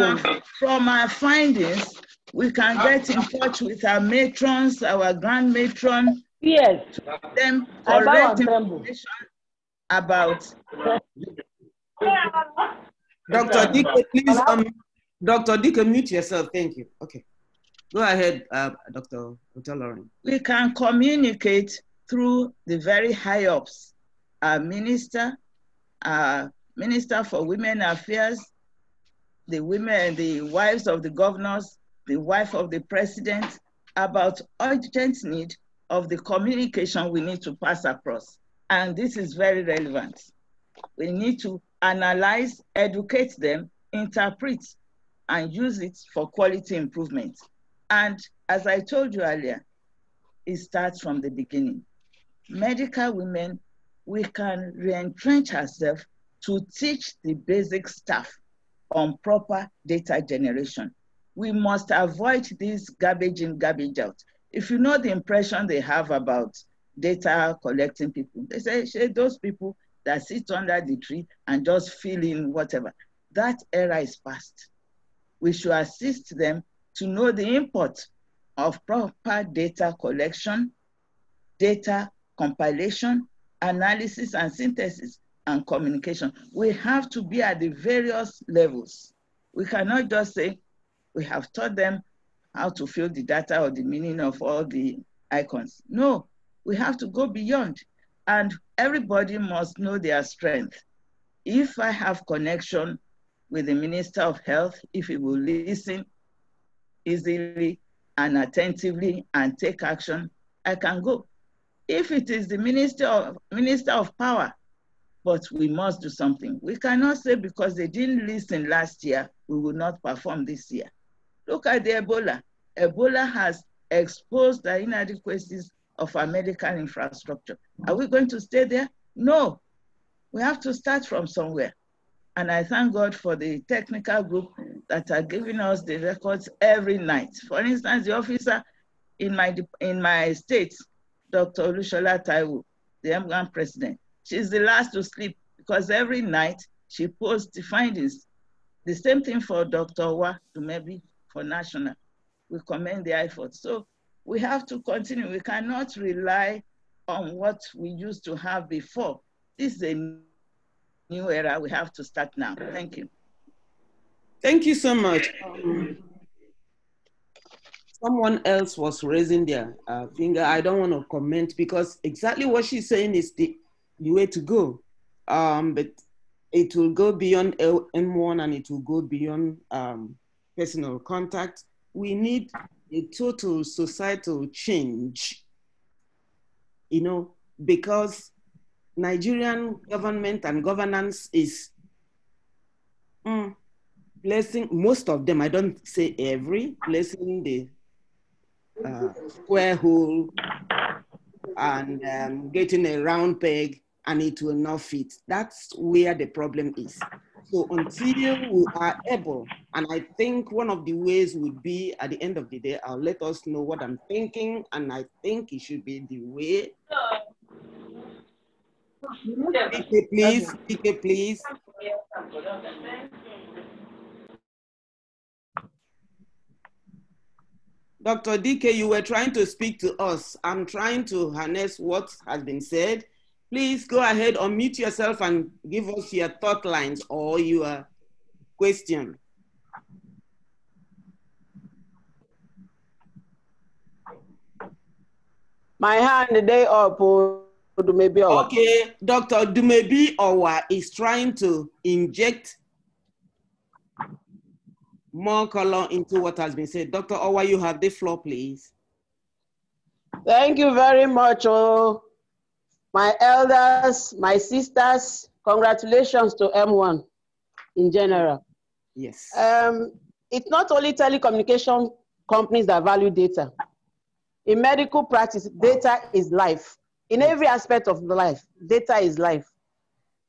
our, from our findings, we can get in touch with our matrons, our grand matron. Yes. Them I buy correct information about. Dr. Dike, please, um, Dr. Dike, mute yourself. Thank you. Okay. Go ahead, uh, Dr. Tolorin. We can communicate through the very high ups, our minister, our minister for women affairs, the women, the wives of the governors, the wife of the president, about urgent need of the communication we need to pass across. And this is very relevant. We need to analyze, educate them, interpret, and use it for quality improvement. And as I told you earlier, it starts from the beginning. Medical women, we can re-entrench ourselves to teach the basic stuff on proper data generation. We must avoid this garbage in, garbage out. If you know the impression they have about data collecting people, they say, say those people that sit under the tree and just fill in whatever. That era is past. We should assist them to know the import of proper data collection, data compilation, analysis and synthesis, and communication. We have to be at the various levels. We cannot just say we have taught them how to fill the data or the meaning of all the icons. No, we have to go beyond and everybody must know their strength. If I have connection with the Minister of Health, if he will listen easily and attentively and take action, I can go. If it is the Minister of, Minister of Power, but we must do something. We cannot say because they didn't listen last year, we will not perform this year. Look at the Ebola. Ebola has exposed the inadequacies of our medical infrastructure. Are we going to stay there? No. We have to start from somewhere. And I thank God for the technical group that are giving us the records every night. For instance, the officer in my, in my state, Dr. Olushola Taiwo, the MGAN president, she's the last to sleep because every night she posts the findings. The same thing for Dr. Wa maybe for national. We commend the effort. So we have to continue. We cannot rely on what we used to have before. This is a new era. We have to start now. Thank you. Thank you so much. Um, someone else was raising their uh, finger. I don't want to comment because exactly what she's saying is the, the way to go. Um, but it will go beyond MWAN and it will go beyond um, personal contact. We need a total societal change, you know, because Nigerian government and governance is mm, blessing most of them, I don't say every, blessing the uh, square hole and um, getting a round peg and it will not fit. That's where the problem is. So until we are able, and I think one of the ways would be at the end of the day, I'll let us know what I'm thinking, and I think it should be the way. PK, please, PK, please. Dr. DK, you were trying to speak to us. I'm trying to harness what has been said Please go ahead, unmute yourself and give us your thought lines or your question. My hand day up. Oh, Dumebi Owa. Okay, Dr. Dumebi Owa is trying to inject more color into what has been said. Dr. Owa, you have the floor, please. Thank you very much. Oh my elders, my sisters, congratulations to MWAN in general. Yes. Um, it's not only telecommunication companies that value data. In medical practice, data is life. In every aspect of life, data is life.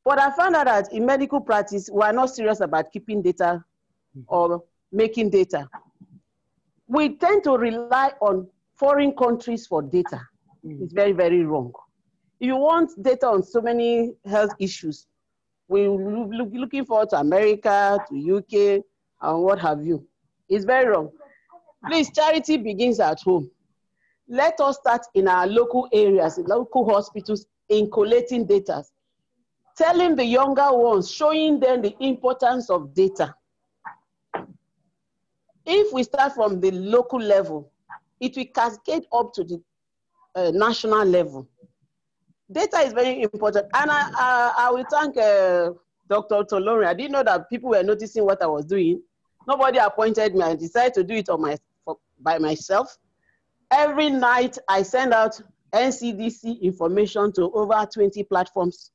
But I found out that in medical practice, we are not serious about keeping data or making data. We tend to rely on foreign countries for data. Mm. It's very, very wrong you want data on so many health issues, We're looking forward to America, to UK, and what have you. It's very wrong. Please, charity begins at home. Let us start in our local areas, in local hospitals, in collating data, telling the younger ones, showing them the importance of data. If we start from the local level, it will cascade up to the uh, national level data is very important. And I, I, I will thank uh, Dr. Tolorin. I didn't know that people were noticing what I was doing. Nobody appointed me. I decided to do it on my, for, by myself. Every night, I send out NCDC information to over 20 platforms.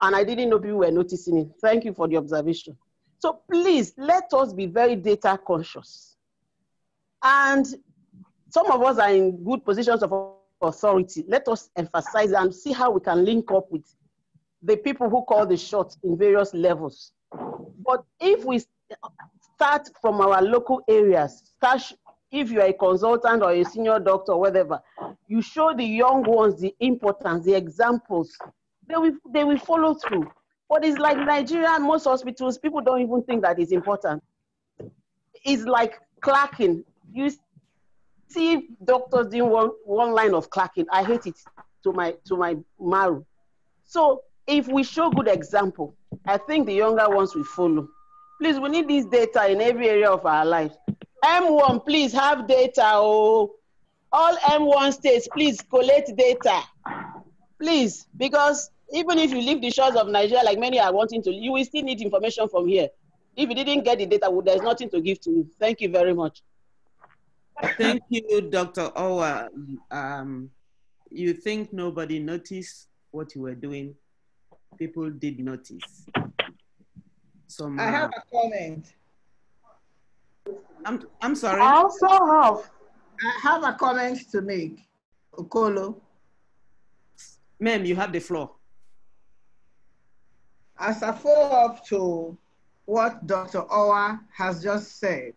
And I didn't know people were noticing it. Thank you for the observation. So please let us be very data conscious. And some of us are in good positions of authority. Let us emphasize and see how we can link up with the people who call the shots in various levels. But if we start from our local areas, start, if you are a consultant or a senior doctor or whatever, you show the young ones the importance, the examples, they will, they will follow through. But it's like Nigeria, most hospitals, people don't even think that is important. It's like clerking. You see doctors doing one, one line of clerking. I hate it to my to my marrow. So if we show good example, I think the younger ones will follow. Please, we need this data in every area of our life. MWAN, please have data. Oh, all MWAN states, please collect data. Please, because even if you leave the shores of Nigeria, like many are wanting to, you will still need information from here. If you didn't get the data, well, there's nothing to give to you. Thank you very much. Thank you, Dr. Owa. Um, you think nobody noticed what you were doing? People did notice. Some, I have uh, a comment. I'm, I'm sorry. I also have. I have a comment to make. Okolo. Ma'am, you have the floor. As a follow-up to what Dr. Owa has just said,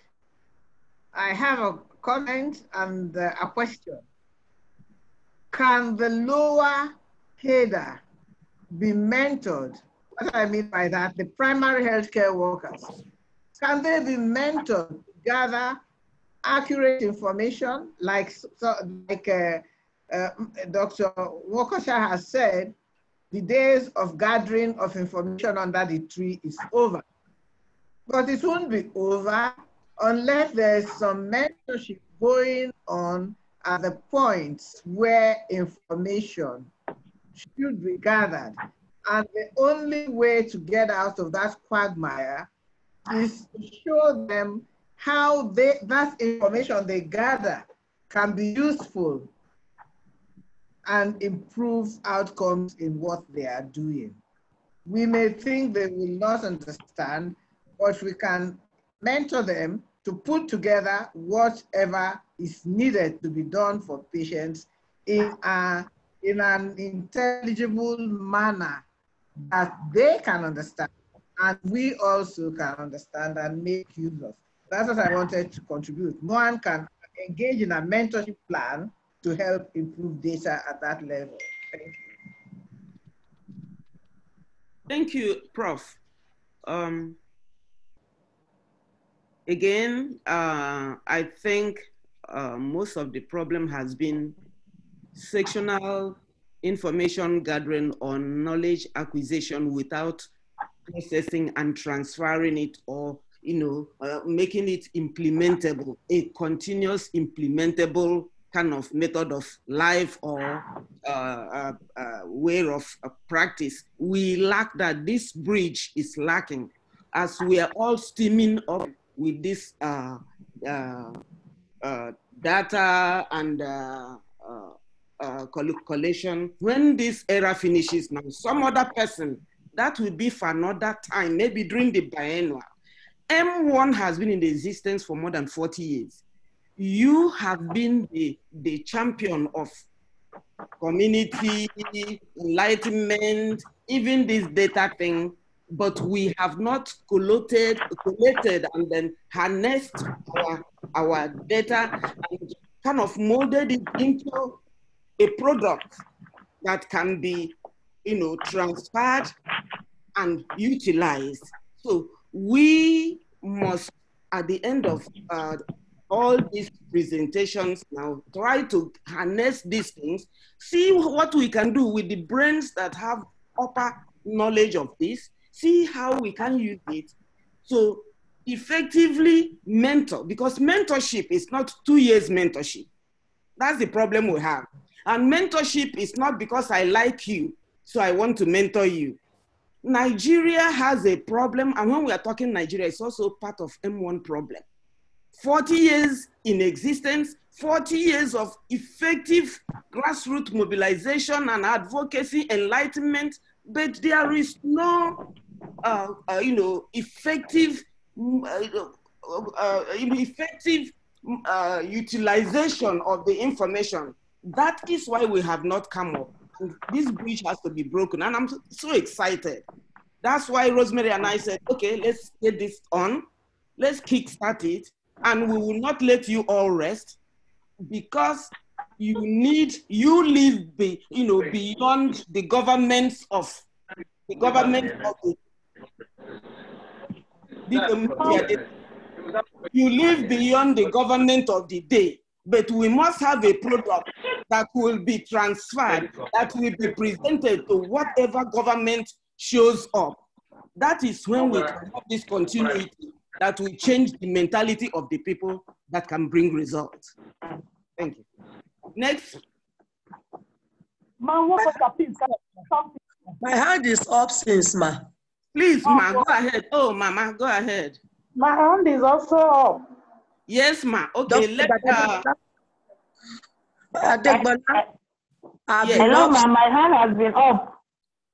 I have a comment and uh, a question. Can the lower cadre be mentored? What do I mean by that, the primary healthcare workers, can they be mentored to gather accurate information like, like uh, uh, Dr. Wokocha has said, the days of gathering of information under the tree is over. But it won't be over unless there's some mentorship going on at the points where information should be gathered. And the only way to get out of that quagmire is to show them how they, that information they gather can be useful and improve outcomes in what they are doing. We may think they will not understand, but we can mentor them to put together whatever is needed to be done for patients in, a, in an intelligible manner that they can understand and we also can understand and make use of. That's what I wanted to contribute. No one can engage in a mentorship plan to help improve data at that level. Thank you. Thank you, Prof. Um, again, uh, I think uh, most of the problem has been sectional information gathering on knowledge acquisition without processing and transferring it or you know uh, making it implementable a continuous implementable kind of method of life or uh, uh, uh, way of uh, practice. We lack that. This bridge is lacking as we are all steaming up with this uh, uh, data and collation. When this era finishes now, some other person, that will be for another time, maybe during the biennial. MWAN has been in existence for more than 40 years you have been the, the champion of community, enlightenment, even this data thing, but we have not collated, collated and then harnessed our, our data and kind of molded it into a product that can be, you know, transferred and utilized. So we must, at the end of uh, all these presentations now, try to harness these things, see what we can do with the brains that have upper knowledge of this, see how we can use it. So effectively mentor, because mentorship is not two years mentorship. That's the problem we have. And mentorship is not because I like you, so I want to mentor you. Nigeria has a problem, and when we are talking Nigeria, it's also part of MWAN problem 40 years in existence, 40 years of effective grassroots mobilization and advocacy, enlightenment, but there is no uh, uh, you know, effective, mm, uh, uh, effective mm, uh, utilization of the information. That is why we have not come up. This bridge has to be broken, and I'm so excited. That's why Rosemary and I said, okay, let's get this on, let's kickstart it, and we will not let you all rest because you need you live be you know beyond the governments of the government of the, the- you live beyond the government of the day but we must have a product that will be transferred that will be presented to whatever government shows up. That is when we can have this continuity that will change the mentality of the people that can bring results thank you next My hand is up since ma. Please, ma, go ahead. Oh, mama, go ahead. My hand is also up. Yes, ma. Okay, let uh, Adegbola. yes. Hello, ma. My hand has been up.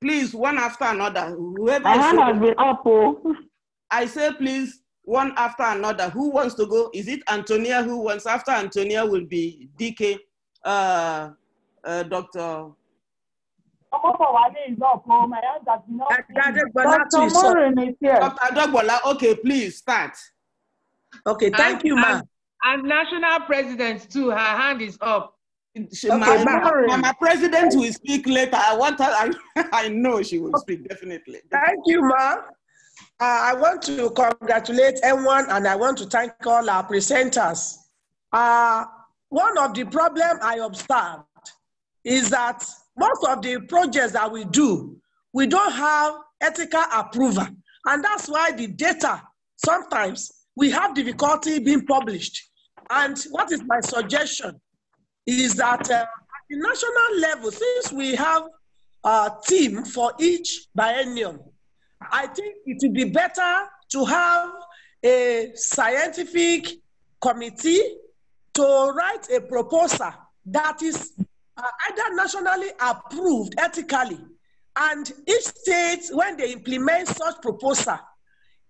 Please, one after another. Whoever My hand has been up. Oh. I say, please, one after another. Who wants to go? Is it Antonia who wants? After Antonia will be DK, uh, uh, Dr. is up. Oh, my hand has been up. Adegbola too Dr. is up. Morin is here. Dr. Okay, please start. Okay, thank you, ma'am. And, and national president too, her hand is up. She, my, my, my president will speak later. I want her, I, I know she will speak, definitely. Thank you, ma. Uh, I want to congratulate everyone and I want to thank all our presenters. Uh, one of the problem I observed is that most of the projects that we do, we don't have ethical approval. And that's why the data, sometimes we have difficulty being published. And what is my suggestion is that uh, at the national level, since we have a team for each biennium, I think it would be better to have a scientific committee to write a proposal that is uh, either nationally approved ethically, and each state, when they implement such proposal,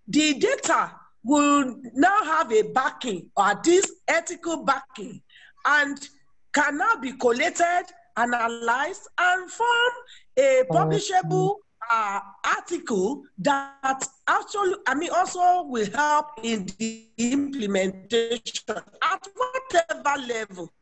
the data will now have a backing or this ethical backing and can now be collated, analyzed, and form a publishable uh, article that actually, I mean, also will help in the implementation at whatever level.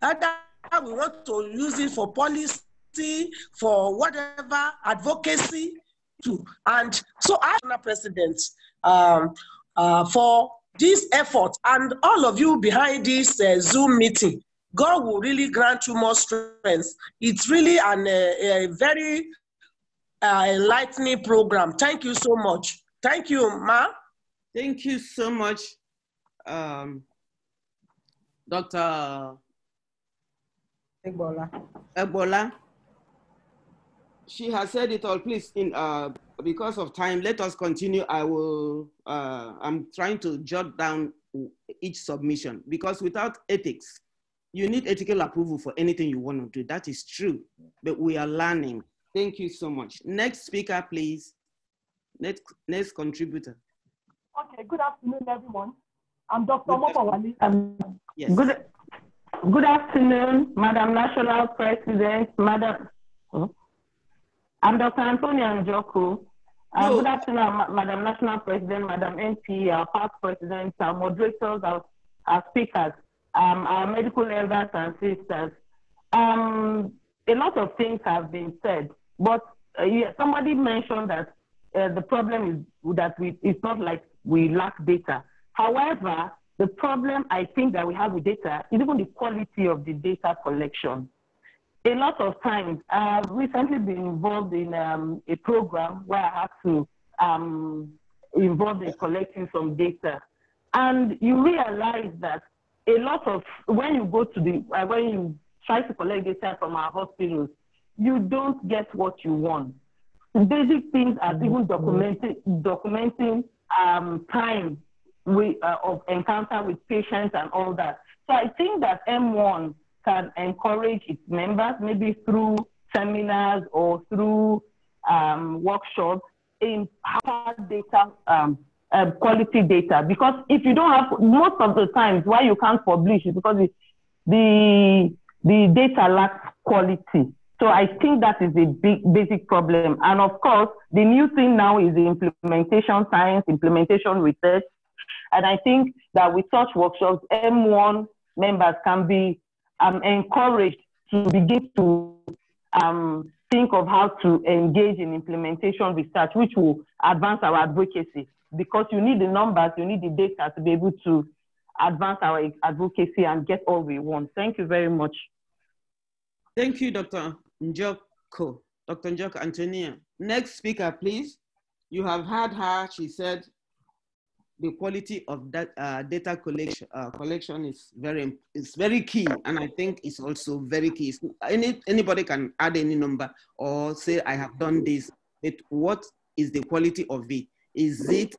Either we want to use it for policy, for whatever advocacy, too. And so, am president um, uh, for this effort and all of you behind this uh, Zoom meeting. God will really grant you more strength. It's really an, uh, a very uh, enlightening program. Thank you so much. Thank you, Ma. Thank you so much, um, Dr. Ebola. Ebola. She has said it all. Please, in uh, because of time, let us continue. I will. Uh, I'm trying to jot down each submission because without ethics, you need ethical approval for anything you want to do. That is true, but we are learning. Thank you so much. Next speaker, please. Next, next contributor. Okay, good afternoon, everyone. I'm Dr. Mopawali. Um, Yes. Good, good afternoon, Madam National President, Madam. Huh? I'm Dr. Antonia Njoku. Uh, No. Good afternoon, Madam National President, Madam NP, our past presidents, our moderators, our, our speakers, um, our medical elders and sisters. Um, a lot of things have been said, but uh, yeah, somebody mentioned that uh, the problem is that we, it's not like we lack data. However, the problem I think that we have with data is even the quality of the data collection. A lot of times, I've recently been involved in um, a program where I had to um, in collecting some data, and you realize that a lot of when you go to the uh, when you try to collect data from our hospitals, you don't get what you want. Basic things as even documenting documenting um, time we, uh, of encounter with patients and all that. So I think that MWAN can encourage its members, maybe through seminars or through um, workshops, in data, um, uh, quality data. Because if you don't have, most of the times why you can't publish is because the, the, the data lacks quality. So I think that is a big basic problem. And of course, the new thing now is the implementation science, implementation research. And I think that with such workshops, MWAN members can be um, encouraged to begin to um, think of how to engage in implementation research, which will advance our advocacy. Because you need the numbers, you need the data to be able to advance our advocacy and get all we want. Thank you very much. Thank you, Dr. Njoku. Dr. Njoku Antonia. Next speaker, please. You have heard her. She said the quality of that uh, data collection uh, collection is very is very key, and I think it's also very key. Any anybody can add any number or say I have done this. But what is the quality of it? Is it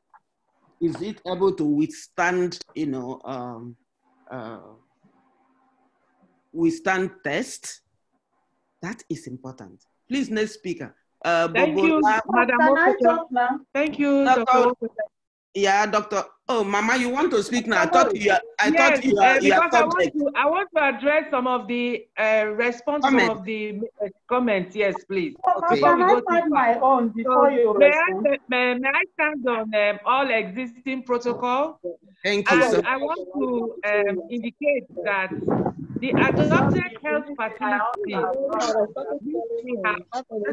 is it able to withstand you know um, uh, withstand test? That is important. Please, next speaker. Uh, Thank you, Madam Officer. Thank you, Dr. Yeah, Doctor. Oh, Mama, you want to speak now? I thought you. Are, I yes, thought you. Are, uh, you are because I want, to, I want to address some of the uh, response Comment. of the uh, comments. Yes, please. Okay. Can we I go find my own before you may respond? I, may, may I stand on um, all existing protocol? Thank you, And sir. I want to um, indicate that the adopted health facility we have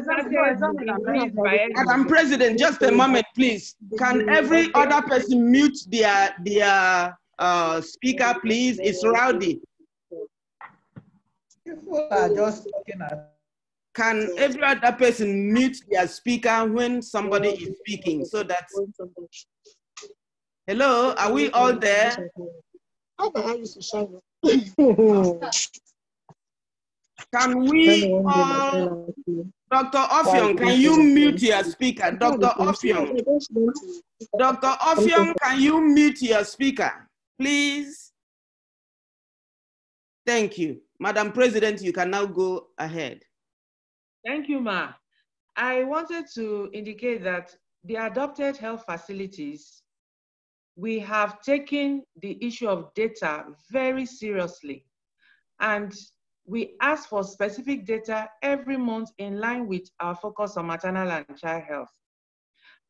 started increased by Madam President, just a moment, please. Can every other person mute their their uh, speaker, please? It's rowdy. People are just looking at. Can every other person mute their speaker when somebody is speaking so that? Hello, are we all there? Can we all, Dr. Offion, can you mute your speaker? Dr. Offion, Dr. Offion, can you mute your speaker, please? Thank you. Madam President, you can now go ahead. Thank you, Ma. I wanted to indicate that the adopted health facilities, we have taken the issue of data very seriously. And we ask for specific data every month in line with our focus on maternal and child health.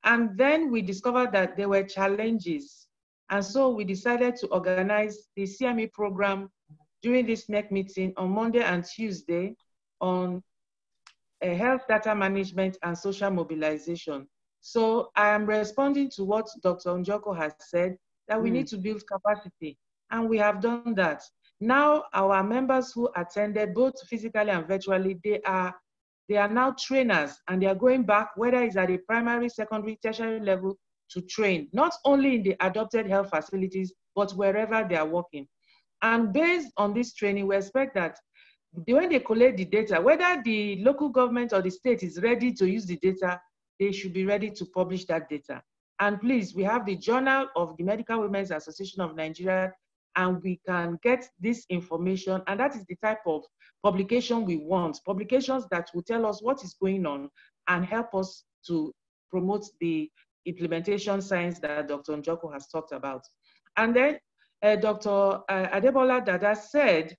And then we discovered that there were challenges. And so we decided to organize the CME program during this next meeting on Monday and Tuesday on uh, health data management and social mobilization. So I am responding to what Dr. Njoku has said, that we Mm. need to build capacity, and we have done that. Now our members who attended both physically and virtually, they are, they are now trainers and they are going back, whether it's at a primary, secondary, tertiary level, to train, not only in the adopted health facilities, but wherever they are working. And based on this training, we expect that when they collect the data, whether the local government or the state is ready to use the data, they should be ready to publish that data. And please, we have the Journal of the Medical Women's Association of Nigeria, and we can get this information. And that is the type of publication we want publications that will tell us what is going on and help us to promote the implementation science that Dr. Njoku has talked about. And then uh, Dr. uh, Adebola Dada said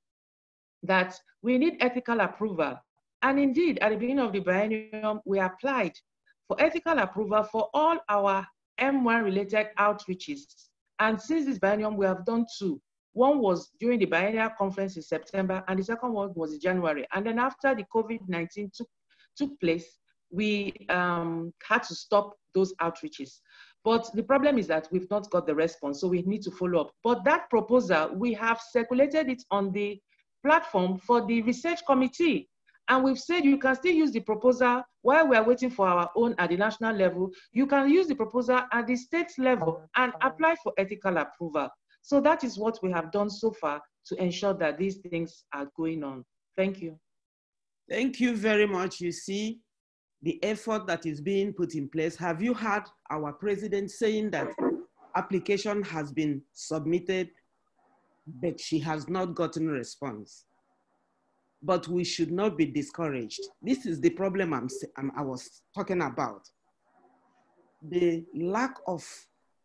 that we need ethical approval. And indeed, at the beginning of the biennium, we applied for ethical approval for all our MWAN related outreaches. And since this biennium, we have done two. One was during the biennial conference in September, and the second one was in January. And then after the COVID-19 took, took place, we um, had to stop those outreaches. But the problem is that we've not got the response, so we need to follow up. But that proposal, we have circulated it on the platform for the research committee. And we've said you can still use the proposal while we are waiting for our own at the national level. You can use the proposal at the state level and apply for ethical approval. So that is what we have done so far to ensure that these things are going on. Thank you. Thank you very much. You see the effort that is being put in place. Have you heard our president saying that application has been submitted, but she has not gotten a response? But we should not be discouraged. This is the problem I'm, I'm- I was talking about. the lack of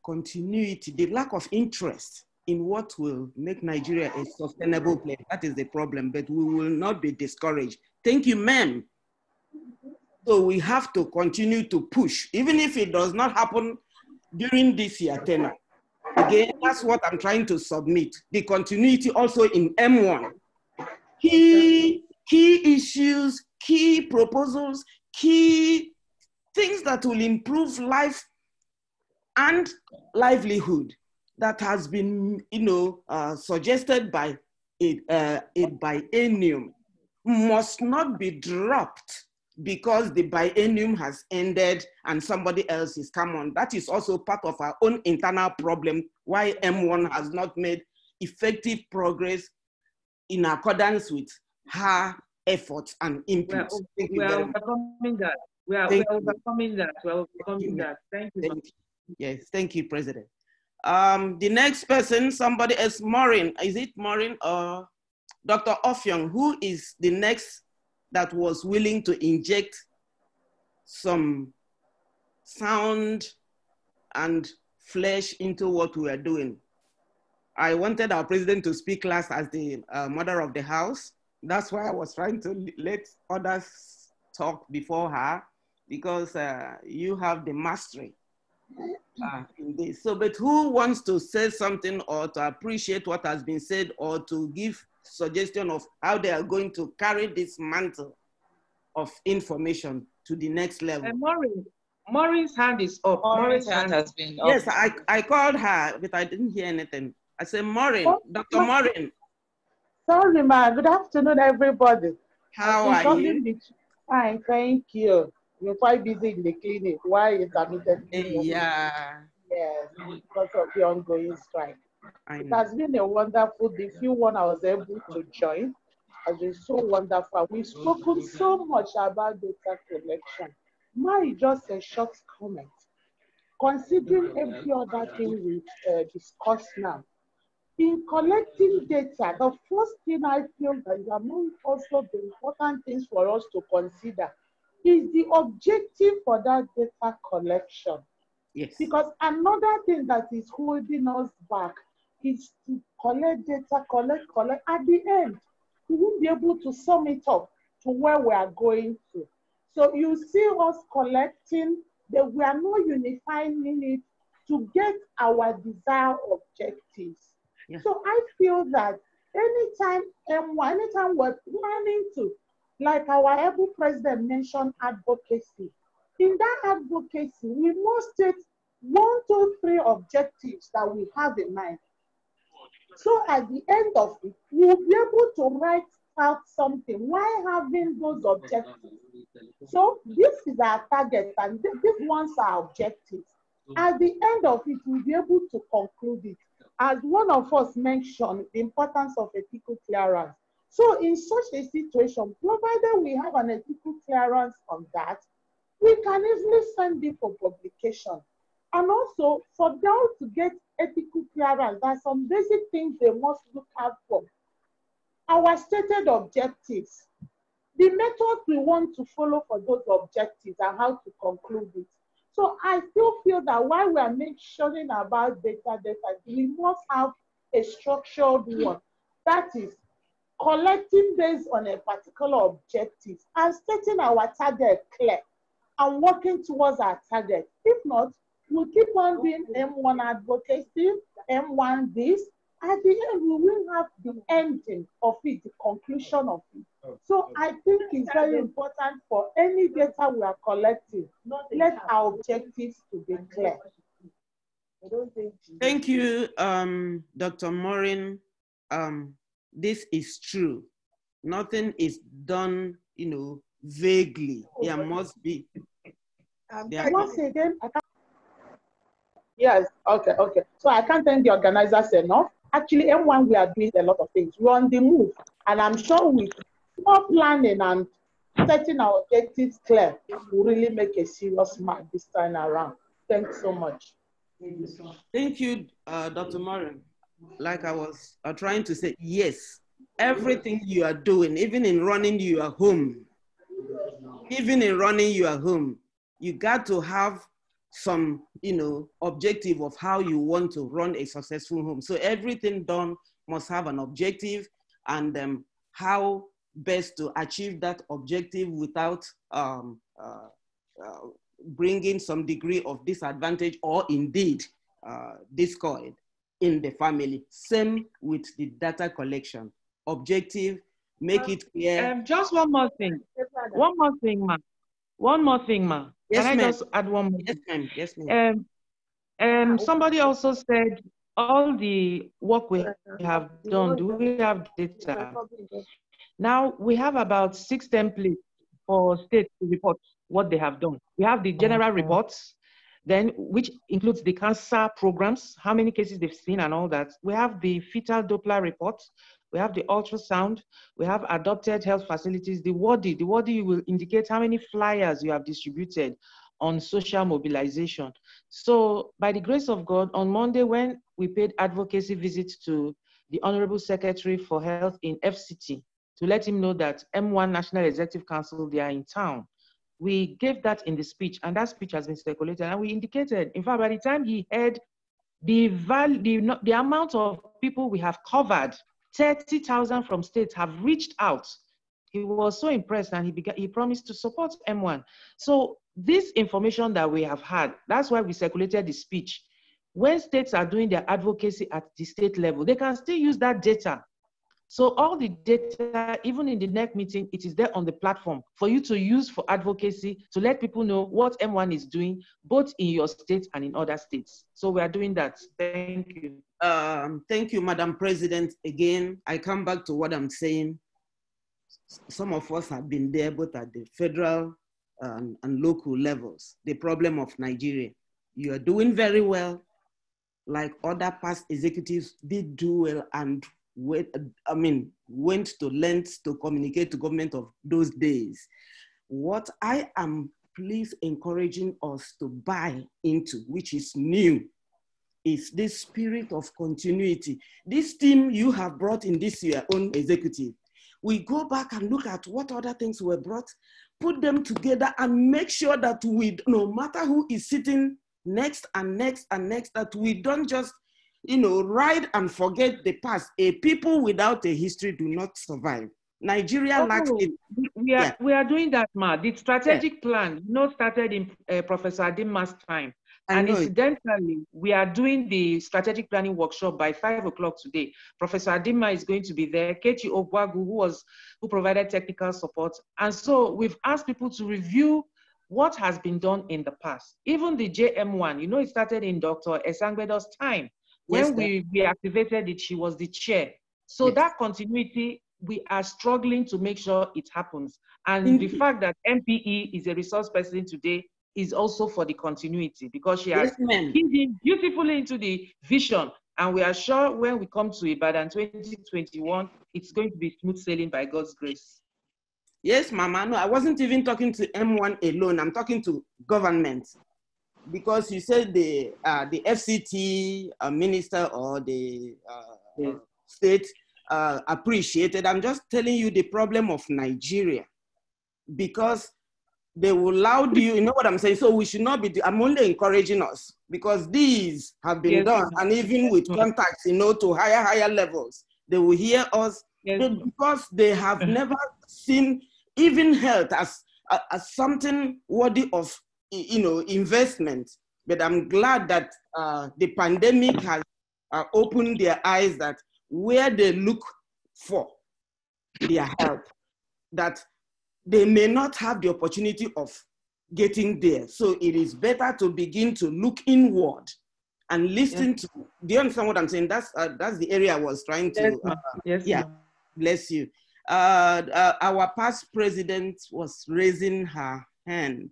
continuity, the lack of interest in what will make Nigeria a sustainable place. That is the problem, but we will not be discouraged. Thank you, ma'am. So we have to continue to push, even if it does not happen during this year tenure. Again, that's what I'm trying to submit. The continuity also in MWAN. Key, key issues, key proposals, key things that will improve life and livelihood that has been, you know, uh, suggested by a, uh, biennium must not be dropped because the biennium has ended and somebody else is come on. That is also part of our own internal problem why MWAN has not made effective progress in accordance with her efforts and inputs. Well, we are overcoming that. We are, we Thank are you. overcoming that. We are overcoming that. Thank you. Thank you. Yes, thank you, President. Um, the next person, somebody else, Maureen. Is it Maureen or Dr. Offiong? Who is the next that was willing to inject some sound and flesh into what we are doing? I wanted our president to speak last as the uh, mother of the house. That's why I was trying to let others talk before her because uh, you have the mastery uh, in this. So, but who wants to say something or to appreciate what has been said or to give suggestion of how they are going to carry this mantle of information to the next level? And Maureen, Maureen's hand is up. Maureen's hand has been up. Yes, I, I called her, but I didn't hear anything. I said, Maureen, Dr. Maureen, Sorry, ma. Good afternoon, everybody. How are you? Fine, thank you. You're quite busy in the clinic. Why is intermittent? yeah. Yes, because of the ongoing strike. It has been a wonderful, the few one I was able to join has been so wonderful. We've spoken so much about data collection. Mine is just a short comment. Considering every other thing we've uh, discussed now, in collecting data, the first thing I feel that is among also the important things for us to consider is the objective for that data collection. Yes. Because another thing that is holding us back is to collect data, collect, collect. At the end, we won't be able to sum it up to where we are going to. So you see us collecting, but we are not unifying it to get our desired objectives. So I feel that anytime, um, anytime we're planning to, like our able president mentioned advocacy, in that advocacy, we must state one, two, three objectives that we have in mind. So at the end of it, we'll be able to write out something while having those objectives. So this is our target and th- these ones are objectives. At the end of it, we'll be able to conclude it. As one of us mentioned, the importance of ethical clearance. So in such a situation, provided we have an ethical clearance on that, we can easily send it for publication. And also, for them to get ethical clearance, there are some basic things they must look out for. Our stated objectives, the method we want to follow for those objectives and how to conclude it. So I still feel that while we are mentioning about data, data, we must have a structured one. That is collecting based on a particular objective and stating our target clear and working towards our target. If not, we'll keep on doing MWAN advocacy, MWAN this. At the end, we will have the ending of it, the conclusion of it. So I think it's very important for any data we are collecting, let our objectives to be clear. Thank you, um, Dr. Maureen. Um, this is true. Nothing is done, you know, vaguely. There must be. there- Once again, I can't. Yes, okay, okay. So I can't thank the organizers enough. Actually, MWAN, we are doing a lot of things. We're on the move. And I'm sure with more planning and setting our objectives clear, we'll really make a serious mark this time around. Thanks so much. Thank you, uh, Dr. Maureen. Like I was uh, trying to say, yes, everything you are doing, even in running your home, even in running your home, you got to have some, you know, objective of how you want to run a successful home. So everything done must have an objective and um, how best to achieve that objective without um, uh, uh, bringing some degree of disadvantage or indeed uh, discord in the family. Same with the data collection. Objective, make it clear. Um, just one more thing. One more thing, ma. One more thing, ma. Yes, Can I ma'am. just add one more? Yes, ma'am. Yes, ma'am. Um, um, somebody also said all the work we have done, do we have data? Now we have about six templates for states to report what they have done. We have the general reports, then which includes the cancer programs, how many cases they've seen and all that. We have the fetal Doppler reports, we have the ultrasound, we have adopted health facilities, the WADI. The WADI will indicate how many flyers you have distributed on social mobilization. So by the grace of God, on Monday when we paid advocacy visits to the Honorable Secretary for Health in FCT to let him know that MWAN National Executive Council, they are in town. We gave that in the speech and that speech has been circulated and we indicated, in fact, by the time he heard the value, the, the amount of people we have covered, 30,000 from states have reached out. He was so impressed and he began, he promised to support MWAN. So this information that we have had, that's why we circulated the speech. When states are doing their advocacy at the state level, they can still use that data. So all the data, even in the next meeting, it is there on the platform for you to use for advocacy to let people know what MWAN is doing, both in your state and in other states. So we are doing that. Thank you. Um, thank you, Madam President. Again, I come back to what I'm saying. Some of us have been there, both at the federal um, and local levels. The problem of Nigeria. You are doing very well, like other past executives did do well and went, I mean, went to lengths to communicate to government of those days. What I am please encouraging us to buy into, which is new, is this spirit of continuity. This team you have brought in this year own executive, we go back and look at what other things were brought, put them together and make sure that we, no matter who is sitting next and next and next, that we don't just, you know, ride and forget the past. A people without a history do not survive. Nigeria lacks Oh, it. we- are, Yeah. we are doing that, Ma. The strategic plan, you know, started in uh, Professor Adima's time. I and incidentally, we are doing the strategic planning workshop by five o'clock today. Professor Adima is going to be there. Kechi Ogwagu, who was who provided technical support, and so we've asked people to review what has been done in the past. Even the JM1, you know, it started in Dr. Esangbedo's time. When we reactivated it, she was the chair. So Yes. that continuity, we are struggling to make sure it happens. And the fact that MPE is a resource person today is also for the continuity because she has Yes, in beautifully into the vision. And we are sure when we come to Ibadan 2021, it's going to be smooth sailing by God's grace. Yes, Mama. No, I wasn't even talking to MWAN alone. I'm talking to government. Because you said the uh, the FCT uh, minister or the uh, uh, state uh, appreciated. I'm just telling you the problem of Nigeria. Because they will loud you, you know what I'm saying? So we should not be, I'm only encouraging us because these have been Yes, done. And even with contacts, you know, to higher, higher levels, they will hear us but because they have never seen even health as, as something worthy of, you know, investment. But I'm glad that uh, the pandemic has uh, opened their eyes that where they look for their help, that they may not have the opportunity of getting there. So it is better to begin to look inward and listen to. Do you understand what I'm saying? That's uh, that's the area I was trying to. Yes, uh, Yes, yeah. Bless you. Uh, uh, our past president was raising her hand.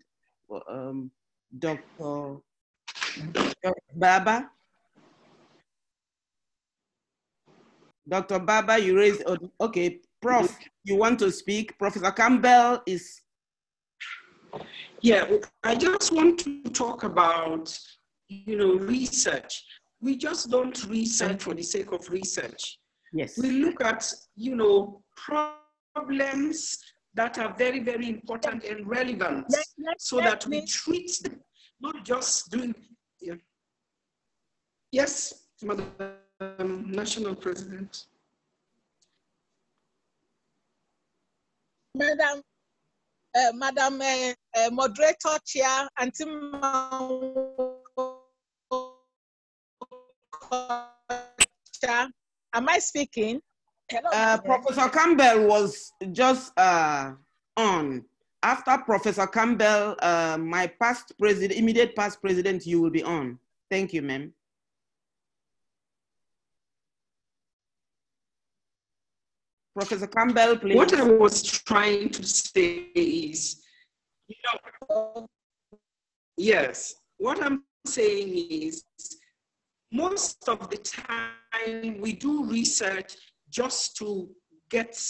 Um, Dr. Baba. Dr. Baba, you raised, okay, Prof, you want to speak? Professor Campbell is, Yeah, I just want to talk about, you know, research. We just don't research for the sake of research. yes. We look at, you know, problems that are very, very important and relevant so that we treat them. not just doing, yeah. Yes, Madam National President. Madam, uh, Madam uh, uh, Moderator Chair, Auntie Am I speaking? Hello. Uh, Professor Campbell was just uh, on. After Professor Campbell, uh, my past president, immediate past president, you will be on. Thank you, ma'am. Professor Campbell, please. What I was trying to say is, you know, yes, what I'm saying is, most of the time we do research just to get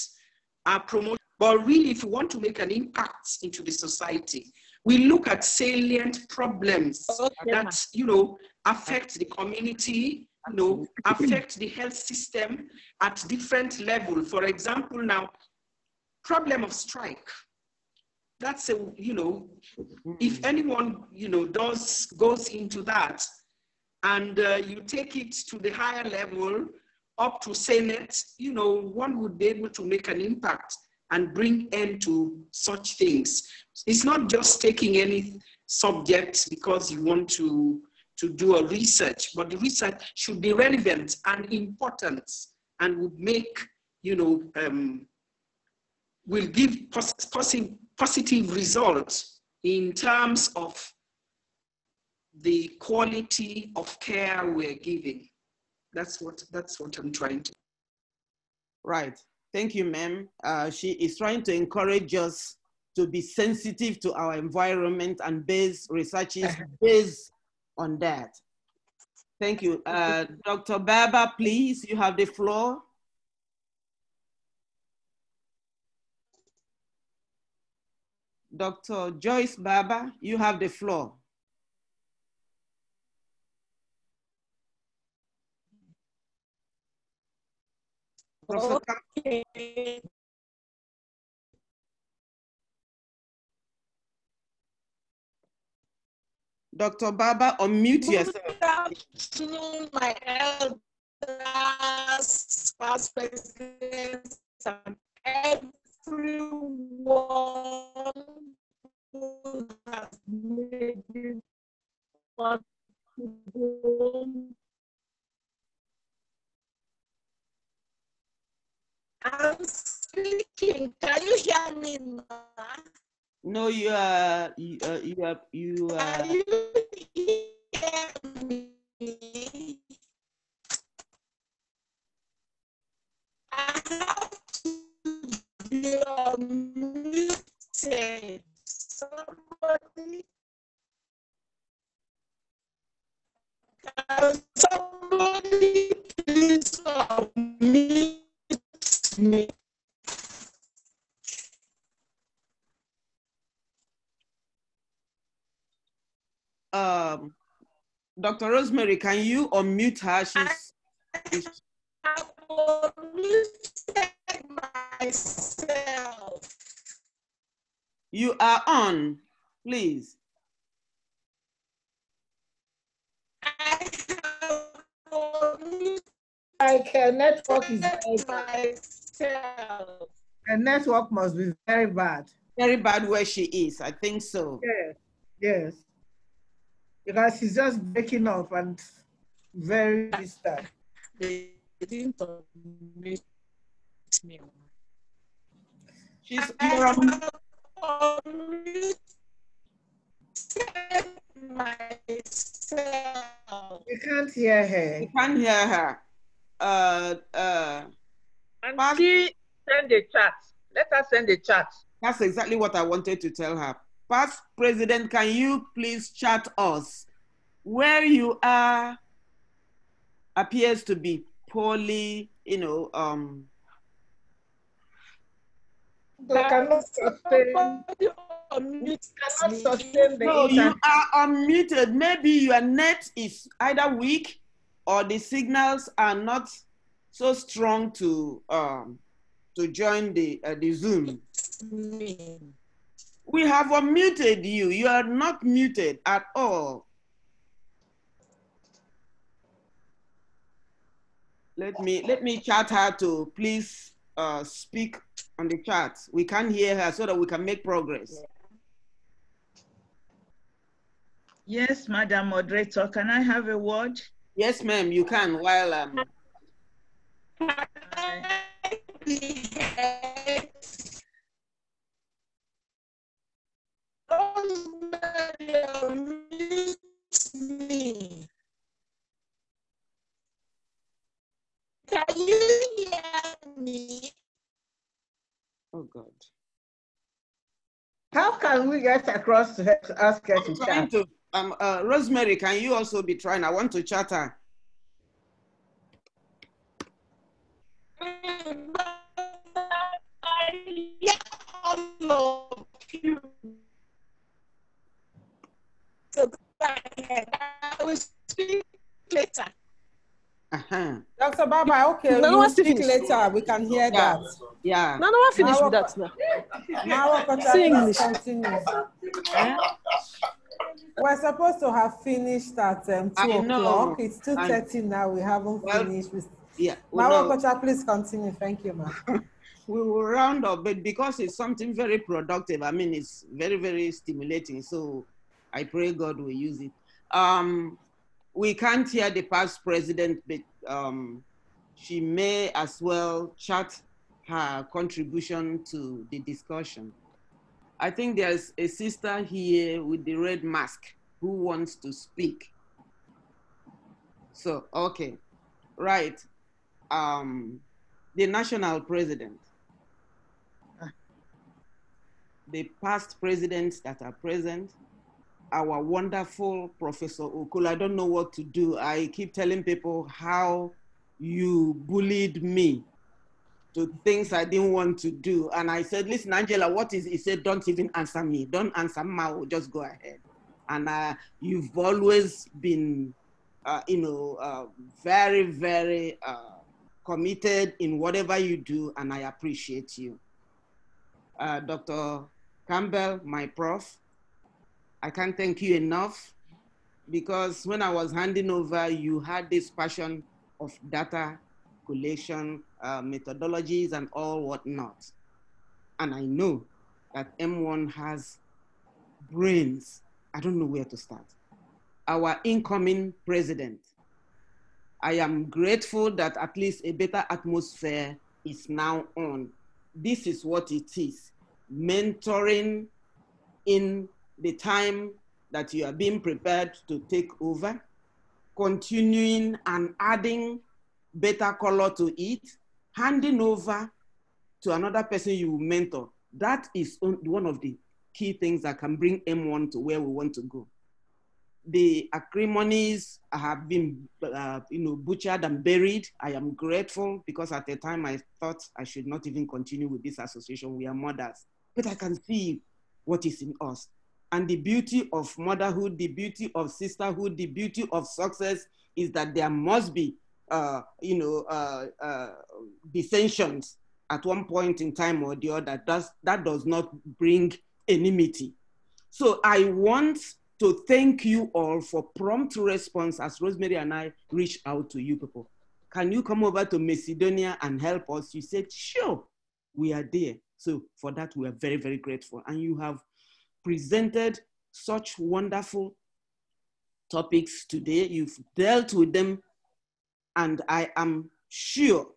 our promotion. But really, if we want to make an impact into the society, we look at salient problems Okay, that, you know, affect the community, you know, affect the health system at different level. For example, now, problem of strike. That's a, you know, if anyone, you know, does, goes into that and uh, you take it to the higher level, up to Senate, you know, one would be able to make an impact and bring end to such things. It's not just taking any subject because you want to, to do a research, but the research should be relevant and important and would make, you know, um, will give pos- posi- positive results in terms of the quality of care we're giving. That's what, that's what I'm trying to. Right. Thank you, ma'am. Uh, she is trying to encourage us to be sensitive to our environment and base researches based on that. Thank you. Uh, Dr. Baba, please, you have the floor. Dr. Joyce Baba, you have the floor. Professor Okay. Dr. Baba, unmute yourself. Good afternoon, my elders, past presidents, and everyone who has made this I'm speaking. Can you hear me now? No, you are, you, uh, you are, you are. Can you hear me? I have to be unmuted. Somebody, Dr. Rosemary, can you unmute her? She's, she's- I unmuted myself. you are on, please. Like a network is very myself. The network must be very bad. Very bad where she is. I think so. Yes, yes. Because she's just breaking up and very distant. They didn't me. She's I you're on- myself. You can't hear her. You can't hear her. Uh, uh, And she send a chat. Let her send a chat. That's exactly what I wanted to tell her. Past President, can you please chat us? Where you are appears to be poorly, you know, um, They cannot sustain, cannot sustain the no, you are unmuted. Maybe your net is either weak or the signals are not so strong to um, to join the uh, the Zoom. We have unmuted you. You are not muted at all. Let me let me chat her to please uh, speak on the chat. We can hear her so that we can make progress. Yes, Madam Moderator, can I have a word? Yes, ma'am, you can while um me. Can you hear me? Oh God. How can we get across to her to ask her to trying chat? to um uh, Rosemary, can you also be trying? I want to chat her. all of you. So go ahead. I will speak later. Uh-huh. Dr. Baba, okay, No, no, you what's speak finish? later. We can hear Yeah. that. Yeah. No, no, I finish with Now- that now. Now, Okocha, Say please English. We're supposed to have finished at um, 2 o'clock. It's 2.30 now. We haven't Well, finished. We- Yeah. Now, well, no, Okocha, please continue. Thank you, ma'am. we will round up, but because it's something very productive, I mean, it's very, very stimulating. So I pray God will use it. Um, we can't hear the past president, but um, she may as well chat her contribution to the discussion. I think there's a sister here with the red mask who wants to speak. So, okay, right. Um, the national president, the past presidents that are present, our wonderful Professor Okolo. I don't know what to do. I keep telling people how you bullied me to things I didn't want to do. And I said, listen, Angela, what is, he said, don't even answer me. Don't answer Mao, just go ahead. And uh, you've always been, uh, you know, uh, very, very uh, committed in whatever you do, and I appreciate you. Uh, Dr. Campbell, my prof, I can't thank you enough because when I was handing over, you had this passion of data collation, uh, methodologies, and all whatnot. And I know that MWAN has brains. I don't know where to start. Our incoming president, I am grateful that at least a better atmosphere is now on. This is what it is mentoring in the time that you are being prepared to take over, continuing and adding better color to it, handing over to another person you mentor. That is one of the key things that can bring MWAN to where we want to go. The acrimonies have been, uh, you know, butchered and buried. I am grateful because at the time I thought I should not even continue with this association. We are mothers, but I can see what is in us. And the beauty of motherhood, the beauty of sisterhood, the beauty of success is that there must be, uh, you know, uh, uh, dissensions at one point in time or the other. Does, that does not bring enmity. So I want to thank you all for prompt response as Rosemary and I reach out to you people. Can you come over to Macedonia and help us? You said, sure, we are there. So for that, we are very, very grateful. And you have presented such wonderful topics today. You've dealt with them, and I am sure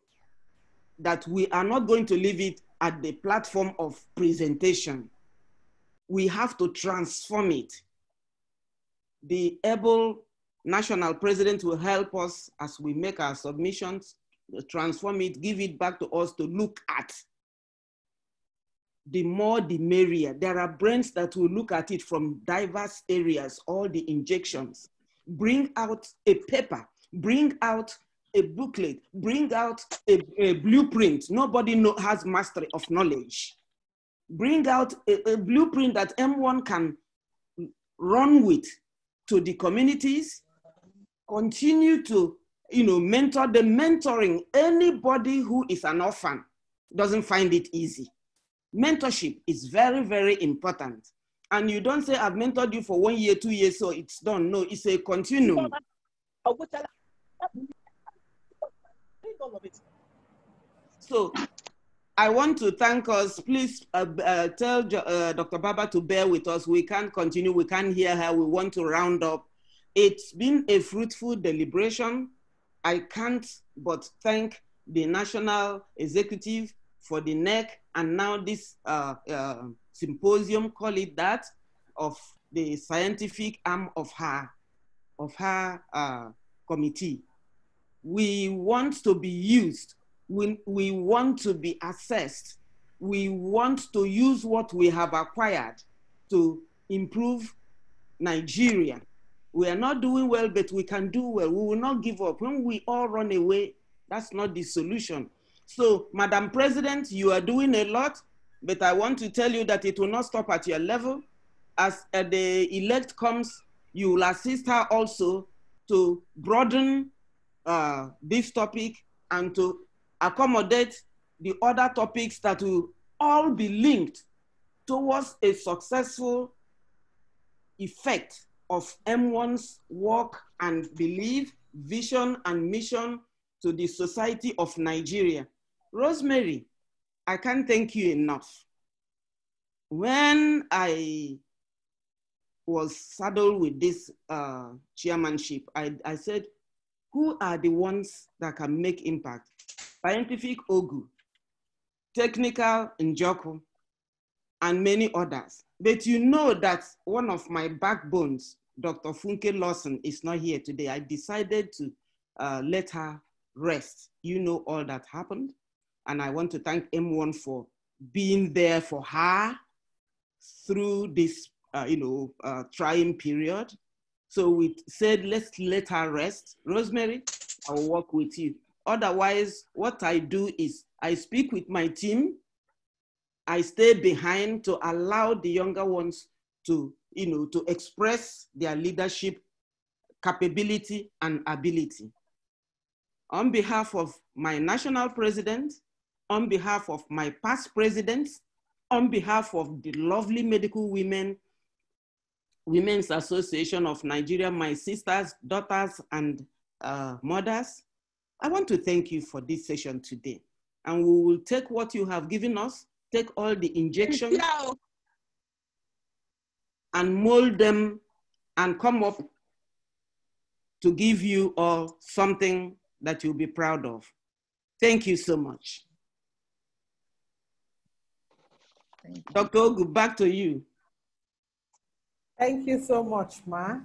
that we are not going to leave it at the platform of presentation. We have to transform it. The able national president will help us as we make our submissions, transform it, give it back to us to look at the more the merrier. There are brands that will look at it from diverse areas, all the injections. Bring out a paper, bring out a booklet, bring out a, a blueprint. Nobody know, has mastery of knowledge. Bring out a, a blueprint that MWAN can run with to the communities, continue to you know, mentor the mentoring. Anybody who is an orphan doesn't find it easy mentorship is very, very important. And you don't say, I've mentored you for one year, two years, so it's done. No, it's a continuum. So I want to thank us. Please uh, uh, tell uh, Dr. Baba to bear with us. We can't continue. We can't hear her. We want to round up. It's been a fruitful deliberation. I can't but thank the National Executive for the NEC and now this uh, uh, symposium, call it that, of the scientific arm of her, of her uh, committee. We want to be used. We, we want to be assessed. We want to use what we have acquired to improve Nigeria. We are not doing well, but we can do well. We will not give up. When we all run away, that's not the solution. So, Madam President, you are doing a lot, but I want to tell you that it will not stop at your level. As uh, the elect comes, you will assist her also to broaden uh, this topic and to accommodate the other topics that will all be linked towards a successful effect of MWAN's work and belief, vision, and mission to the society of Nigeria. Rosemary, I can't thank you enough. When I was saddled with this uh, chairmanship, I, I said, who are the ones that can make impact? Scientific Ogu, technical Njoku, and many others. But you know that one of my backbones, Dr. Funke Lawson, is not here today. I decided to uh, let her rest. You know all that happened. And I want to thank MWAN for being there for her through this, uh, you know, uh, trying period. So we said, let's let her rest. Rosemary, I'll work with you. Otherwise, what I do is I speak with my team. I stay behind to allow the younger ones to, you know, to express their leadership capability and ability. On behalf of my national president, on behalf of my past presidents, on behalf of the lovely medical women, Women's Association of Nigeria, my sisters, daughters, and uh, mothers, I want to thank you for this session today. And we will take what you have given us, take all the injections, and mold them and come up to give you all something that you'll be proud of. Thank you so much. Dr. Ogu, back to you. Thank you so much, Ma.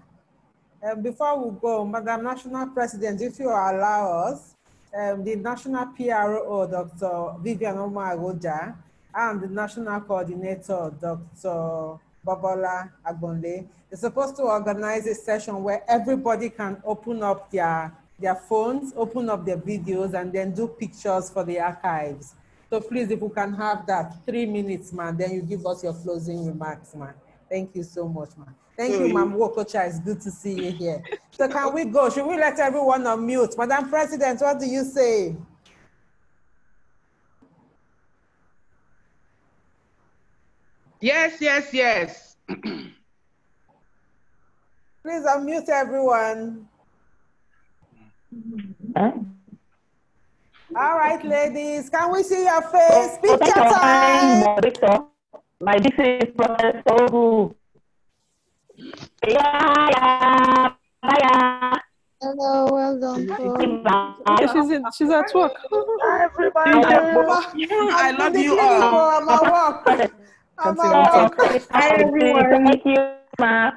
Um, before we go, Madam National President, if you allow us, um, the National PRO, Dr. Vivian Omar Agoja, and the National Coordinator, Dr. Babola Agbonle, is supposed to organize a session where everybody can open up their, their phones, open up their videos, and then do pictures for the archives. So please, if we can have that, three minutes, man, then you give us your closing remarks, man. Thank you so much, man. Thank So you, you- Ma'am Wokocha. It's good to see you here. So can we go? Should we let everyone unmute? Madam President, what do you say? Yes, yes, yes. Please unmute everyone. All right, ladies, can we see your face? Oh, picture Thank you, time. moderator. My this is Professor Ogu. Yeah, yeah, yeah. Hello, well done. Yeah, she's, in, she's at work. Everybody. I love you all. I'm at work. I'm at work. Hi, everyone. Thank you, ma.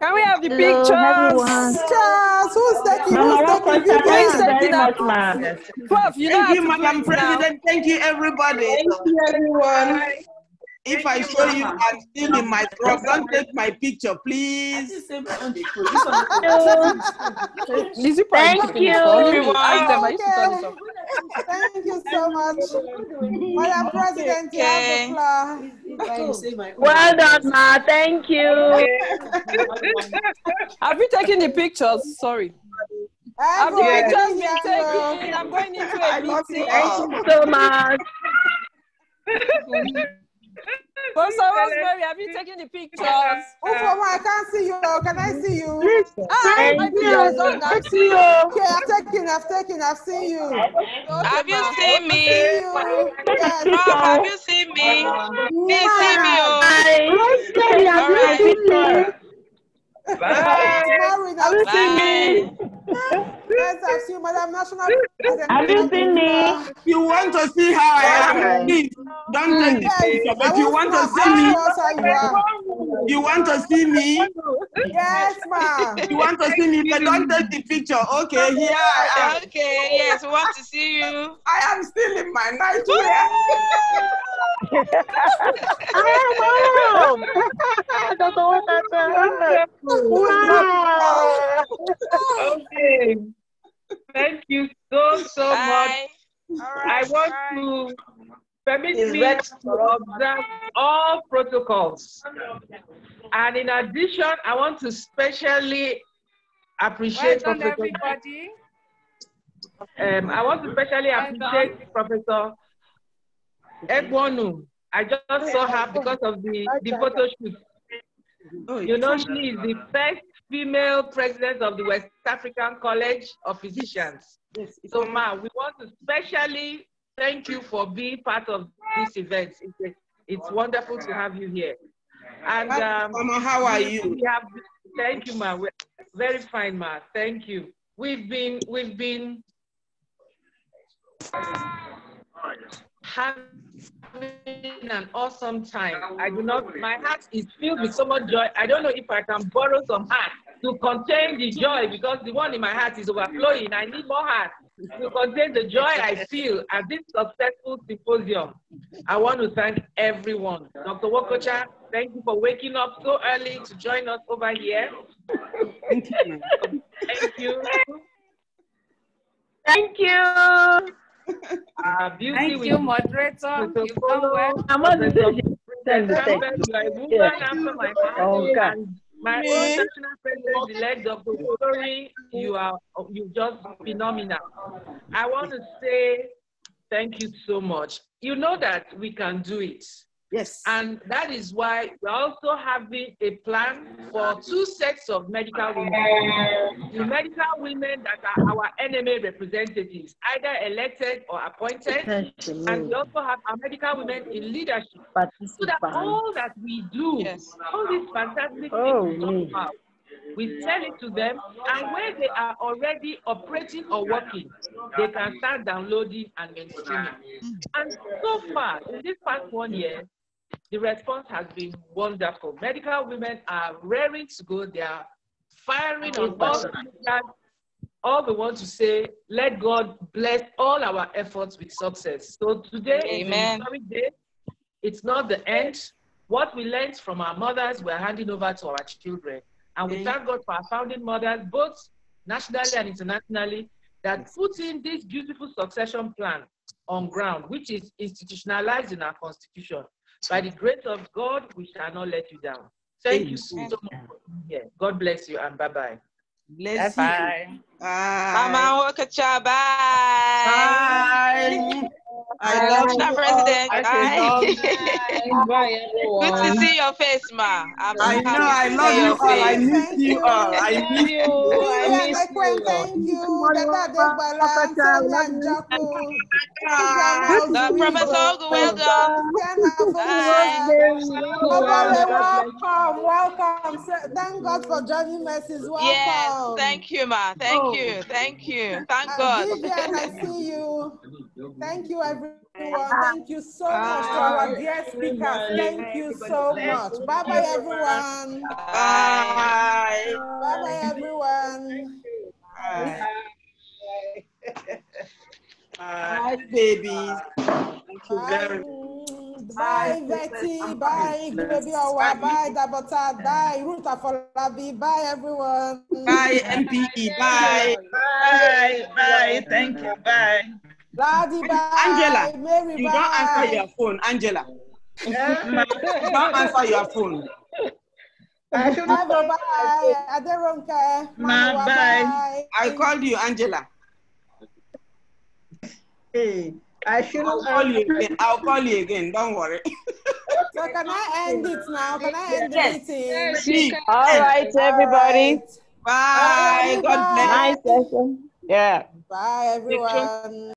Can we have the Hello, pictures? everyone. Pictures. Who's taking? Mama, Who's welcome. taking Thank you very much, ma. Prof, you Thank you, Madam it now. President. Thank you, everybody. Thank you, everyone. If I show you I'm still in my throat, don't take my picture, please. Thank you. Ask them, I used you something. Thank you so much. Madam President, you have the floor. Oh. Well done, ma. Thank you. Have you taken the pictures? Sorry. Have the Everyone, pictures been yeah, taken? I'm going into a meeting. Thank you so much. Professor Rosemary, have you taken the pictures? Ufoma, I can't see you. Can I see you? Please, Ah, thank my you. picture is on now. See you. Okay, I've taken, I've taken, I've seen you. Have you seen me? See you. Yes. Prof, have you seen me? Please see me. Oh. Rosemary, have you Alright. seen me? Bye. Have you seen me? Yes, I've seen Madam National President. Have you seen me? You want to see how I am? Please don't take the Yes, picture, but you want want to to see me. you. You want to see me? Yes, ma'am. You want to see me, but don't take the picture. Okay, here I am. Okay, yes, we want to see you. I am still in my nightwear. I am Dr. Wow. Okay. Thank you so, so much. Bye. I want to permit me to observe all protocols. And in addition, I want to specially appreciate Well done, Professor. everybody. Um, I want to specially Well appreciate Professor Ekwonu. I just saw her because of the, the photo shoot. You know, she is the first female president of the West African College of Physicians. So, Ma, we want to specially thank you for being part of this event. It's, a, it's wonderful to have you here. And um, Mama, how are you? we have, thank you, Ma. We're very fine, Ma. Thank you. We've been, we've been having an awesome time. I do not, my heart is filled with so much joy. I don't know if I can borrow some heart to contain the joy because the one in my heart is overflowing. I need more heart to contain the joy I feel at this successful symposium. I want to thank everyone. Dr. Wokocha, thank you for waking up so early to join us over here. Thank you. Thank you. Thank you. Uh, Thank you, moderator. You've done well. I'm on the Campbell, you are a woman Yeah. after my Oh, heart. And my Me? own national president, elect Dr. Story, you are you just phenomenal. I want to say thank you so much. You know that we can do it. Yes. And that is why we're also having a plan for two sets of medical women. The medical women that are our NMA representatives, either elected or appointed. And we also have our medical women in leadership. So that all that we do, all these fantastic Oh, things we talk about, we tell it to them, and where they are already operating or working, they can start downloading and mainstreaming. Mm. And so far, in this past one year, the response has been wonderful. Medical women are raring to go. They are firing on all cylinders. All we want to say, let God bless all our efforts with success. So today is a day. It's not the end. What we learned from our mothers, we're handing over to our children. And we thank God for our founding mothers, both nationally and internationally, that put in this beautiful succession plan on ground, which is institutionalized in our constitution. By the grace of God, we shall not let you down. Thank you so much here. God bless you and bye-bye. Bless you. Bye. Mama Wokocha, bye. Bye. I love you President, all. bye. Bye, Good to see your face, ma. I'm I know, I love your you all. I miss you all. I miss you. I miss you. thank you. Dada Degbala, Sonia Njoku, Professor Ogu, well done. Welcome, welcome. Thank God for joining Mercies. Welcome. Yes, thank you, ma. Thank Oh. you. Thank you. Thank Uh, God. Vivian, I see you. Thank you, everyone. Thank you so much to our dear speakers. Thank you so much. Bye bye, everyone. Bye. Bye bye, everyone. Bye, Bye, babies. Thank you very Bye, Betty. Bye, Baby Owa. Bye, Dabota. Bye, Ruth Afolabi. Bye, everyone. Bye, MPE. Bye. Bye. Bye. Thank you. Bye. Daddy, bye. Angela, Mary, you bye. don't answer your phone, Angela. you don't answer your phone. Bye, bye. Aderonke. Ma, Manoa, bye. I called you, Angela. Hey, I should I'll call you again. I'll call you again. Don't worry. So can I end it now? Can I end Yes. the meeting? Yes, you can. All right, everybody. Bye. God bless. Nice session. Yeah. Bye, everyone.